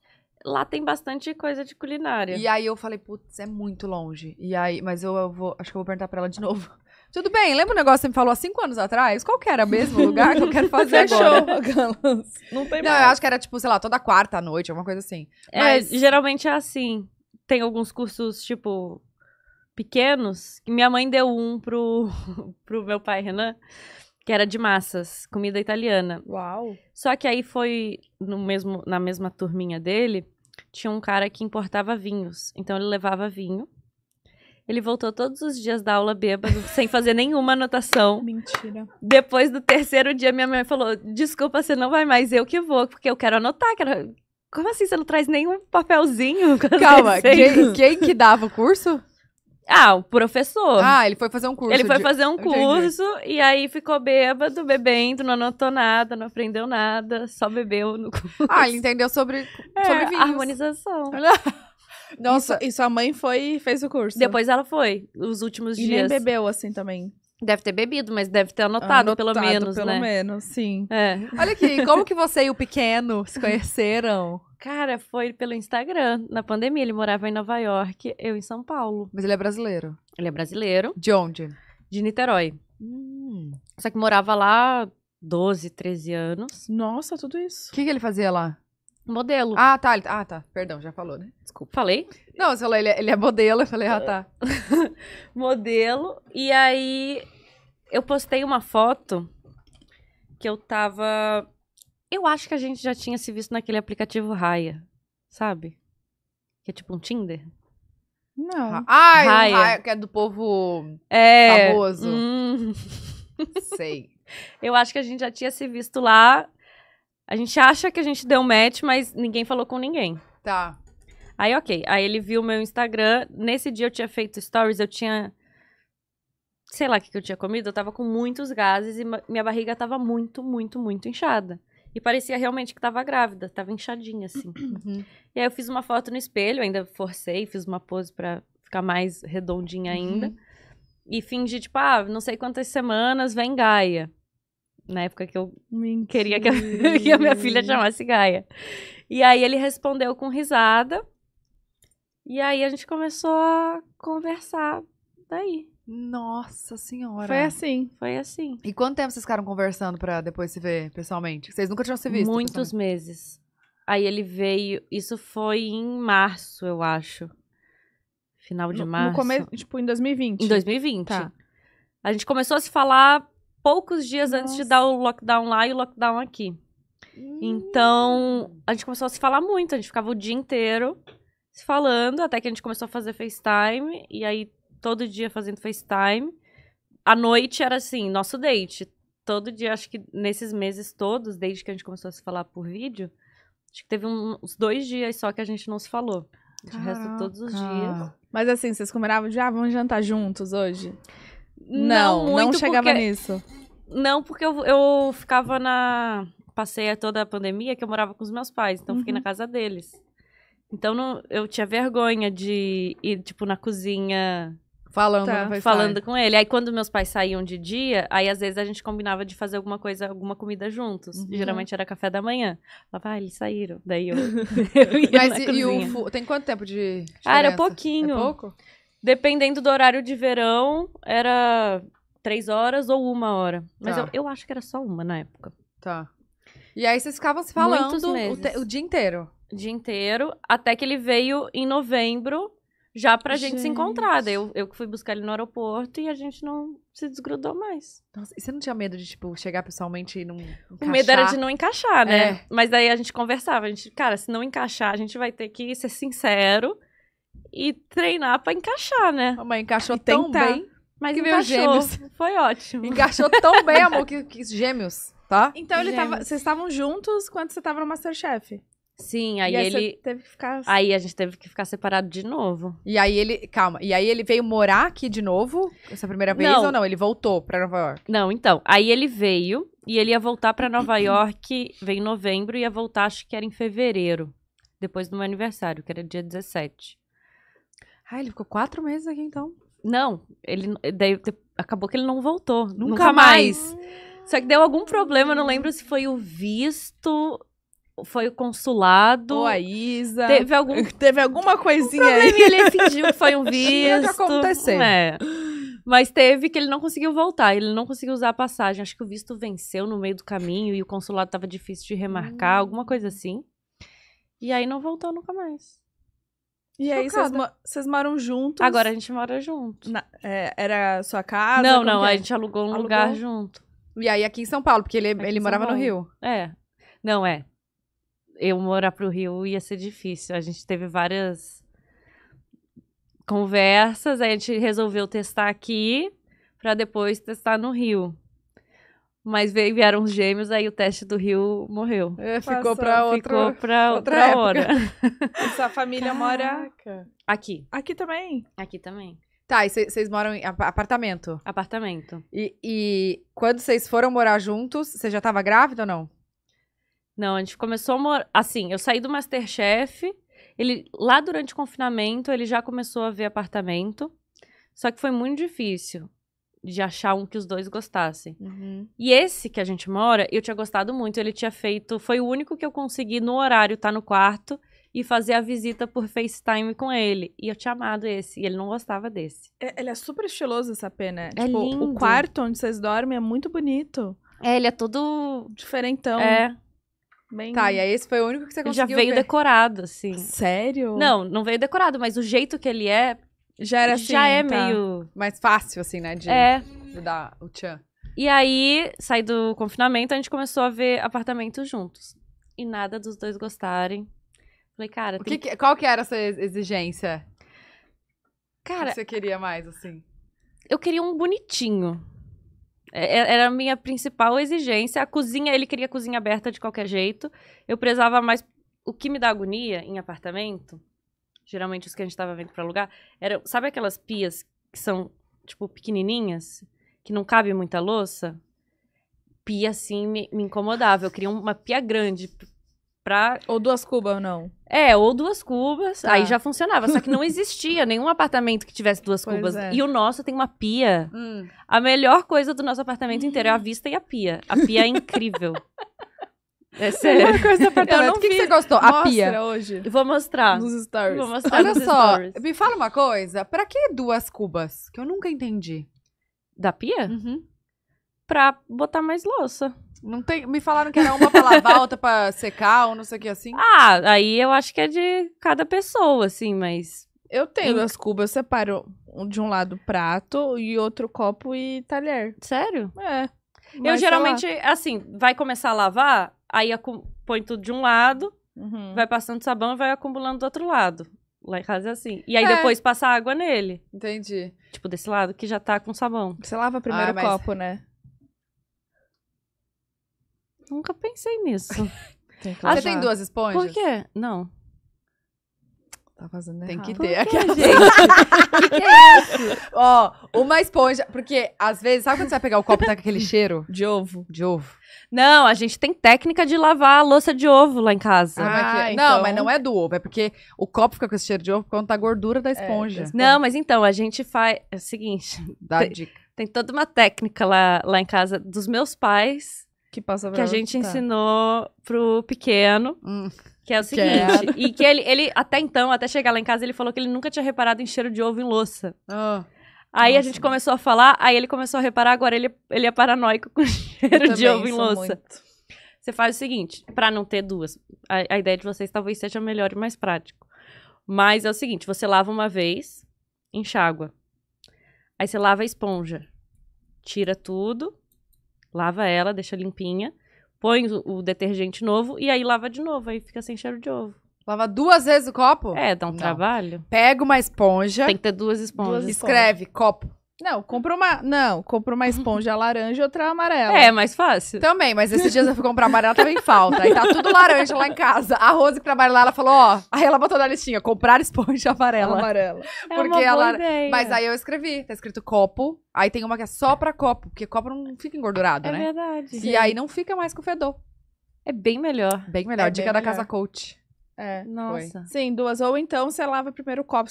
C: Lá tem bastante coisa de culinária.
A: E aí eu falei, putz, é muito longe. E aí, mas eu, eu vou, acho que eu vou perguntar pra ela de novo. Tudo bem, lembra o negócio que você me falou há cinco anos atrás? Qual que era mesmo o lugar que eu quero fazer
B: Fechou.
A: agora?
B: Não tem
A: Não,
B: mais.
A: eu acho que era, tipo, sei lá, toda quarta à noite, alguma coisa assim.
C: É,
A: Mas-
C: geralmente é assim. Tem alguns cursos, tipo, pequenos. que Minha mãe deu um pro, pro meu pai, Renan, que era de massas, comida italiana.
B: Uau.
C: Só que aí foi no mesmo, na mesma turminha dele, tinha um cara que importava vinhos. Então ele levava vinho. Ele voltou todos os dias da aula bêbado, sem fazer nenhuma anotação.
B: Mentira.
C: Depois do terceiro dia, minha mãe falou: Desculpa, você não vai mais, eu que vou, porque eu quero anotar. Quero... Como assim você não traz nenhum papelzinho?
A: Calma,
C: receitas?"
A: quem, quem que dava o curso?
C: Ah, o professor.
A: Ah, ele foi fazer um curso.
C: Ele foi
A: de-
C: fazer um
A: Entendi.
C: curso e aí ficou bêbado, bebendo, não anotou nada, não aprendeu nada, só bebeu no curso.
A: Ah, ele entendeu sobre, sobre
C: É,
A: vinhos.
C: harmonização.
A: Nossa,
B: E sua mãe foi e fez o curso.
C: Depois ela foi, os últimos
B: E
C: dias.
B: nem bebeu assim também.
C: Deve ter bebido, mas deve ter anotado, pelo
B: Anotado,
C: menos,
B: pelo
C: né?
B: menos, sim.
C: É.
A: olha aqui, como que você e o pequeno se conheceram?
C: Cara, foi pelo Instagram. Na pandemia, ele morava em Nova York, eu em São Paulo.
A: Mas ele é brasileiro.
C: Ele é brasileiro,
A: De onde?
C: de Niterói.
A: Hum.
C: Só que morava lá 12, 13 anos.
B: Nossa, tudo isso.
A: O que, que ele fazia lá?
C: Modelo.
A: Ah, tá. ele- Ah, tá. Perdão, já falou, né? Desculpa.
C: Falei?
A: Não, você falou, ele é, ele é modelo. Eu falei, ah, tá.
C: modelo. E aí eu postei uma foto que eu tava. Eu acho que a gente já tinha se visto naquele aplicativo Raya, sabe? Que é tipo um Tinder.
B: Não.
A: Ah,
C: Raya.
A: Raya, que é do povo.
C: É.
A: Famoso.
C: hum,
A: Sei.
C: eu acho que a gente já tinha se visto lá. A gente acha que a gente deu match, mas ninguém falou com ninguém.
A: Tá.
C: Aí, ok. Aí ele viu meu Instagram. Nesse dia eu tinha feito stories, eu tinha. Sei lá o que, que eu tinha comido. Eu tava com muitos gases e minha barriga tava muito, muito, muito inchada. E parecia realmente que tava grávida. Tava inchadinha, assim.
A: Uhum.
C: E aí eu fiz uma foto no espelho, ainda forcei, fiz uma pose pra ficar mais redondinha ainda.
A: Uhum.
C: E fingi, tipo, ah, não sei quantas semanas vem Gaia. Na época que eu queria que a, que a minha filha chamasse Gaia. E aí ele respondeu com risada. E aí a gente começou a conversar daí.
A: Nossa senhora.
B: Foi assim.
C: Foi assim.
A: E quanto tempo vocês ficaram conversando pra depois se ver pessoalmente? Vocês nunca tinham se visto?
C: Muitos meses. Aí ele veio. Isso foi em março, eu acho. Final de
B: No,
C: março.
B: no começo, tipo, em 2020.
C: Em 2020.
B: Tá.
C: A gente começou a se falar poucos dias antes de
B: Nossa.
C: dar o lockdown lá e o lockdown aqui. Então, a gente começou a se falar muito. A gente ficava o dia inteiro se falando, até que a gente começou a fazer FaceTime. E aí, todo dia fazendo FaceTime. À noite era assim, nosso date. Todo dia, acho que nesses meses todos, desde que a gente começou a se falar por vídeo, acho que teve um- uns dois dias só que a gente não se falou. De resto, todos os dias.
B: Mas assim, vocês combinavam de, ah, vamos jantar juntos hoje?
C: Não,
B: não
C: muito
B: chegava
C: porque...
B: nisso.
C: Não, porque eu, eu ficava na. Passei toda a pandemia que eu morava com os meus pais, então eu fiquei
B: Uhum.
C: na casa deles. Então não, eu tinha vergonha de ir, tipo, na cozinha
A: Falando
B: Tá.
A: FaceTime.
C: falando com ele. Aí quando meus pais saíam de dia, aí às vezes a gente combinava de fazer alguma coisa, alguma comida juntos.
A: Uhum.
C: Geralmente era café da manhã. Falava, ah, eles saíram. Daí eu, eu ia
A: Mas
C: na
A: e, e
C: cozinha.
A: o fu- tem quanto tempo de
C: Ah, era
A: diferença?
C: pouquinho.
A: É pouco?
C: Dependendo do horário de verão, era três horas ou uma hora. Mas
A: Tá.
C: eu, eu acho que era só uma na época.
A: Tá. E aí vocês ficavam se falando o, te- o dia inteiro.
C: o dia inteiro, até que ele veio em novembro, já pra gente, se
B: Gente.
C: encontrar. Daí eu, eu fui buscar ele no aeroporto e a gente não se desgrudou mais.
A: Nossa, e você não tinha medo de, tipo, chegar pessoalmente e não
C: O medo era de não encaixar, né?
A: É.
C: Mas daí a gente conversava, a gente, cara, se não encaixar, a gente vai ter que ser sincero e treinar pra encaixar, né?
A: A mãe encaixou
B: E
A: tão
B: tentar.
A: bem.
C: Mas
A: Que veio
C: encaixou.
A: gêmeos.
C: Foi ótimo.
A: Encaixou tão bem, amor, que, que gêmeos, tá?
B: Então ele tava.
C: Gêmeos.
B: Vocês estavam juntos quando você tava no Masterchef.
C: Sim, aí
B: aí
C: ele.
B: teve que ficar.
C: Aí a gente teve que ficar separado de novo.
A: E aí ele, calma, e aí ele veio morar aqui de novo, essa primeira vez
C: Não.
A: ou não? Ele voltou pra Nova York.
C: Não, então. Aí ele veio e ele ia voltar pra Nova York, veio em novembro e ia voltar, acho que era em fevereiro. Depois do meu aniversário, que era dia 17.
A: Ah, ele ficou quatro meses aqui, então.
C: Não, ele daí acabou que ele não voltou. Nunca,
A: Nunca
C: mais. Só que deu algum problema, não lembro se foi o visto, foi o consulado.
B: Ou a Isa.
C: Teve algum
B: Teve alguma coisinha aí.
C: problema e ele fingiu que foi um visto.
A: acontecer.
C: É. Mas teve que ele não conseguiu voltar, ele não conseguiu usar a passagem. Acho que o visto venceu no meio do caminho e o consulado tava difícil de remarcar, alguma coisa assim. E aí não voltou nunca mais.
B: E aí vocês, moram juntos.
C: Agora a gente mora junto.
B: Na- é, era sua casa?
C: não, não,
B: é?
C: a gente alugou um
B: Alugou?
C: lugar junto.
A: E aí aqui em São Paulo, porque ele,
C: Aqui
A: ele morava no. Rio.
C: É. Não, é. Eu morar pro Rio ia ser difícil. A gente teve várias conversas, aí a gente resolveu testar aqui pra depois testar no Rio. Mas veio, vieram os gêmeos, aí o teste do Rio morreu.
A: É, ficou pra outra...
C: Ficou pra
A: outra
C: outra hora.
B: Sua família mora
A: Caraca.
C: Aqui.
B: aqui também.
C: Aqui também.
A: Tá, e vocês moram em ap- apartamento.
C: Apartamento.
A: E, e quando vocês foram morar juntos, você já tava grávida ou não?
C: Não, a gente começou a morar. Assim, eu saí do Masterchef. Ele, lá durante o confinamento, ele já começou a ver apartamento. Só que foi muito difícil de achar um que os dois gostassem. E esse que a gente mora, eu tinha gostado muito. Ele tinha feito. Foi o único que eu consegui no horário estar no quarto e fazer a visita por FaceTime com ele. E eu tinha amado esse. E ele não gostava desse.
B: É- ele é super estiloso, essa pena.
C: É
B: tipo,
C: lindo.
B: o quarto onde vocês dormem é muito bonito.
C: É, ele é todo.
B: Diferentão.
C: é,
B: Bem...
A: Tá, e aí esse foi o único que você
C: ele já
A: conseguiu
C: veio
A: ver.
C: decorado, assim.
B: Sério?
C: Não, não veio decorado, mas o jeito que ele é
B: Já era assim.
C: já é
B: tá.
C: meio.
A: Mais fácil, assim, né? De,
C: É.
A: de dar o tchan.
C: E aí, saí do confinamento, a gente começou a ver apartamentos juntos. E nada dos dois gostarem. Falei, cara,
A: O
C: tem
A: que qual que era a sua ex- exigência? O
C: Cara,
A: que você queria mais, assim?
C: eu queria um bonitinho. É- é- Era a minha principal exigência. A cozinha, ele queria a cozinha aberta de qualquer jeito. Eu prezava mais. O que me dá agonia em apartamento geralmente os que a gente tava vendo pra alugar, era, sabe aquelas pias que são, tipo, pequenininhas? Que não cabe muita louça? Pia, assim, me, me incomodava. Eu queria uma pia grande pra...
B: Ou duas cubas ou não?
C: É, ou duas cubas,
B: Tá.
C: aí já funcionava. Só que não existia nenhum apartamento que tivesse duas
B: Pois
C: cubas.
B: é.
C: E o nosso tem uma pia.
A: Hum.
C: A melhor coisa do nosso apartamento inteiro é a vista e a pia. A pia é incrível. É sério.
A: coisa do apartamento.
B: não
A: O que, que você gostou? A
B: Mostra
A: pia.
B: hoje.
C: Eu Vou mostrar.
B: Nos stories.
C: Vou mostrar
A: Olha só,
C: stories.
A: me fala uma coisa. Pra que duas cubas? Que eu nunca entendi.
C: Da pia?
A: Uhum.
C: Pra botar mais louça.
A: Não tem, me falaram que era uma pra lavar, outra pra secar, ou não sei o que assim.
C: Ah, aí eu acho que é de cada pessoa, assim, mas.
B: Eu tenho duas cubas, eu separo de um lado prato e outro copo e talher.
C: Sério?
B: É.
C: eu geralmente, assim, vai começar a lavar, aí põe tudo de um lado.
B: Uhum.
C: vai passando sabão e vai acumulando do outro lado. Lá em casa é assim. E aí
A: É.
C: depois passa água nele.
A: Entendi.
C: Tipo, desse lado que já tá com sabão.
B: Você lava primeiro
A: Ah,
B: o
A: mas-
B: copo, né?
C: Nunca pensei nisso.
B: Tem que
A: Você tem duas esponjas?
C: Por quê? Não.
B: Tá fazendo
A: Tem
B: errado.
A: que
C: Por
A: ter. aquela-
C: gente? que que é isso?
A: Ó, uma esponja. Porque, às vezes, sabe quando você vai pegar o copo e tá com aquele cheiro
B: De ovo.
A: de ovo?
C: Não, a gente tem técnica de lavar a louça de ovo lá em casa.
A: É que é?
B: Ah,
A: Não,
B: então-
A: mas não é do ovo. É porque o copo fica com esse cheiro de ovo por conta da gordura da esponja.
B: da
C: Não, mas então, a gente faz. É o seguinte:
A: Dá
C: Tem-
A: dica.
C: tem toda uma técnica lá, lá em casa dos meus pais
B: Que passa
C: que a gente
B: tá.
C: ensinou pro pequeno.
A: Hum.
C: Que é o
A: Quero.
C: seguinte, e que ele, ele, até então, até chegar lá em casa, ele falou que ele nunca tinha reparado em cheiro de ovo em louça.
A: Ah,
C: Aí a
B: Nossa.
C: gente começou a falar, aí ele começou a reparar, agora ele, ele é paranoico com cheiro de ovo em louça.
B: muito.
C: Você faz o seguinte, pra não ter duas, a, a ideia de vocês talvez seja melhor e mais prático. Mas é o seguinte, você lava uma vez, enxágua. Aí você lava a esponja. Tira tudo, lava ela, deixa limpinha, põe o, o detergente novo e aí lava de novo, aí fica sem cheiro de ovo.
A: lava duas vezes o copo?
C: É, dá um
A: Não.
C: trabalho.
A: Pega uma esponja,
C: Tem que ter duas esponjas.
B: Duas
A: escreve copo.
B: Não, compra uma. Não, compra uma esponja laranja e outra amarela.
C: É, mais fácil.
A: Também, mas esses dias eu fui comprar amarela, tava em falta. Aí tá tudo laranja lá em casa. A Rose que trabalha lá, ela falou, ó. Aí ela botou na listinha, comprar esponja amarela.
B: amarela.
C: é
A: porque
C: uma boa
A: ela-
C: ideia.
A: Mas aí eu escrevi, tá escrito copo. Aí tem uma que é só pra copo, porque copo não fica engordurado,
C: É
A: né?
C: verdade.
A: E aí não fica mais com fedor.
C: É bem melhor.
A: Bem melhor.
B: É
A: Dica
B: bem
A: da
B: melhor.
A: Casa Coach.
B: É.
C: Nossa.
B: Sim, duas. Ou então você lava primeiro o copo.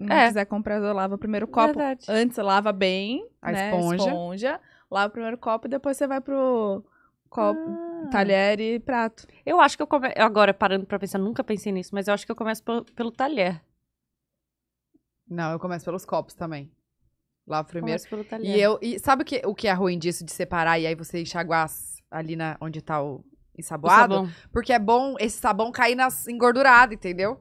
B: Não
C: É.
B: quiser comprar, lava primeiro o copo.
C: Verdade.
B: Antes lava bem,
A: A
B: né?
A: esponja.
B: esponja. Lava o primeiro copo e depois você vai pro copo,
C: Ah.
B: talher e prato.
C: Eu acho que eu começo. Agora, parando pra pensar, nunca pensei nisso, mas eu acho que eu começo pelo, pelo talher.
A: Não, eu começo pelos copos também. Lavo primeiro.
C: Começo pelo talher.
A: E eu. E sabe o que, o que é ruim disso de separar e aí você enxaguar ali na, onde tá o
C: O
A: ensaboado?
C: sabão.
A: Porque é bom esse sabão cair nas engorduradas, entendeu?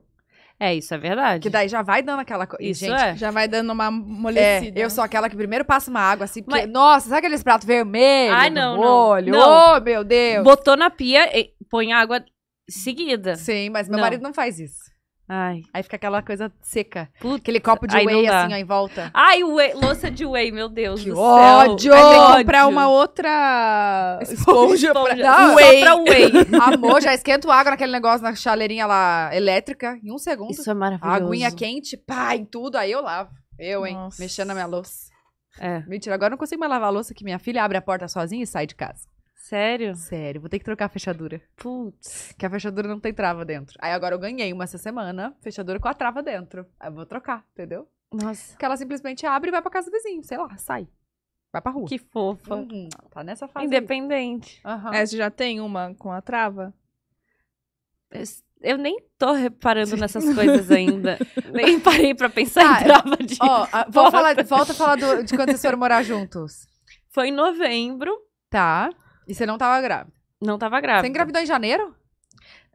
C: É, isso é verdade.
A: Que daí já vai dando aquela coisa.
C: Isso
A: Gente,
C: é.
B: Já vai dando uma
A: É,
B: amolecida.
A: eu sou aquela que primeiro passa uma água assim, porque,
C: Mas-
A: nossa, sabe aqueles pratos vermelhos?
C: Ai, não, não.
A: molho?
C: Não.
A: Oh, meu Deus.
C: Botou na pia, e põe água seguida.
A: Sim, mas meu
C: Não.
A: marido não faz isso.
C: Ai.
A: Aí fica aquela coisa seca.
C: Puta.
A: Aquele copo de
C: Aí
A: whey assim, ó, em volta.
C: Ai, whey, louça de whey, meu Deus
A: Que
C: do
A: ódio!
C: céu.
B: Aí tem que
C: Ódio.
B: comprar uma outra
A: Esponja pra-
C: Esponja.
A: Não,
C: Whey. Só pra whey.
A: Amor, já esquento água naquele negócio, na chaleirinha lá elétrica, em um segundo.
C: Isso é maravilhoso.
A: A aguinha quente, pá, em tudo, aí eu lavo. Eu, hein?
B: Nossa.
A: Mexendo na minha louça.
C: É.
A: Mentira, agora eu não consigo mais lavar a louça que minha filha abre a porta sozinha e sai de casa.
C: Sério?
A: Sério, vou ter que trocar a fechadura.
C: Putz.
A: Que a fechadura não tem trava dentro. Aí agora eu ganhei uma essa semana, fechadura com a trava dentro. Aí eu vou trocar, entendeu?
C: Nossa.
A: Que ela simplesmente abre e vai pra casa do vizinho, sei lá, sai. Vai pra rua.
C: Que fofa.
A: Uhum, tá nessa fase.
C: Independente.
A: Aham.
B: É, você já tem uma com a trava?
C: Eu nem tô reparando nessas coisas ainda. nem parei pra pensar
A: Ah,
C: em trava de...
A: Ó, a- vamos falar, volta a falar do- de quando vocês foram morar juntos.
C: Foi em novembro.
A: Tá. E você não tava grávida.
C: Não tava grávida.
A: Você engravidou em janeiro?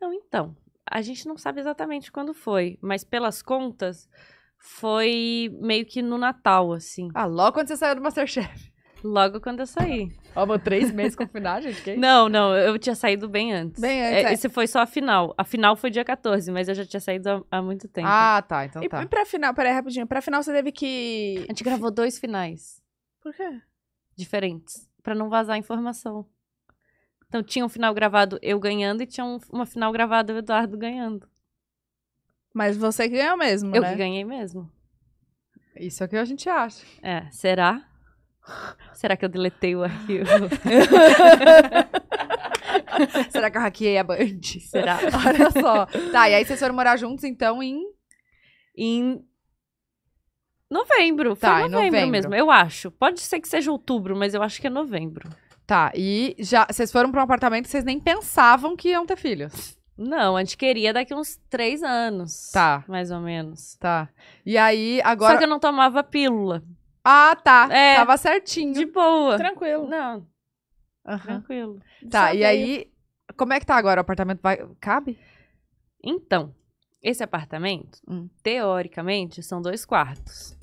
C: Não, então. A gente não sabe exatamente quando foi. Mas pelas contas, foi meio que no Natal, assim.
A: Ah, logo quando você saiu do Masterchef.
C: Logo quando eu saí.
A: Ó, vou três meses confinado, gente. Que...
C: Não, não, eu tinha saído bem antes.
B: Bem
C: É,
B: antes, é.
C: Esse foi só a final. A final foi dia 14, mas eu já tinha saído há, há muito tempo.
A: Ah, tá. Então
B: E,
A: tá.
B: e pra final, peraí, rapidinho. Pra final você teve que.
C: A gente gravou dois finais
B: Por quê?
C: diferentes, pra não vazar informação. Então tinha um final gravado eu ganhando e tinha um- uma final gravada o Eduardo ganhando.
B: Mas você que ganhou mesmo,
C: Eu
B: né?
C: que ganhei mesmo.
A: Isso é o que a gente acha.
C: É, será? Será que eu deletei o arquivo?
A: Será que eu hackeei a Band?
C: Será?
A: Olha só. Tá, e aí vocês foram morar juntos, então, em...
C: Em novembro.
A: Tá,
C: Foi
A: em
C: novembro,
A: novembro.
C: mesmo, eu acho. Pode ser que seja outubro, mas eu acho que é novembro.
A: Tá, e já vocês foram pra um apartamento que vocês nem pensavam que iam ter filhos.
C: Não, a gente queria daqui uns três anos.
A: Tá.
C: Mais ou menos.
A: Tá. E aí, agora...
C: Só que eu não tomava pílula.
A: Ah, tá.
C: É.
A: Tava certinho.
C: De boa.
B: Tranquilo.
C: Não,
A: Aham.
C: tranquilo.
A: Tá,
B: Só
A: e
B: veio.
A: aí... Como é que tá agora? O apartamento vai... Cabe?
C: Então, esse apartamento,
A: Hum.
C: teoricamente, são dois quartos.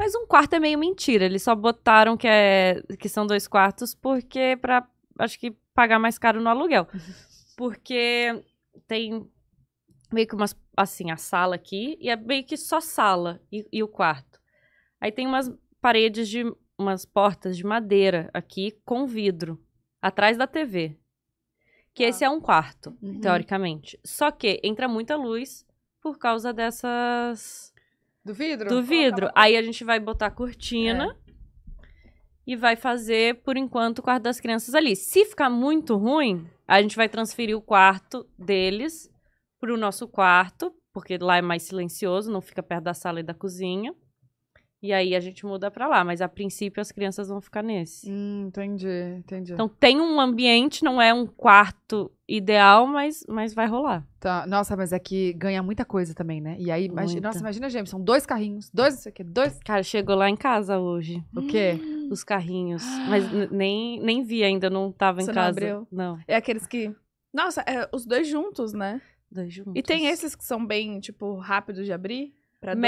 C: Mas um quarto é meio mentira. Eles só botaram que, é, que são dois quartos porque pra, acho que, pagar mais caro no aluguel. Porque tem meio que umas, assim, a sala aqui e é meio que só sala e, e o quarto. Aí tem umas paredes de, umas portas de madeira aqui com vidro, atrás da TV. Que
B: Ah.
C: esse é um quarto,
A: Uhum.
C: teoricamente. Só que entra muita luz por causa dessas
A: Do vidro?
C: do vidro. Aí a gente vai botar a cortina e vai fazer, por enquanto, o quarto das crianças ali. Se ficar muito ruim, a gente vai transferir o quarto deles pro nosso quarto, porque lá é mais silencioso, não fica perto da sala e da cozinha. E aí a gente muda pra lá, mas a princípio as crianças vão ficar nesse.
A: Hum, entendi, entendi.
C: Então tem um ambiente, não é um quarto ideal, mas, mas vai rolar.
A: Tá. Nossa, mas é que ganha muita coisa também, né? E aí, imagina, nossa, imagina, James, são dois carrinhos, dois, não sei o quê, dois.
C: Cara, chegou lá em casa hoje,
A: O quê?
C: os carrinhos. Mas nem, nem vi ainda, não tava em
B: Você não
C: casa.
B: abriu?
C: Não,
B: É aqueles que. Nossa, é os dois juntos, né?
C: dois juntos.
B: E tem esses que são bem, tipo, rápidos de abrir? Pra dois?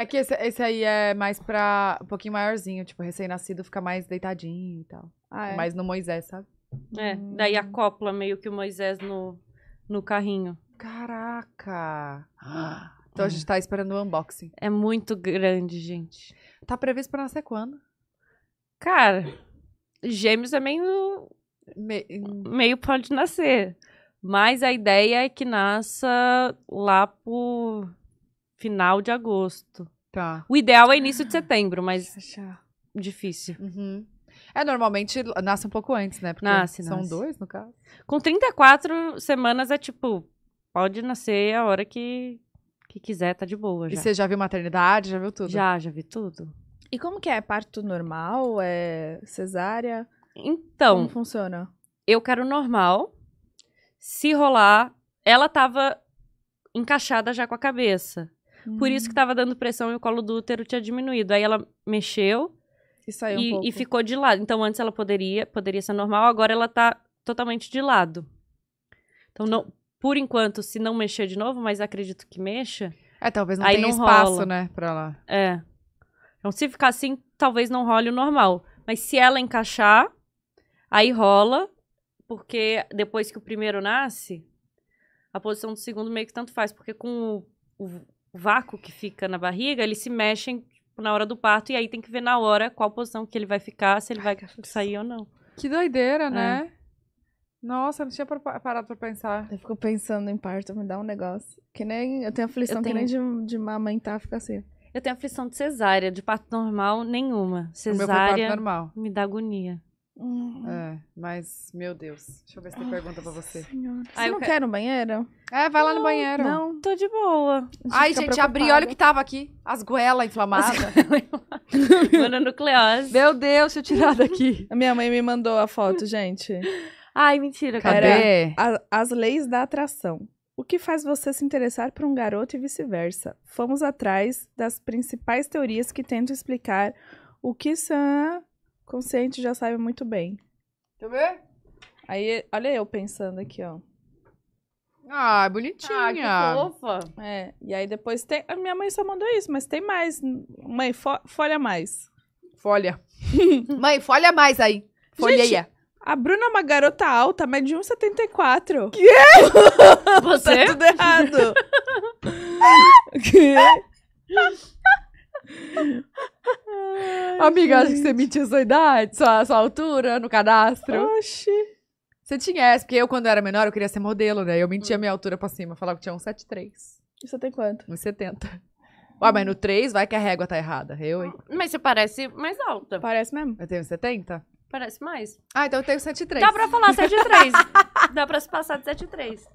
A: É que esse, esse aí é mais pra um pouquinho maiorzinho, tipo, recém-nascido fica mais deitadinho e tal.
B: Ah, é.
A: Mais no Moisés, sabe?
C: É,
B: Hum.
C: daí acopla meio que o Moisés no, no carrinho.
A: Caraca! Então a gente tá esperando o unboxing.
C: É muito grande, gente.
A: Tá previsto pra nascer quando?
C: Cara, gêmeos é meio,
A: Me-
C: meio pode nascer. Mas a ideia é que nasça lá por final de agosto.
A: Tá.
C: O ideal é início de setembro, mas difícil.
A: Uhum. É, normalmente nasce um pouco antes, né? Porque
C: Nasce,
A: são
C: nasce.
A: dois, no caso.
C: Com 34 semanas é tipo, pode nascer a hora que, que quiser, tá de boa
A: E
C: já.
A: você já viu maternidade, já viu tudo?
C: Já, já vi tudo.
B: E como que é? Parto normal? É cesárea?
C: Então,
B: Como funciona?
C: eu quero normal. Se rolar, ela tava encaixada já com a cabeça. Por isso que tava dando pressão e o colo do útero tinha diminuído. Aí ela mexeu
B: E saiu um
C: e,
B: pouco.
C: e ficou de lado. Então antes ela poderia, poderia ser normal, agora ela tá totalmente de lado. Então não, por enquanto, se não mexer de novo, mas acredito que mexa,
A: É, talvez não
C: Aí
A: tenha
C: não
A: espaço,
C: rola.
A: né, pra lá.
C: é. Então se ficar assim, talvez não role o normal. Mas se ela encaixar, aí rola, porque depois que o primeiro nasce, a posição do segundo meio que tanto faz, porque com o, o vácuo que fica na barriga, eles se mexem tipo, na hora do parto e aí tem que ver na hora qual posição que ele vai ficar, se ele vai sair ou não.
A: Que doideira,
C: É.
A: né? Nossa, eu não tinha par- parado pra pensar.
B: Eu fico pensando em parto, me dá um negócio. Que nem. Eu tenho aflição
C: Eu
B: que nem de, de mamãentar, fica assim.
C: Eu tenho aflição de cesárea, de parto normal, nenhuma.
A: O meu foi parto
C: Cesárea
A: normal.
C: me dá agonia.
B: Hum.
A: É, mas, meu Deus. Deixa eu ver se tem pergunta pra você.
B: Senhora. Você
C: Ah, eu
B: não
C: que-
B: quer no banheiro?
A: É, vai lá no banheiro.
B: Não.
C: Tô de boa.
B: A
A: Ai, gente, abri, olha o que tava aqui. As goelas inflamadas.
C: Mononucleose.
A: Meu Deus, deixa eu tirar daqui.
B: A minha mãe me mandou a foto, gente.
C: Ai, mentira, cara.
A: Cadê?
B: A- as leis da atração. O que faz você se interessar por um garoto e vice-versa? Fomos atrás das principais teorias que tentam explicar o que seu consciente já sabe muito bem.
A: Deixa eu ver.
B: Aí, olha eu pensando aqui, ó.
A: Ah, bonitinha.
C: Ah, que fofa.
B: É, e aí depois tem. A minha mãe só mandou isso, mas tem mais. Mãe, fo- folha mais.
A: Folha. Mãe, folha mais aí. Folheia.
B: A Bruna é uma garota alta, mede 1,74. Que?
C: Você?
B: Tá tudo errado.
A: Amiga, acho que você mentiu sua idade, sua, sua altura no cadastro.
B: Oxi.
A: Você tinha essa, porque eu, quando era menor, eu queria ser modelo, né? Eu mentia minha altura pra cima, falava que tinha 1,73.
B: E você tem quanto?
A: 1,70. Ué, mas no 3 vai que a régua tá errada. Eu, hein?
C: Mas você parece mais alta.
B: Parece mesmo.
A: Eu tenho 1,70?
C: Parece mais.
A: Ah, então eu tenho 103.
C: Dá pra falar 7,3. Dá pra se passar de 7,3.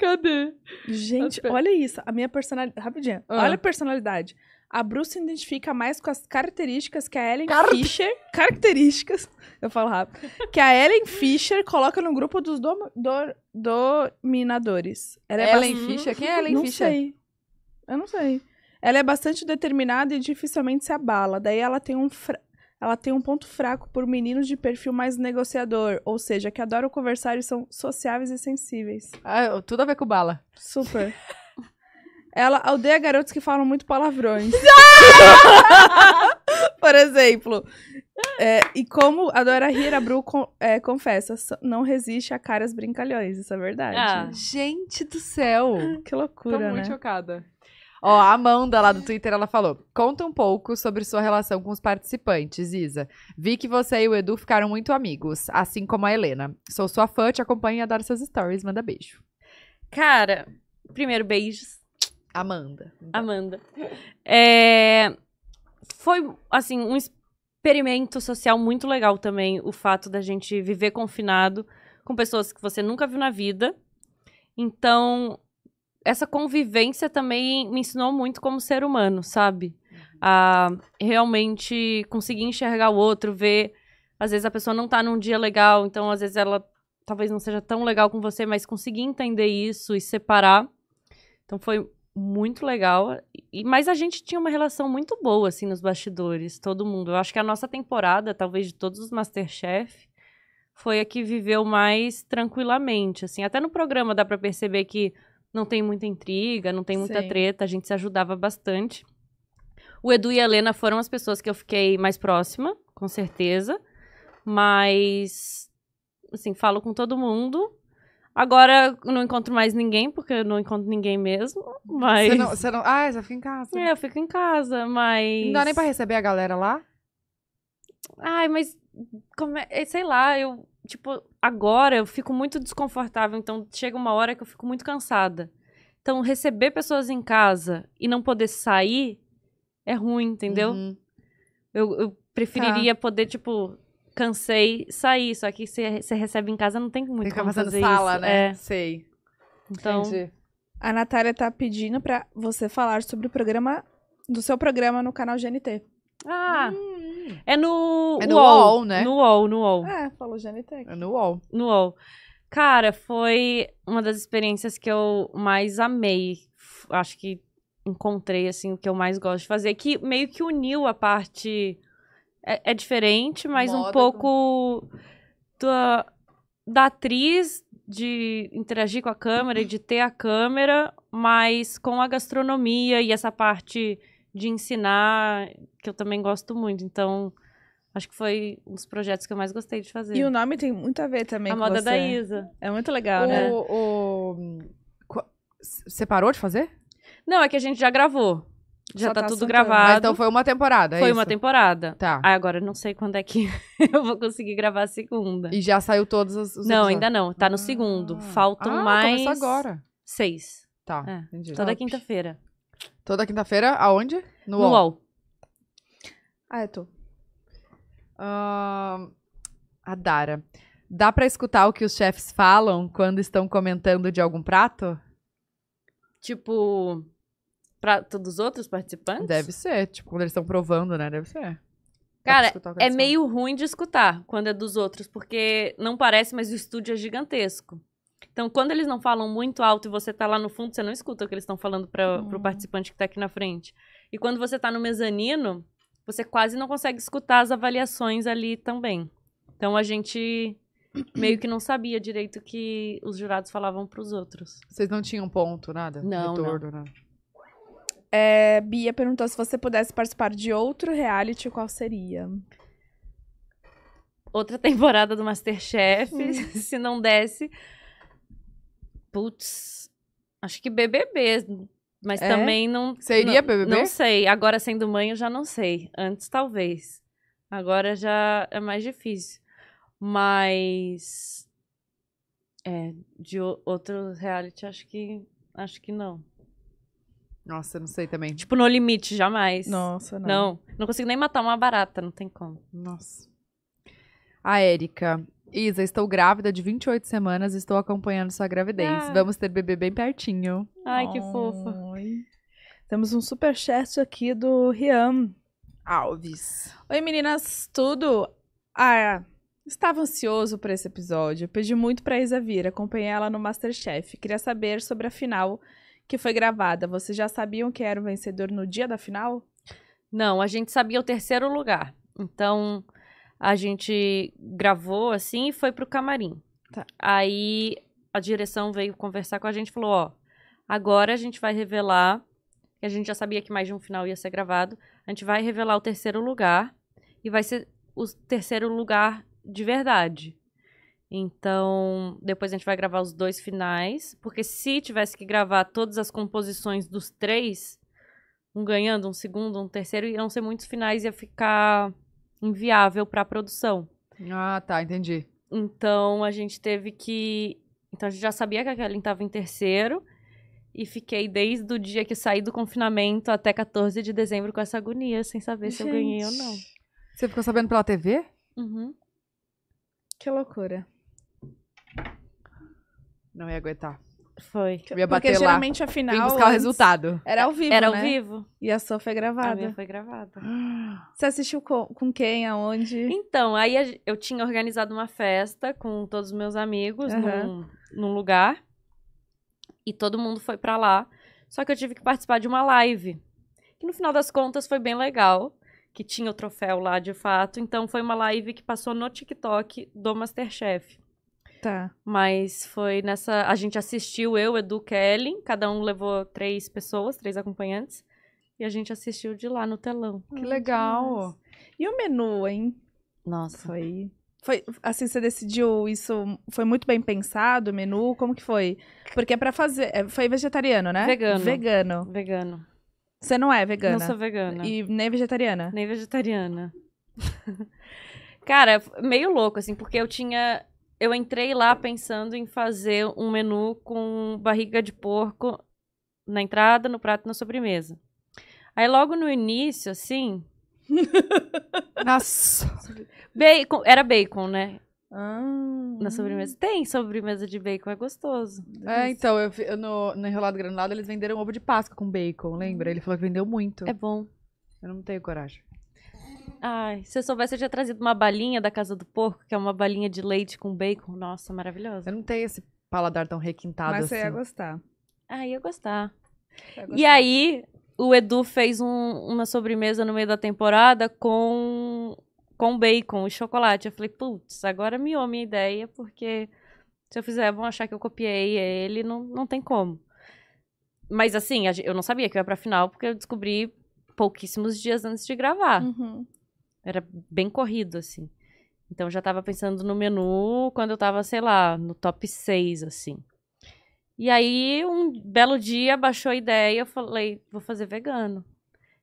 A: Cadê?
B: Gente, olha isso. A minha personalidade. Rapidinho.
A: Ah.
B: Olha a personalidade. A Bruce se identifica mais com as características que a Ellen
A: Car-
B: Fisher. Características. Eu falo rápido. Que a Ellen Fisher coloca no grupo dos dom- do- dominadores. Ela é
A: Ellen
B: bastante-
A: Fischer? Quem é Ellen
B: não
A: Fischer?
B: sei. Eu não sei. Ela é bastante determinada e dificilmente se abala. Daí ela tem um. fra- Ela tem um ponto fraco por meninos de perfil mais negociador, ou seja, que adoram conversar e são sociáveis e sensíveis.
A: Ah, tudo a ver com bala.
B: Super. Ela odeia garotos que falam muito palavrões. Por exemplo. É, e como adora rir, a Bru con- é, confessa, não resiste a caras brincalhões. Isso é verdade.
C: Ah.
A: Gente do céu.
B: Que
A: Tô
B: loucura, né?
A: muito chocada. Ó, a Amanda lá do Twitter, ela falou: Conta um pouco sobre sua relação com os participantes, Isa. Vi que você e o Edu ficaram muito amigos, assim como a Helena. Sou sua fã, te acompanho e adoro seus stories. Manda beijo.
C: Cara, primeiro, beijos.
A: Amanda.
C: Amanda. É, Foi, assim, um experimento social muito legal também, o fato da gente viver confinado com pessoas que você nunca viu na vida. Então, essa convivência também me ensinou muito como ser humano, sabe? A realmente conseguir enxergar o outro, ver. Às vezes a pessoa não tá num dia legal, então às vezes ela talvez não seja tão legal com você, mas conseguir entender isso e separar. Então foi muito legal. E, mas a gente tinha uma relação muito boa, assim, nos bastidores, todo mundo. Eu acho que a nossa temporada, talvez de todos os Masterchef, foi a que viveu mais tranquilamente, assim. Até no programa dá pra perceber que não tem muita intriga, não tem muita
B: Sim.
C: treta, a gente se ajudava bastante. O Edu e a Helena foram as pessoas que eu fiquei mais próxima, com certeza. Mas, assim, falo com todo mundo. Agora eu não encontro mais ninguém, porque eu não encontro ninguém mesmo. Mas.
A: Você não, você não... Ah, você fica em casa.
C: É, eu fico em casa, mas.
A: Não dá nem pra receber a galera lá?
C: Ai, mas. Como é... eh, Sei lá, eu. Tipo, agora eu fico muito desconfortável. Então chega uma hora que eu fico muito cansada. Então, receber pessoas em casa e não poder sair é ruim, entendeu?
A: Uhum.
C: Eu, eu preferiria poder, tipo, cansei, sair. Só que você você recebe em casa, não tem muito
A: Fica
C: como fazer
A: sala,
C: isso.
A: né?
C: É,
A: Sei.
C: então,
A: Entendi.
B: A Natália tá pedindo pra você falar sobre o programa, do seu programa no canal GNT.
C: Ah, é no
A: É no
C: UOL,
A: UOL, né?
C: No UOL, no UOL.
B: É, falou GNT.
A: É no UOL.
C: no UOL. Cara, foi uma das experiências que eu mais amei. Acho que encontrei, assim, o que eu mais gosto de fazer. Que meio que uniu a parte... É, é diferente, mas um
A: Moda
C: pouco da, da atriz de interagir com a câmera e de ter a câmera, mas com a gastronomia e essa parte de ensinar, que eu também gosto muito. Então, acho que foi um dos projetos que eu mais gostei de fazer.
B: E o nome tem muito a ver também
C: a
B: com
C: moda
B: você.
C: da Isa.
B: É muito legal, né?
A: O, o... Qu- Você parou de fazer?
C: Não, é que a gente já gravou. Já
B: Só
C: tá,
B: tá
C: tudo gravado.
A: Mas então foi uma temporada, é
C: Foi
A: isso?
C: uma temporada.
A: Tá.
C: Ah, agora eu não sei quando é que eu vou conseguir gravar a segunda.
A: E já saiu todos os, os
C: não,
A: episódios?
C: ainda não. Tá no
A: Ah.
C: segundo. Faltam
A: ah,
C: mais.
A: agora.
C: Seis.
A: Tá,
C: É,
A: entendi.
C: Toda quinta-feira.
A: Toda quinta-feira, aonde? No,
C: No
A: UOL.
C: UOL.
B: Ah, eu tô.
A: Ahn, a Dara. Dá pra escutar o que os chefes falam quando estão comentando de algum prato?
C: Tipo, pra todos os outros participantes?
A: Deve ser. Tipo, quando eles estão provando, né? Deve ser.
C: Cara, é meio ruim de escutar quando é dos outros, porque não parece, mas o estúdio é gigantesco. Então, quando eles não falam muito alto e você tá lá no fundo, você não escuta o que eles estão falando para pro
B: Hum.
C: participante que tá aqui na frente. E quando você tá no mezanino, você quase não consegue escutar as avaliações ali também. Então, a gente meio que não sabia direito o que os jurados falavam pros outros.
A: falam. Vocês não tinham ponto, nada?
C: Não,
A: Retorno, nada.
B: É, Bia perguntou se você pudesse participar de outro reality, qual seria?
C: outra temporada do Masterchef, se não desse. Putz, acho que BBB, mas
A: É?
C: também não. Não,
A: BBB?
C: Não sei. Agora sendo mãe eu já não sei. Antes talvez. Agora já é mais difícil. Mas é de outro reality acho que Acho que não.
A: Nossa, eu não sei também.
C: Tipo, no limite, jamais.
B: Nossa, não.
C: Não, não consigo nem matar uma barata, não tem como.
A: Nossa. A Érica. Isa, estou grávida de 28 semanas e estou acompanhando sua gravidez.
C: Ah.
A: Vamos ter bebê bem pertinho.
C: Ai, que fofa.
B: Oi. Temos um superchat aqui do Rian.
A: Alves.
B: Oi, meninas, tudo? Ah, estava ansioso por esse episódio. Pedi muito pra Isa vir, acompanhei ela no Masterchef. Queria saber sobre a final que foi gravada. Vocês já sabiam quem era o vencedor no dia da final?
C: Não, a gente sabia o terceiro lugar. Então, a gente gravou assim e foi pro camarim.
B: Tá.
C: Aí a direção veio conversar com a gente e falou: ó, agora a gente vai revelar. que A gente já sabia que mais de um final ia ser gravado. A gente vai revelar o terceiro lugar. E vai ser o terceiro lugar de verdade. Então, depois a gente vai gravar os dois finais. Porque se tivesse que gravar todas as composições dos três, um ganhando, um segundo, um terceiro, iam ser muitos finais, ia ficar inviável pra produção.
A: Ah, tá, entendi.
C: Então a gente teve que. Então a gente já sabia que a Kelly estava em terceiro. E fiquei desde o dia que saí do confinamento até 14 de dezembro com essa agonia, sem saber se eu ganhei ou não.
A: Você ficou sabendo pela TV?
C: Uhum.
B: Que loucura.
A: Não ia aguentar.
C: Foi.
A: Eu ia
B: Porque
A: bater lá.
B: geralmente a
A: Vim
B: final
A: buscar o resultado.
B: era ao vivo,
C: Era ao
B: né?
C: vivo.
B: E a sua foi
C: A minha
B: gravada.
C: foi gravada.
B: Você assistiu com, com quem, aonde?
C: Então, aí eu tinha organizado uma festa com todos os meus amigos
B: Aham.
C: num, num lugar. E todo mundo foi pra lá. Só que eu tive que participar de uma live. Que no final das contas foi bem legal. Que tinha o troféu lá de fato. Então foi uma live que passou no TikTok do Masterchef.
B: Tá.
C: Mas foi nessa. A gente assistiu, eu, Edu, Kelly. Cada um levou três pessoas, três acompanhantes. E a gente assistiu de lá no telão.
A: Que legal.
B: E o menu, hein?
C: Nossa.
B: Foi. Foi, assim, você decidiu isso, foi muito bem pensado, o menu, como que foi? Porque é pra fazer, é, foi vegetariano, né?
C: Vegano.
B: Vegano.
C: Vegano.
B: Você não é vegana?
C: Não sou vegana.
B: E nem vegetariana?
C: Nem vegetariana. Cara, meio louco, assim, porque eu tinha. Eu entrei lá pensando em fazer um menu com barriga de porco na entrada, no prato e na sobremesa. Aí logo no início, assim,
A: Nossa.
C: bacon, era bacon, né?
B: Ah,
C: Na sobremesa. Tem sobremesa de bacon, é gostoso.
A: É, então, eu, eu no, no Enrolado Granulado eles venderam ovo de Páscoa com bacon, lembra? Ele falou que vendeu muito.
C: É bom.
A: Eu não tenho coragem.
C: Ai, se eu soubesse, eu tinha trazido uma balinha da casa do porco, que é uma balinha de leite com bacon. Nossa, maravilhosa.
A: Eu não tenho esse paladar tão requintado
B: Mas
A: assim.
B: você ia gostar.
C: Ah, ia gostar.
B: Ia
C: E aí, o Edu fez um- uma sobremesa no meio da temporada com, com bacon e chocolate. Eu falei, putz, agora miou minha ideia, porque se eu fizer, vão achar que eu copiei ele, não, não tem como. Mas assim, eu não sabia que eu ia pra final, porque eu descobri pouquíssimos dias antes de gravar.
B: Uhum.
C: Era bem corrido, assim. Então já tava pensando no menu quando eu tava, sei lá, no top 6, assim. E aí, um belo dia, baixou a ideia, eu falei, vou fazer vegano.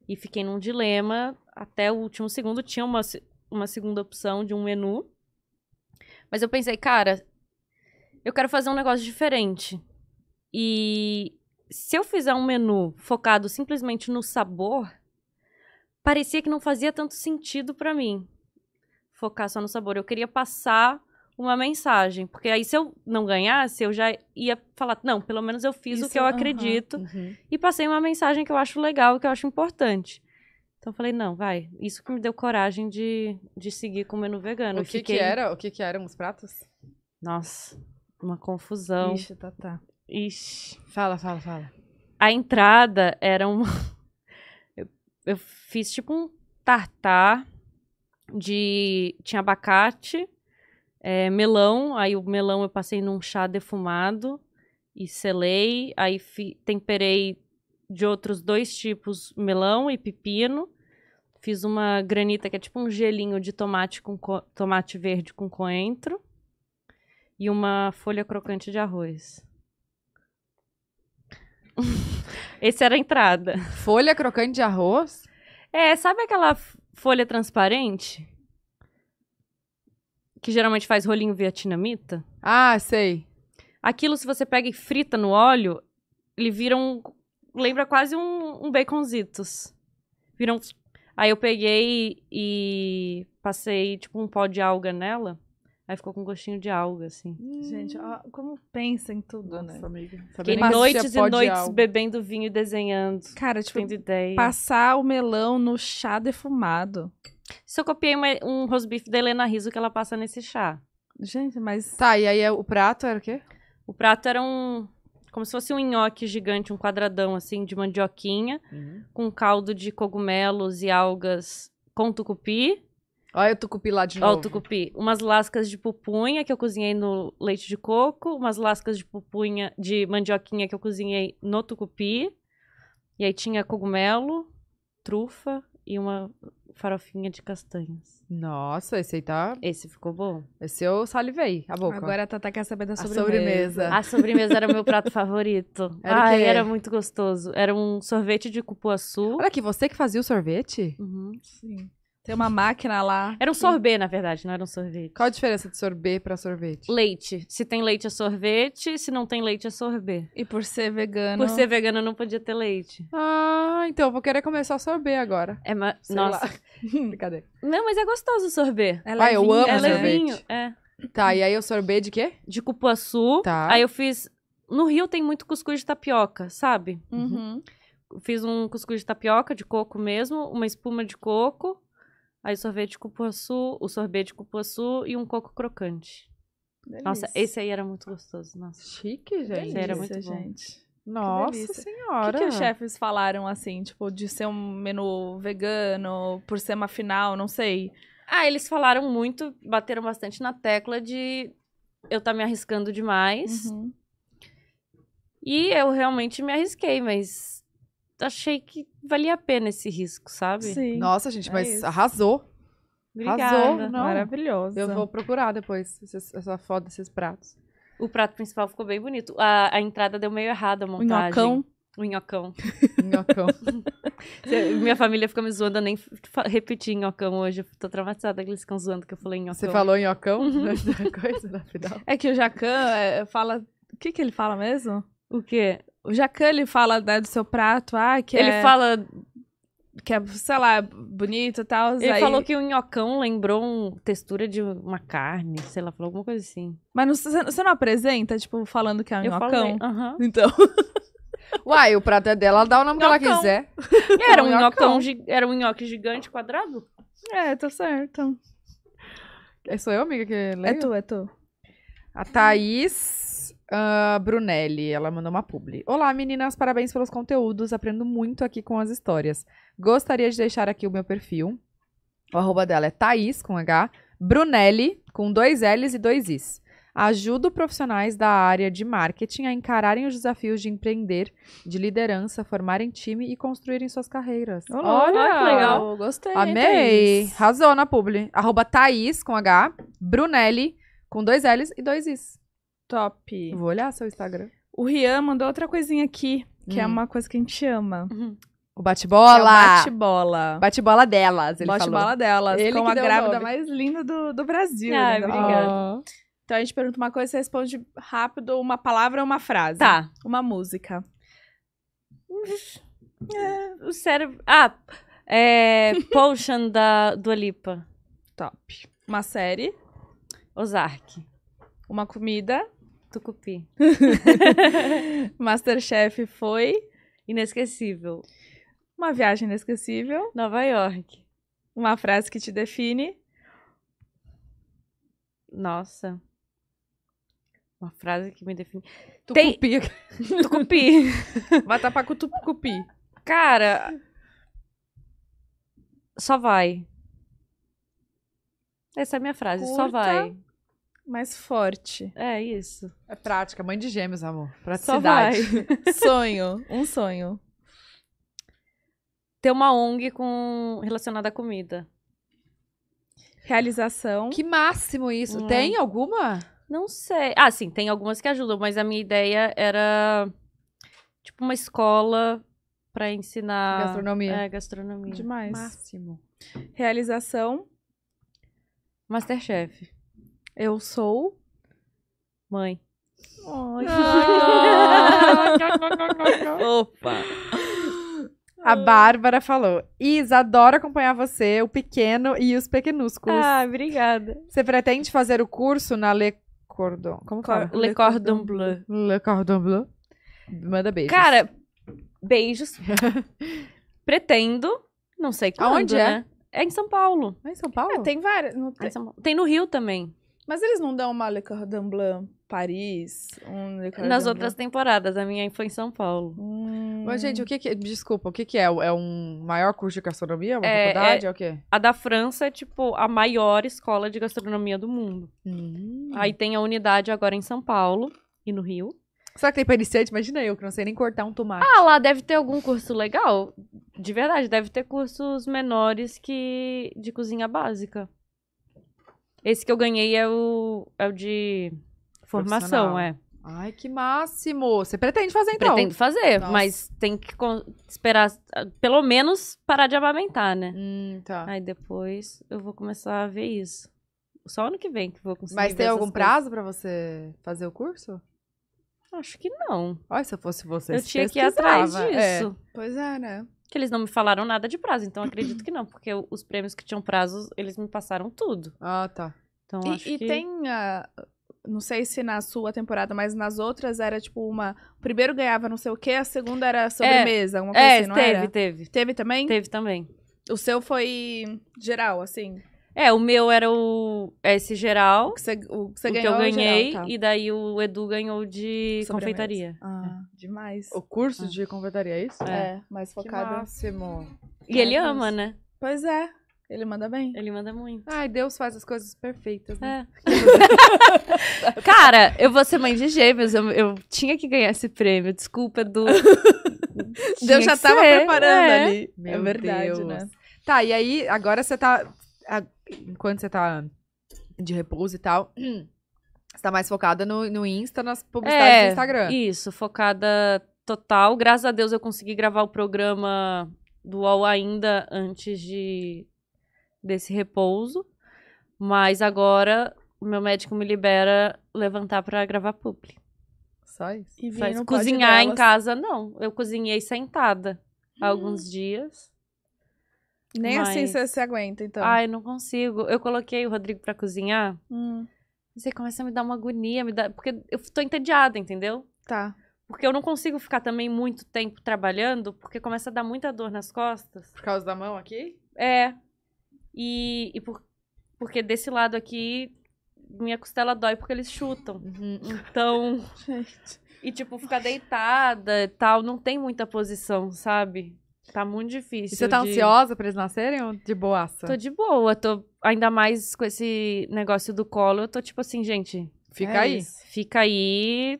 C: E fiquei num dilema, até o último segundo tinha uma, uma segunda opção de um menu. Mas eu pensei, cara, eu quero fazer um negócio diferente. E se eu fizer um menu focado simplesmente no sabor, parecia que não fazia tanto sentido pra mim focar só no sabor. Eu queria passar uma mensagem, porque aí se eu não ganhasse, eu já ia falar, não, pelo menos eu fiz o
B: Isso,
C: que eu
B: aham.
C: acredito
A: Uhum.
C: e passei uma mensagem que eu acho legal, que eu acho importante. Então eu falei, não, vai, isso que me deu coragem de, de seguir com o menu vegano.
A: O que,
C: fiquei-
A: que era? O que, que eram os pratos?
C: Nossa, uma confusão.
B: Ixi, tá, tá.
C: Ixi.
A: Fala, fala, fala.
C: A entrada era um. Eu, fiz tipo um tartar de. Tinha abacate, é, melão. Aí o melão eu passei num chá defumado e selei. Aí fi- temperei de outros dois tipos, melão e pepino. Fiz uma granita que é tipo um gelinho de tomate com co- tomate verde com coentro. E uma folha crocante de arroz. Esse era a entrada.
A: Folha crocante de arroz?
C: É, sabe aquela folha transparente? Que geralmente faz rolinho vietnamita?
A: Ah, sei.
C: Aquilo, se você pega e frita no óleo, ele vira um. Lembra quase um, um baconzitos. Vira um. Aí eu peguei e passei, tipo, um pó de alga nela. Aí ficou com gostinho de alga, assim.
B: Gente, ó, como pensa em tudo, né?
A: Nossa, amiga.
C: Fiquei noites e noites
A: algo.
C: bebendo vinho e desenhando.
B: Cara, tipo,
C: Tendo ideia.
B: passar o melão no chá defumado.
C: Se eu copiei uma- um rosbife da Helena Riso que ela passa nesse chá.
B: Gente, mas.
A: Tá, e aí é- o prato era o quê?
C: O prato era um. Como se fosse um nhoque gigante, um quadradão assim, de mandioquinha, com caldo de cogumelos e algas com tucupi.
A: Olha o tucupi lá de
C: Ó,
A: novo.
C: o tucupi. Umas lascas de pupunha que eu cozinhei no leite de coco. Umas lascas de pupunha, de mandioquinha que eu cozinhei no tucupi. E aí tinha cogumelo, trufa e uma farofinha de castanhas.
A: Nossa, esse aí tá...
C: Esse ficou bom.
A: Esse eu salivei a boca.
B: Agora a Tata quer saber da
A: A
B: sobremesa.
A: sobremesa.
C: A sobremesa era o meu prato favorito.
A: Era o
C: Ai,
A: quê?
C: era muito gostoso. Era um sorvete de cupuaçu.
A: Olha aqui, você que fazia o sorvete?
C: Uhum.
B: Sim. Tem uma máquina lá.
C: Era um sorbet, na verdade, não era um sorvete.
A: Qual a diferença de sorbet pra sorvete?
C: Leite. Se tem leite é sorvete, se não tem leite é sorbet.
B: E por ser vegano.
C: Por ser vegano não podia ter leite.
A: Ah, então eu vou querer começar a sorber agora.
C: É ma...
A: Sei
C: Nossa.
A: Brincadeira.
C: Não, mas é gostoso o sorbet.
B: É
A: Ah, eu amo
C: é
A: sorvete.
C: levinho. É.
A: Tá, e aí o sorbet de quê?
C: De cupuaçu.
A: Tá.
C: Aí eu fiz. No Rio tem muito cuscuz de tapioca, sabe?
B: Uhum.
C: Fiz um cuscuz de tapioca, de coco mesmo, uma espuma de coco, aí sorvete de cupuaçu, o sorvete de cupuaçu e um coco crocante. Nossa,
B: Delícia.
C: esse aí era muito gostoso. Nossa.
A: Chique, gente.
C: Esse era
B: Delícia,
C: muito bom.
B: gente.
A: Nossa
B: delícia. O
A: senhora.
B: que, que os chefes falaram, assim, tipo, de ser um menu vegano, por ser uma final, não sei.
C: Ah, eles falaram muito, bateram bastante na tecla de eu tá me arriscando demais.
B: Uhum.
C: E eu realmente me arrisquei, mas achei que valia a pena esse risco, sabe?
B: Sim.
A: Nossa, gente,
B: É
A: mas
B: isso.
A: arrasou.
C: Obrigada.
A: Arrasou, não.
B: Maravilhosa.
A: Eu vou procurar depois esses- essa foto desses pratos.
C: O prato principal ficou bem bonito. A, a entrada deu meio errada a
B: O
C: montagem.
B: nhocão.
C: O nhocão.
A: Nhocão.
C: Cê- Minha família fica me zoando, eu nem repeti nhocão hoje. Eu tô traumatizada que eles ficam zoando que eu falei nhocão.
A: Você falou nhocão?
C: Uhum.
A: coisa na final.
B: É que o Jacan é, fala... O que que ele fala mesmo?
C: O quê?
B: O Jacan, ele fala né, do seu prato, ah, que
C: Ele
B: é...
C: fala.
B: Que é, sei lá, bonito e tal.
C: Ele
B: aí-
C: falou que o nhocão lembrou um, textura de uma carne, sei lá, falou alguma coisa assim.
B: Mas não- você você não apresenta, tipo, falando que é um
C: eu
B: nhocão?
C: falei. aham.
B: Então...
A: Uai, o prato é dela, ela dá o nome que ela
B: Nhocão.
A: quiser.
C: Era um
A: nhocão.
C: nhocão, era um nhoque gigante quadrado?
B: É, tá certo.
A: É sou eu, amiga, que
B: É
A: leio?
B: tu, é tu.
A: A Thaís ah, Brunelli, ela mandou uma publi. Olá, meninas, parabéns pelos conteúdos. Aprendo muito aqui com as histórias. Gostaria de deixar aqui o meu perfil. O arroba dela é Thaís, com H, Brunelli, com dois L's e dois Is. Ajudo profissionais da área de marketing a encararem os desafios de empreender, de liderança, formarem time e construírem suas carreiras.
C: Olha, que legal.
B: Gostei.
A: Amei!
B: Thaís.
A: Arrasou na publi. Arroba Thaís, com H, Brunelli, com dois L's e dois Is.
B: Top.
A: Vou olhar seu Instagram.
B: O Rian mandou outra coisinha aqui, que é
A: Hum.
B: uma coisa que a gente ama.
A: O
B: Que é o
A: bate-bola.
B: bate-bola.
A: Bate-bola delas, ele
B: Bate-bola
A: falou.
B: delas,
A: Ele
B: com a
A: o
B: grávida mais linda do, do Brasil.
C: Ai,
B: ainda
C: obrigada.
B: falou. Então a gente pergunta uma coisa, você responde rápido uma palavra ou uma frase.
C: Tá.
B: Uma música.
C: O cérebro. Ah, é. Potion da Dua Lipa.
B: Top. Uma série.
C: Ozark.
B: Uma comida.
C: Tucupi.
B: Masterchef foi.
C: Inesquecível.
B: Uma viagem inesquecível.
C: Nova York.
B: Uma frase que te define.
C: Nossa. Uma frase que me define. Tem-
A: Tucupi.
C: Tucupi.
B: Vatapá cutucupi.
C: Cara. Só vai. Essa é a minha frase. Só
B: Curta.
C: vai.
B: Mais forte.
C: É isso.
A: É prática, mãe de gêmeos, amor.
C: Só vai.
A: Praticidade.
B: sonho. Um sonho.
C: Ter uma ONG com relacionada à comida.
B: Realização.
A: Que máximo isso.
C: Hum.
A: Tem alguma?
C: Não sei. Ah, sim, tem algumas que ajudam, mas a minha ideia era tipo uma escola pra ensinar
A: Gastronomia.
C: É, gastronomia.
B: Demais.
A: Máximo.
B: Realização.
C: Masterchef.
B: Eu sou.
C: Mãe.
A: Opa! A Bárbara falou: Isa, adoro acompanhar você, o pequeno e os pequenúsculos.
C: ah, obrigada.
A: Você pretende fazer o curso na Le Cordon? Como fala?
C: Le Cordon Bleu.
A: Le Cordon Bleu. Manda beijo.
C: Cara, beijos. Pretendo. Não sei quando,
A: Aonde é?
C: né? É em São Paulo.
A: é em São Paulo?
B: Ah, tem várias. não
C: É.
B: Tem
C: no Rio também.
B: Mas eles não dão uma Le Cordon Bleu Paris, um Le Cordon
C: Nas
B: Bleu-
C: outras temporadas. A minha foi em São Paulo.
B: Hum.
A: Mas, gente, o que que... Desculpa, o que que é? É um maior curso de gastronomia? Uma
C: É,
A: faculdade? É, o quê?
C: A da França é, tipo, a maior escola de gastronomia do mundo.
A: Hum.
C: Aí tem a unidade agora em São Paulo e no Rio.
A: Será que tem pra iniciante? Imagina eu, que não sei nem cortar um tomate.
C: Ah, lá deve ter algum curso legal. De verdade, deve ter cursos menores que de cozinha básica. Esse que eu ganhei é o, é o de formação, é.
A: Ai, que máximo! Você pretende fazer, então?
C: Pretendo fazer,
B: Nossa.
C: mas tem que esperar, pelo menos, parar de amamentar, né?
A: Hum, tá.
C: Aí depois eu vou começar a ver isso. Só ano que vem que eu vou conseguir
A: Mas tem algum
C: coisas.
A: prazo pra você fazer o curso?
C: Acho que não.
A: Olha, se eu fosse você,
C: eu tinha que ir atrás disso.
A: É.
B: Pois é, né?
C: Que eles não me falaram nada de prazo, então acredito que não, porque os prêmios que tinham prazos, eles me passaram tudo.
A: Ah, tá.
C: Então
B: E,
C: acho
B: e
C: que...
B: tem. ah, não sei se na sua temporada, mas nas outras era tipo uma. O primeiro ganhava não sei o quê, a segunda era sobremesa, alguma coisa
C: É,
B: assim, não
C: teve,
B: era?
C: teve.
B: Teve também?
C: Teve também.
B: O seu foi geral, assim.
C: É, o meu era o esse geral,
B: O que você, o que você
C: o que eu
B: é
C: ganhei,
B: geral, tá.
C: e daí o Edu ganhou de
B: Sobremesa.
C: confeitaria.
B: Ah, demais.
A: O curso
C: Ah.
A: de confeitaria, é isso?
B: É, mais
A: Que
B: focada.
A: máximo.
C: E ele
B: É,
C: ama,
B: mas-
C: né?
B: Pois é, ele manda bem.
C: Ele manda muito.
A: Ai, Deus faz as coisas perfeitas, né?
C: É. Cara, eu vou ser mãe de gêmeos, eu, eu tinha que ganhar esse prêmio. Desculpa, Edu.
B: Deus já tava
C: ser,
B: preparando
C: é.
B: ali.
A: Meu
B: é verdade,
A: Deus.
B: né?
A: Tá, e aí, agora você tá. Enquanto você tá de repouso e tal, você tá mais focada no, no Insta, nas publicidades
C: É,
A: do Instagram.
C: Isso, focada total. Graças a Deus eu consegui gravar o programa do UOL ainda antes de desse repouso. Mas agora o meu médico me libera levantar pra gravar publi.
A: Só isso.
B: E no pod
C: cozinhar em casa, não. Eu cozinhei sentada há
B: Hum.
C: alguns dias.
B: Nem assim
C: Mas-
B: você se aguenta, então.
C: Ai, não consigo. Eu coloquei o Rodrigo pra cozinhar.
B: Hum,
C: Você começa a me dar uma agonia, me dá... porque eu tô entediada, entendeu?
B: tá.
C: Porque eu não consigo ficar também muito tempo trabalhando, porque começa a dar muita dor nas costas.
A: Por causa da mão aqui?
C: É. E, e por- porque desse lado aqui, minha costela dói porque eles chutam. Então.
B: Gente.
C: E, tipo, ficar deitada e tal, não tem muita posição, sabe? Tá muito
A: E
C: difícil.
A: você tá
C: de-
A: ansiosa pra eles nascerem ou de boaça?
C: Tô de boa, tô ainda mais com esse negócio do colo, eu tô tipo assim, gente,
A: Fica
B: É
A: aí.
B: isso.
C: fica aí,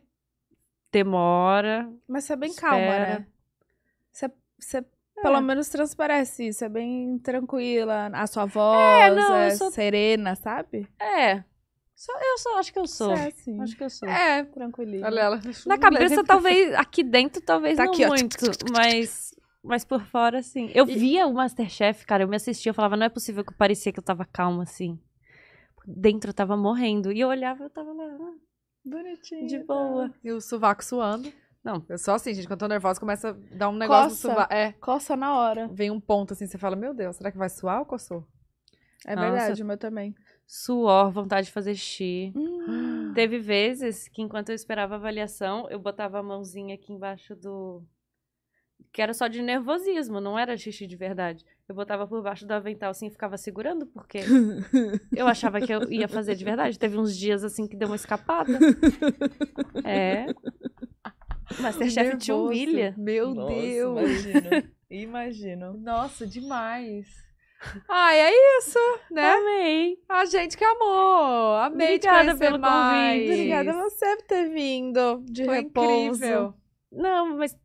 C: demora.
B: Mas você é bem
C: Espera.
B: calma, né? Você, você pelo menos transparece isso. É bem tranquila. A sua voz
C: não,
B: é
C: eu sou-
B: serena, sabe?
C: É. Só, eu só acho que eu sou.
B: É assim.
C: Acho que eu sou.
A: É.
B: Tranquilinha.
A: Olha ela.
C: Na cabeça, talvez, aqui dentro, talvez
B: Tá
C: não
B: aqui, ó.
C: muito, mas, mas por fora, sim. Eu
A: E-
C: via o Masterchef, cara, eu me assistia, eu falava, não é possível que parecia que eu tava calma, assim. Dentro eu tava morrendo. E eu olhava, eu tava lá, ah,
B: Bonitinha.
C: de
B: tá.
C: boa.
A: E o sovaco suando.
C: Não.
A: Eu sou assim, gente. Quando eu tô nervosa, começa a dar um negócio
B: Coça.
A: no sovaco. É.
B: Coça na hora.
A: Vem um ponto assim, você fala, meu Deus, será que vai suar ou coçou?
B: É
C: Nossa.
B: verdade, o meu também.
C: Suor, vontade de fazer xixi.
B: Hum.
C: Teve vezes que enquanto eu esperava a avaliação, eu botava a mãozinha aqui embaixo do. Que era só de nervosismo, não era xixi de verdade. Eu botava por baixo do avental assim e ficava segurando, porque eu achava que eu ia fazer de verdade. Teve uns dias assim que deu uma escapada. É. Masterchef te humilha.
A: Meu
B: Nossa,
A: Deus.
B: Imagino. Imagino.
A: Nossa, demais. Ai, é isso, né?
C: Amei.
A: A gente que amou. Amei
C: Obrigada
A: te
C: pelo
A: mais.
C: convite.
B: Obrigada a você por ter vindo de
A: Foi
B: repouso.
A: incrível.
C: Não, mas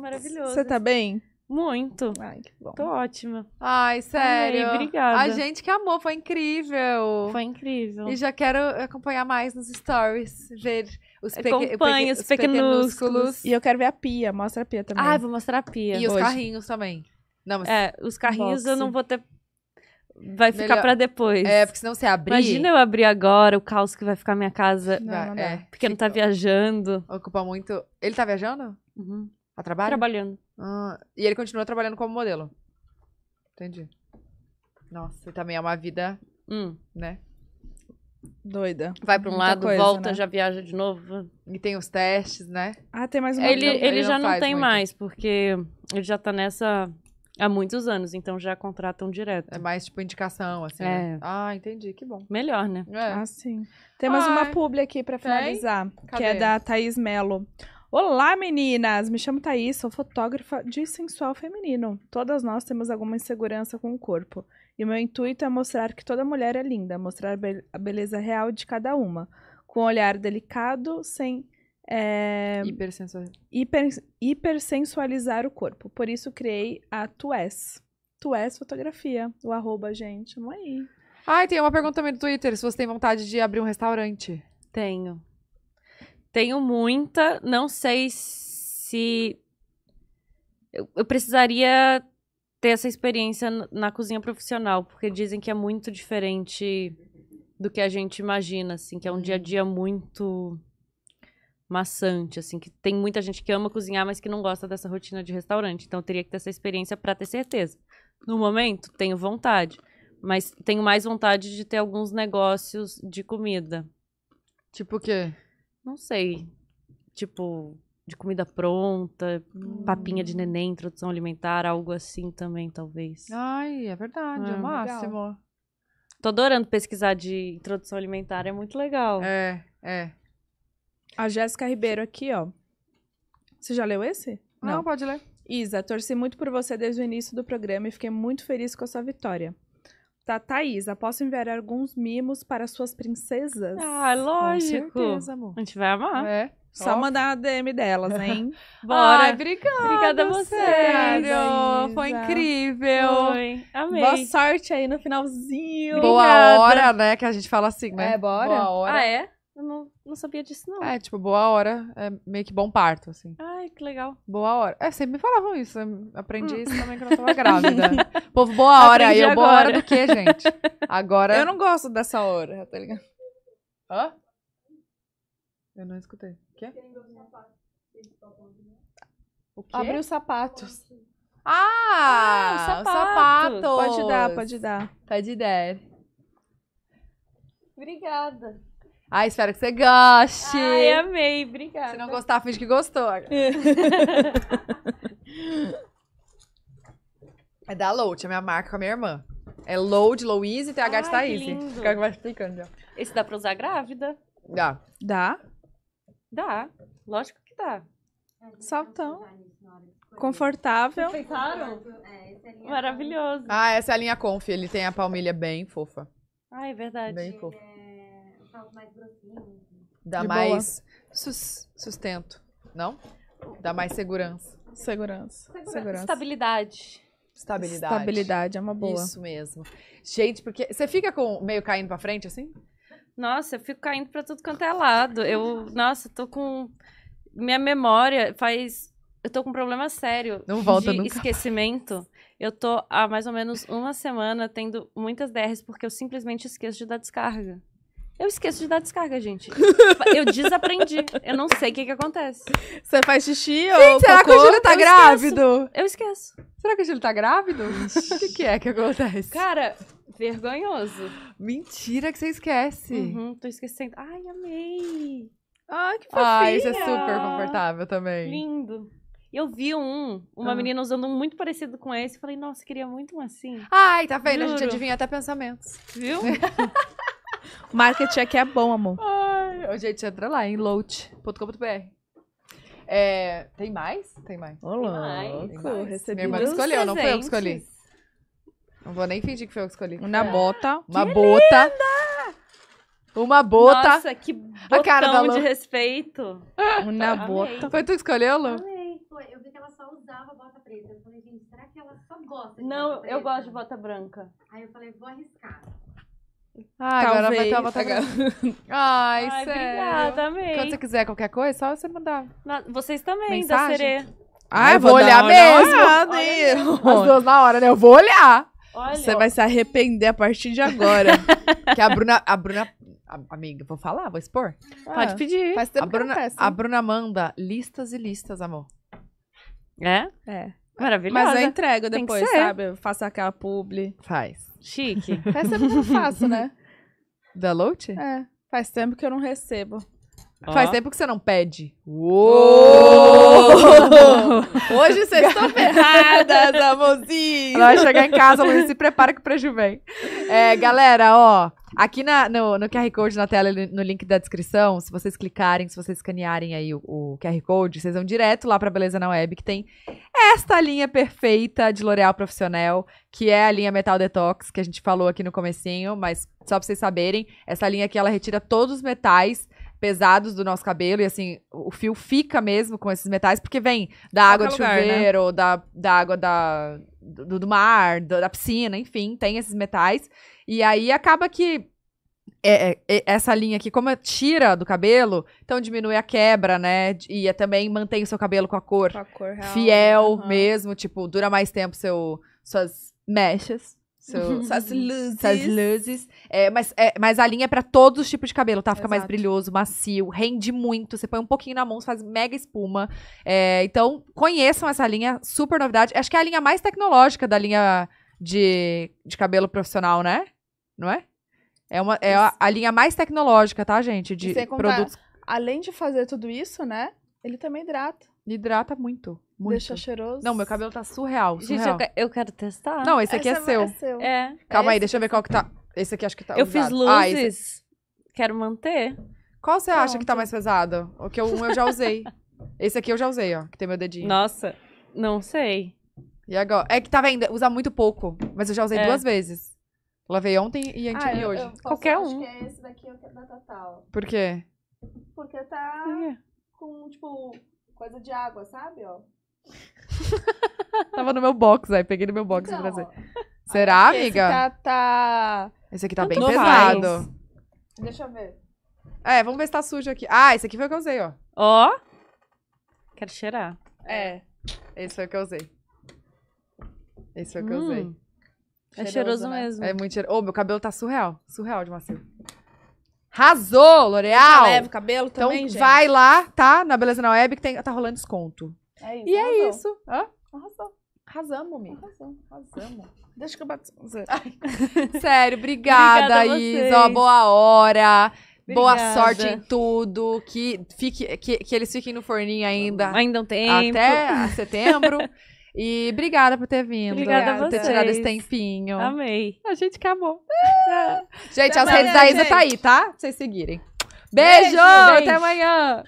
C: maravilhoso.
B: Você tá bem?
C: Muito.
B: Ai, que bom.
C: Tô ótima.
A: Ai, sério.
C: Amei, obrigada.
A: A gente que amou, foi incrível.
C: Foi incrível.
A: E já quero acompanhar mais nos stories, ver os, peque peque-
C: os pequenúsculos.
B: E eu quero ver a pia. Mostra a pia também.
C: Ai, vou mostrar a pia.
A: E os
B: Hoje.
A: carrinhos também. Não, mas
C: É, os carrinhos eu
B: Boxe.
C: não vou ter. vai ficar
A: Melhor-
C: pra depois.
A: É, porque senão você abrir.
C: Imagina eu abrir agora o caos que vai ficar minha casa
B: Não, não dá.
A: é,
C: porque não tá viajando.
A: Ocupa muito. Ele tá viajando?
C: Uhum.
A: A trabalho?
C: Trabalhando.
A: Ah, e ele continua trabalhando como modelo. Entendi. Nossa, e também é uma vida,
C: Hum.
A: né?
B: Doida.
C: Vai pra um
B: Muita
C: lado,
B: coisa,
C: volta,
B: né?
C: já viaja de novo.
A: E tem os testes, né?
B: Ah, tem mais uma
C: Ele,
A: não-
C: ele,
A: ele
C: já
A: não
C: não tem
A: muito.
C: mais, porque ele já tá nessa há muitos anos, então já contratam direto.
A: É mais tipo indicação, assim.
C: É.
A: né? Ah, entendi, que bom.
C: Melhor, né?
A: É.
B: Ah, sim. Temos
A: Ai.
B: uma publi aqui pra finalizar, que é da Thaís Melo. Olá, meninas! Me chamo Thaís, sou fotógrafa de sensual feminino. Todas nós temos alguma insegurança com o corpo. E meu intuito é mostrar que toda mulher é linda, mostrar a beleza real de cada uma. Com um olhar delicado, sem é,
A: Hipersensual.
B: hiper, hipersensualizar o corpo. Por isso criei a Tues. Tues Fotografia. O arroba, gente. Vamos aí.
A: Ah, e tem uma pergunta também do Twitter, se você tem vontade de abrir um restaurante.
C: Tenho. Tenho muita. Não sei se. Eu, eu precisaria ter essa experiência na cozinha profissional, porque dizem que é muito diferente do que a gente imagina, assim, que é um dia a dia muito maçante, assim, que tem muita gente que ama cozinhar, mas que não gosta dessa rotina de restaurante. Então eu teria que ter essa experiência para ter certeza. No momento, tenho vontade, mas tenho mais vontade de ter alguns negócios de comida.
A: Tipo o quê?
C: Não sei. Tipo, de comida pronta, papinha de neném, introdução alimentar, algo assim também, talvez.
A: Ai, é verdade, é
C: Ah,
A: o máximo.
C: Tô adorando pesquisar de introdução alimentar, é muito legal.
A: É, é.
B: A Jéssica Ribeiro aqui, ó. Você já leu esse?
A: Não, pode ler.
B: Isa, torci muito por você desde o início do programa e fiquei muito feliz com a sua vitória. Tá, Thaisa, posso enviar alguns mimos para suas princesas?
C: Ah, lógico.
A: Com certeza, amor.
C: A gente vai amar.
A: É.
B: Só
A: Ó.
B: mandar a DM delas, hein?
C: Bora.
A: Ai, obrigada.
C: Obrigada a você.
A: Sério,
B: Isa.
A: foi incrível.
C: Foi. Amei.
B: Boa sorte aí no finalzinho.
A: Boa
C: Obrigada.
A: hora, né? Que a gente fala assim, né?
B: É, bora?
A: Boa hora.
C: Ah, é? Eu não, não sabia disso, não.
A: É, tipo, boa hora. É meio que bom parto, assim.
C: Ai, que legal.
A: Boa hora. É, sempre me falavam isso. Eu aprendi isso também quando eu tava grávida. Povo, boa hora.
C: Aprendi
A: Aí eu, boa hora
C: agora.
A: do quê, gente? Agora.
B: Eu não gosto dessa hora, tá ligado?
A: Hã? Eu não escutei. O quê? O quê?
B: Abrir os sapatos.
A: Ah,
C: os
A: os
C: sapatos.
A: sapatos.
B: Pode dar, pode dar.
A: Pode ideia.
C: Obrigada.
A: Ah, espero que você goste.
C: Ai, amei. Obrigada.
A: Se não gostar, finge que gostou. é da Load, a minha marca com a minha irmã. É Load, Louise e TH de Thaís. Fica vai explicando já.
C: Esse dá pra usar grávida?
A: Dá.
B: Dá?
C: Dá. Lógico que dá.
B: Saltão. Confortável.
C: Pensaram? Maravilhoso.
A: Ah, essa é a linha Conf. Ele tem a palmilha bem fofa.
C: Ah, é verdade.
A: Bem fofa. Dá
B: De
A: mais sus- sustento. Não? Dá mais segurança.
B: Segurança. Segurança.
C: Estabilidade.
A: Estabilidade.
B: Estabilidade é uma boa.
A: Isso mesmo. Gente, porque você fica com meio caindo pra frente assim?
C: Nossa, eu fico caindo pra tudo quanto é lado. Eu, nossa, tô com. Minha memória faz. Eu tô com um problema sério
A: Não volta
C: de
A: nunca.
C: esquecimento. Eu tô há mais ou menos uma semana tendo muitas DRs porque eu simplesmente esqueço de dar descarga. Eu esqueço de dar descarga, gente. Eu desaprendi. Eu não sei o que que acontece.
B: Você faz xixi ou
A: Será que
B: cocô?
A: o Júlio tá
C: eu
A: grávido?
C: Eu esqueço.
A: Será que o Júlio tá grávido? O que, que é que acontece?
C: Cara, vergonhoso.
A: Mentira que você esquece.
C: Uhum, tô esquecendo. Ai, amei.
B: Ai, que fofinha.
A: Ah, isso é super confortável também.
C: Lindo. Eu vi um, uma
A: Ah.
C: menina usando um muito parecido com esse. Falei, nossa, queria muito um assim.
A: Ai, tá vendo? A gente
C: Juro.
A: adivinha até pensamentos.
C: Viu?
B: Marketing aqui é bom, amor.
A: Ai, gente, entra lá em load.com.br. É, tem mais? Tem mais.
B: Ô, louco. Recebi
A: Minha irmã
B: dos
A: escolheu, não foi eu que escolhi.
C: presentes.
A: Não vou nem fingir que foi eu que escolhi.
B: Na bota.
A: Uma bota. Uma bota.
C: Nossa, que
A: A cara da
C: botão de respeito.
B: Na
C: Amei.
B: bota.
A: Foi tu que escolheu, Lu?
D: Amei. Foi. Eu vi que ela só usava bota preta. Eu falei, gente, será que ela só gosta de
C: Não,
D: bota
C: eu
D: preta?
C: gosto de bota branca.
D: Aí eu falei, vou arriscar.
A: Ah, agora vai ter uma
B: Talvez.
A: branca. Ai,
C: Ai,
A: sério.
C: obrigada, amei.
A: Quando você quiser qualquer coisa, só você mandar.
C: Na- Vocês também,
A: Mensagem?
C: da Serê.
B: Ai,
A: eu vou
B: dar
A: olhar mesmo.
B: olhada, hein?
A: As duas na hora, né? Eu vou olhar.
C: Olha.
B: Você vai se arrepender a partir de agora.
A: Que a Bruna. A Bruna. amiga, vou falar, vou expor.
C: Pode
B: Ah,
C: pedir.
B: Faz tempo
A: A
B: que
A: Bruna,
B: peço.
A: a Bruna manda listas e listas, amor.
C: É?
B: É.
C: Maravilhosa.
B: Mas eu entrego
C: que
B: depois, sabe? Eu faço aquela publi.
A: Faz.
C: Chique.
B: Faz tempo que eu não faço, né?
A: Da Lote?
B: É. Faz tempo que eu não recebo.
A: Faz
C: Ó.
A: tempo que você não pede.
B: Hoje vocês estão ferradas, amorzinho.
A: Ela vai chegar em casa, Luiz, se prepara que o preju vem. É, galera, ó, aqui na- no, no QR Code na tela, no link da descrição, se vocês clicarem, se vocês escanearem aí o, o QR Code, vocês vão direto lá pra Beleza na Web, que tem esta linha perfeita de L'Oréal Profissional, que é a linha Metal Detox, que a gente falou aqui no comecinho, mas só pra vocês saberem, essa linha aqui, ela retira todos os metais pesados do nosso cabelo e assim, o fio fica mesmo com esses metais, porque vem da água de
B: Qualquer lugar, né?
A: chuveiro, da, da água da, do, do mar, da, da piscina, enfim, tem esses metais. E aí acaba que é, é, é, essa linha aqui, como tira do cabelo, então diminui a quebra, né? E é também mantém o seu cabelo com a cor
B: Com a cor real.
A: fiel
B: Aham.
A: mesmo, tipo, dura mais tempo seu, suas mechas. Seu,
B: Suas luzes.
A: essas luzes. É, mas, é, mas a linha é pra todos os tipos de cabelo, tá? Fica mais
B: Exato.
A: brilhoso, macio, rende muito. Você põe um pouquinho na mão, você faz mega espuma. É, então, conheçam essa linha, super novidade. Acho que é a linha mais tecnológica da linha de, de cabelo profissional, né? Não é? É, uma, é a, a linha mais tecnológica, tá, gente? De
B: contar-
A: produtos.
B: Além de fazer tudo isso, né? Ele também hidrata.
A: Hidrata muito. Muito.
B: Deixa cheiroso.
A: Não, meu cabelo tá surreal.
C: Gente,
A: surreal.
C: eu, que- eu quero testar.
A: Não, esse aqui é
B: Essa
A: seu.
B: seu.
C: É.
A: Calma aí, deixa eu ver qual que tá. Esse aqui acho que tá.
C: Eu fiz
A: usado. Ah, esse-
C: luzes. Quero manter.
A: Qual você acha que tá mais pesado? O que eu, um eu já usei. Esse aqui eu já usei, ó. Que tem meu dedinho.
C: Nossa, não sei.
A: E agora? É que tá vendo? Usa muito pouco. Mas eu já usei
C: É.
A: duas vezes. Lavei ontem e, ante-
B: Ah,
A: e
B: eu-
A: hoje.
B: eu
C: Qualquer
B: acho
C: um.
B: que é esse daqui é o que é da Total.
A: Por quê?
B: Porque tá com, tipo, coisa de água, sabe? Ó.
A: Tava no meu box, aí. Peguei no meu box
B: Então,
A: pra trazer.
B: ó.
A: Será,
B: Esse
A: amiga?
B: tá, tá...
A: Esse aqui tá
C: Tanto
A: bem
C: faz.
A: pesado.
B: Deixa eu ver.
A: É, vamos ver se tá sujo aqui. Ah, esse aqui foi o que eu usei, ó.
C: Ó. Quero cheirar.
B: É.
A: Esse foi o que eu usei. Esse foi o que eu usei.
C: Hum, É
B: Cheiroso,
C: cheiroso
B: né?
C: mesmo.
A: É muito cheiroso. Ô, meu cabelo tá surreal. Surreal de macio. Arrasou,
B: Tá
A: L'Oreal!
B: leve o cabelo
A: Então
B: também, gente?
A: vai lá, tá? Na Beleza na Web que tem, tá rolando desconto.
B: É isso.
A: E é
B: arrasou.
A: isso. Hã?
B: Arrasou.
A: Arrasamos, amiga. Arrasamos.
B: Deixa que eu bato.
A: Sério, obrigada,
C: Obrigada
A: Isa. Boa hora. Boa
C: Obrigada.
A: sorte em tudo. Que, fique, que, que eles fiquem no forninho ainda
C: Ainda um tempo.
A: até setembro. E obrigada por ter vindo.
C: Obrigada a
A: por ter tirado esse tempinho.
C: Amei.
A: A gente acabou. Gente,
B: Até
A: as redes da
B: amanhã,
A: Isa tá
B: gente.
A: aí, tá? Pra vocês seguirem. Beijo!
C: Beijo.
A: Até amanhã!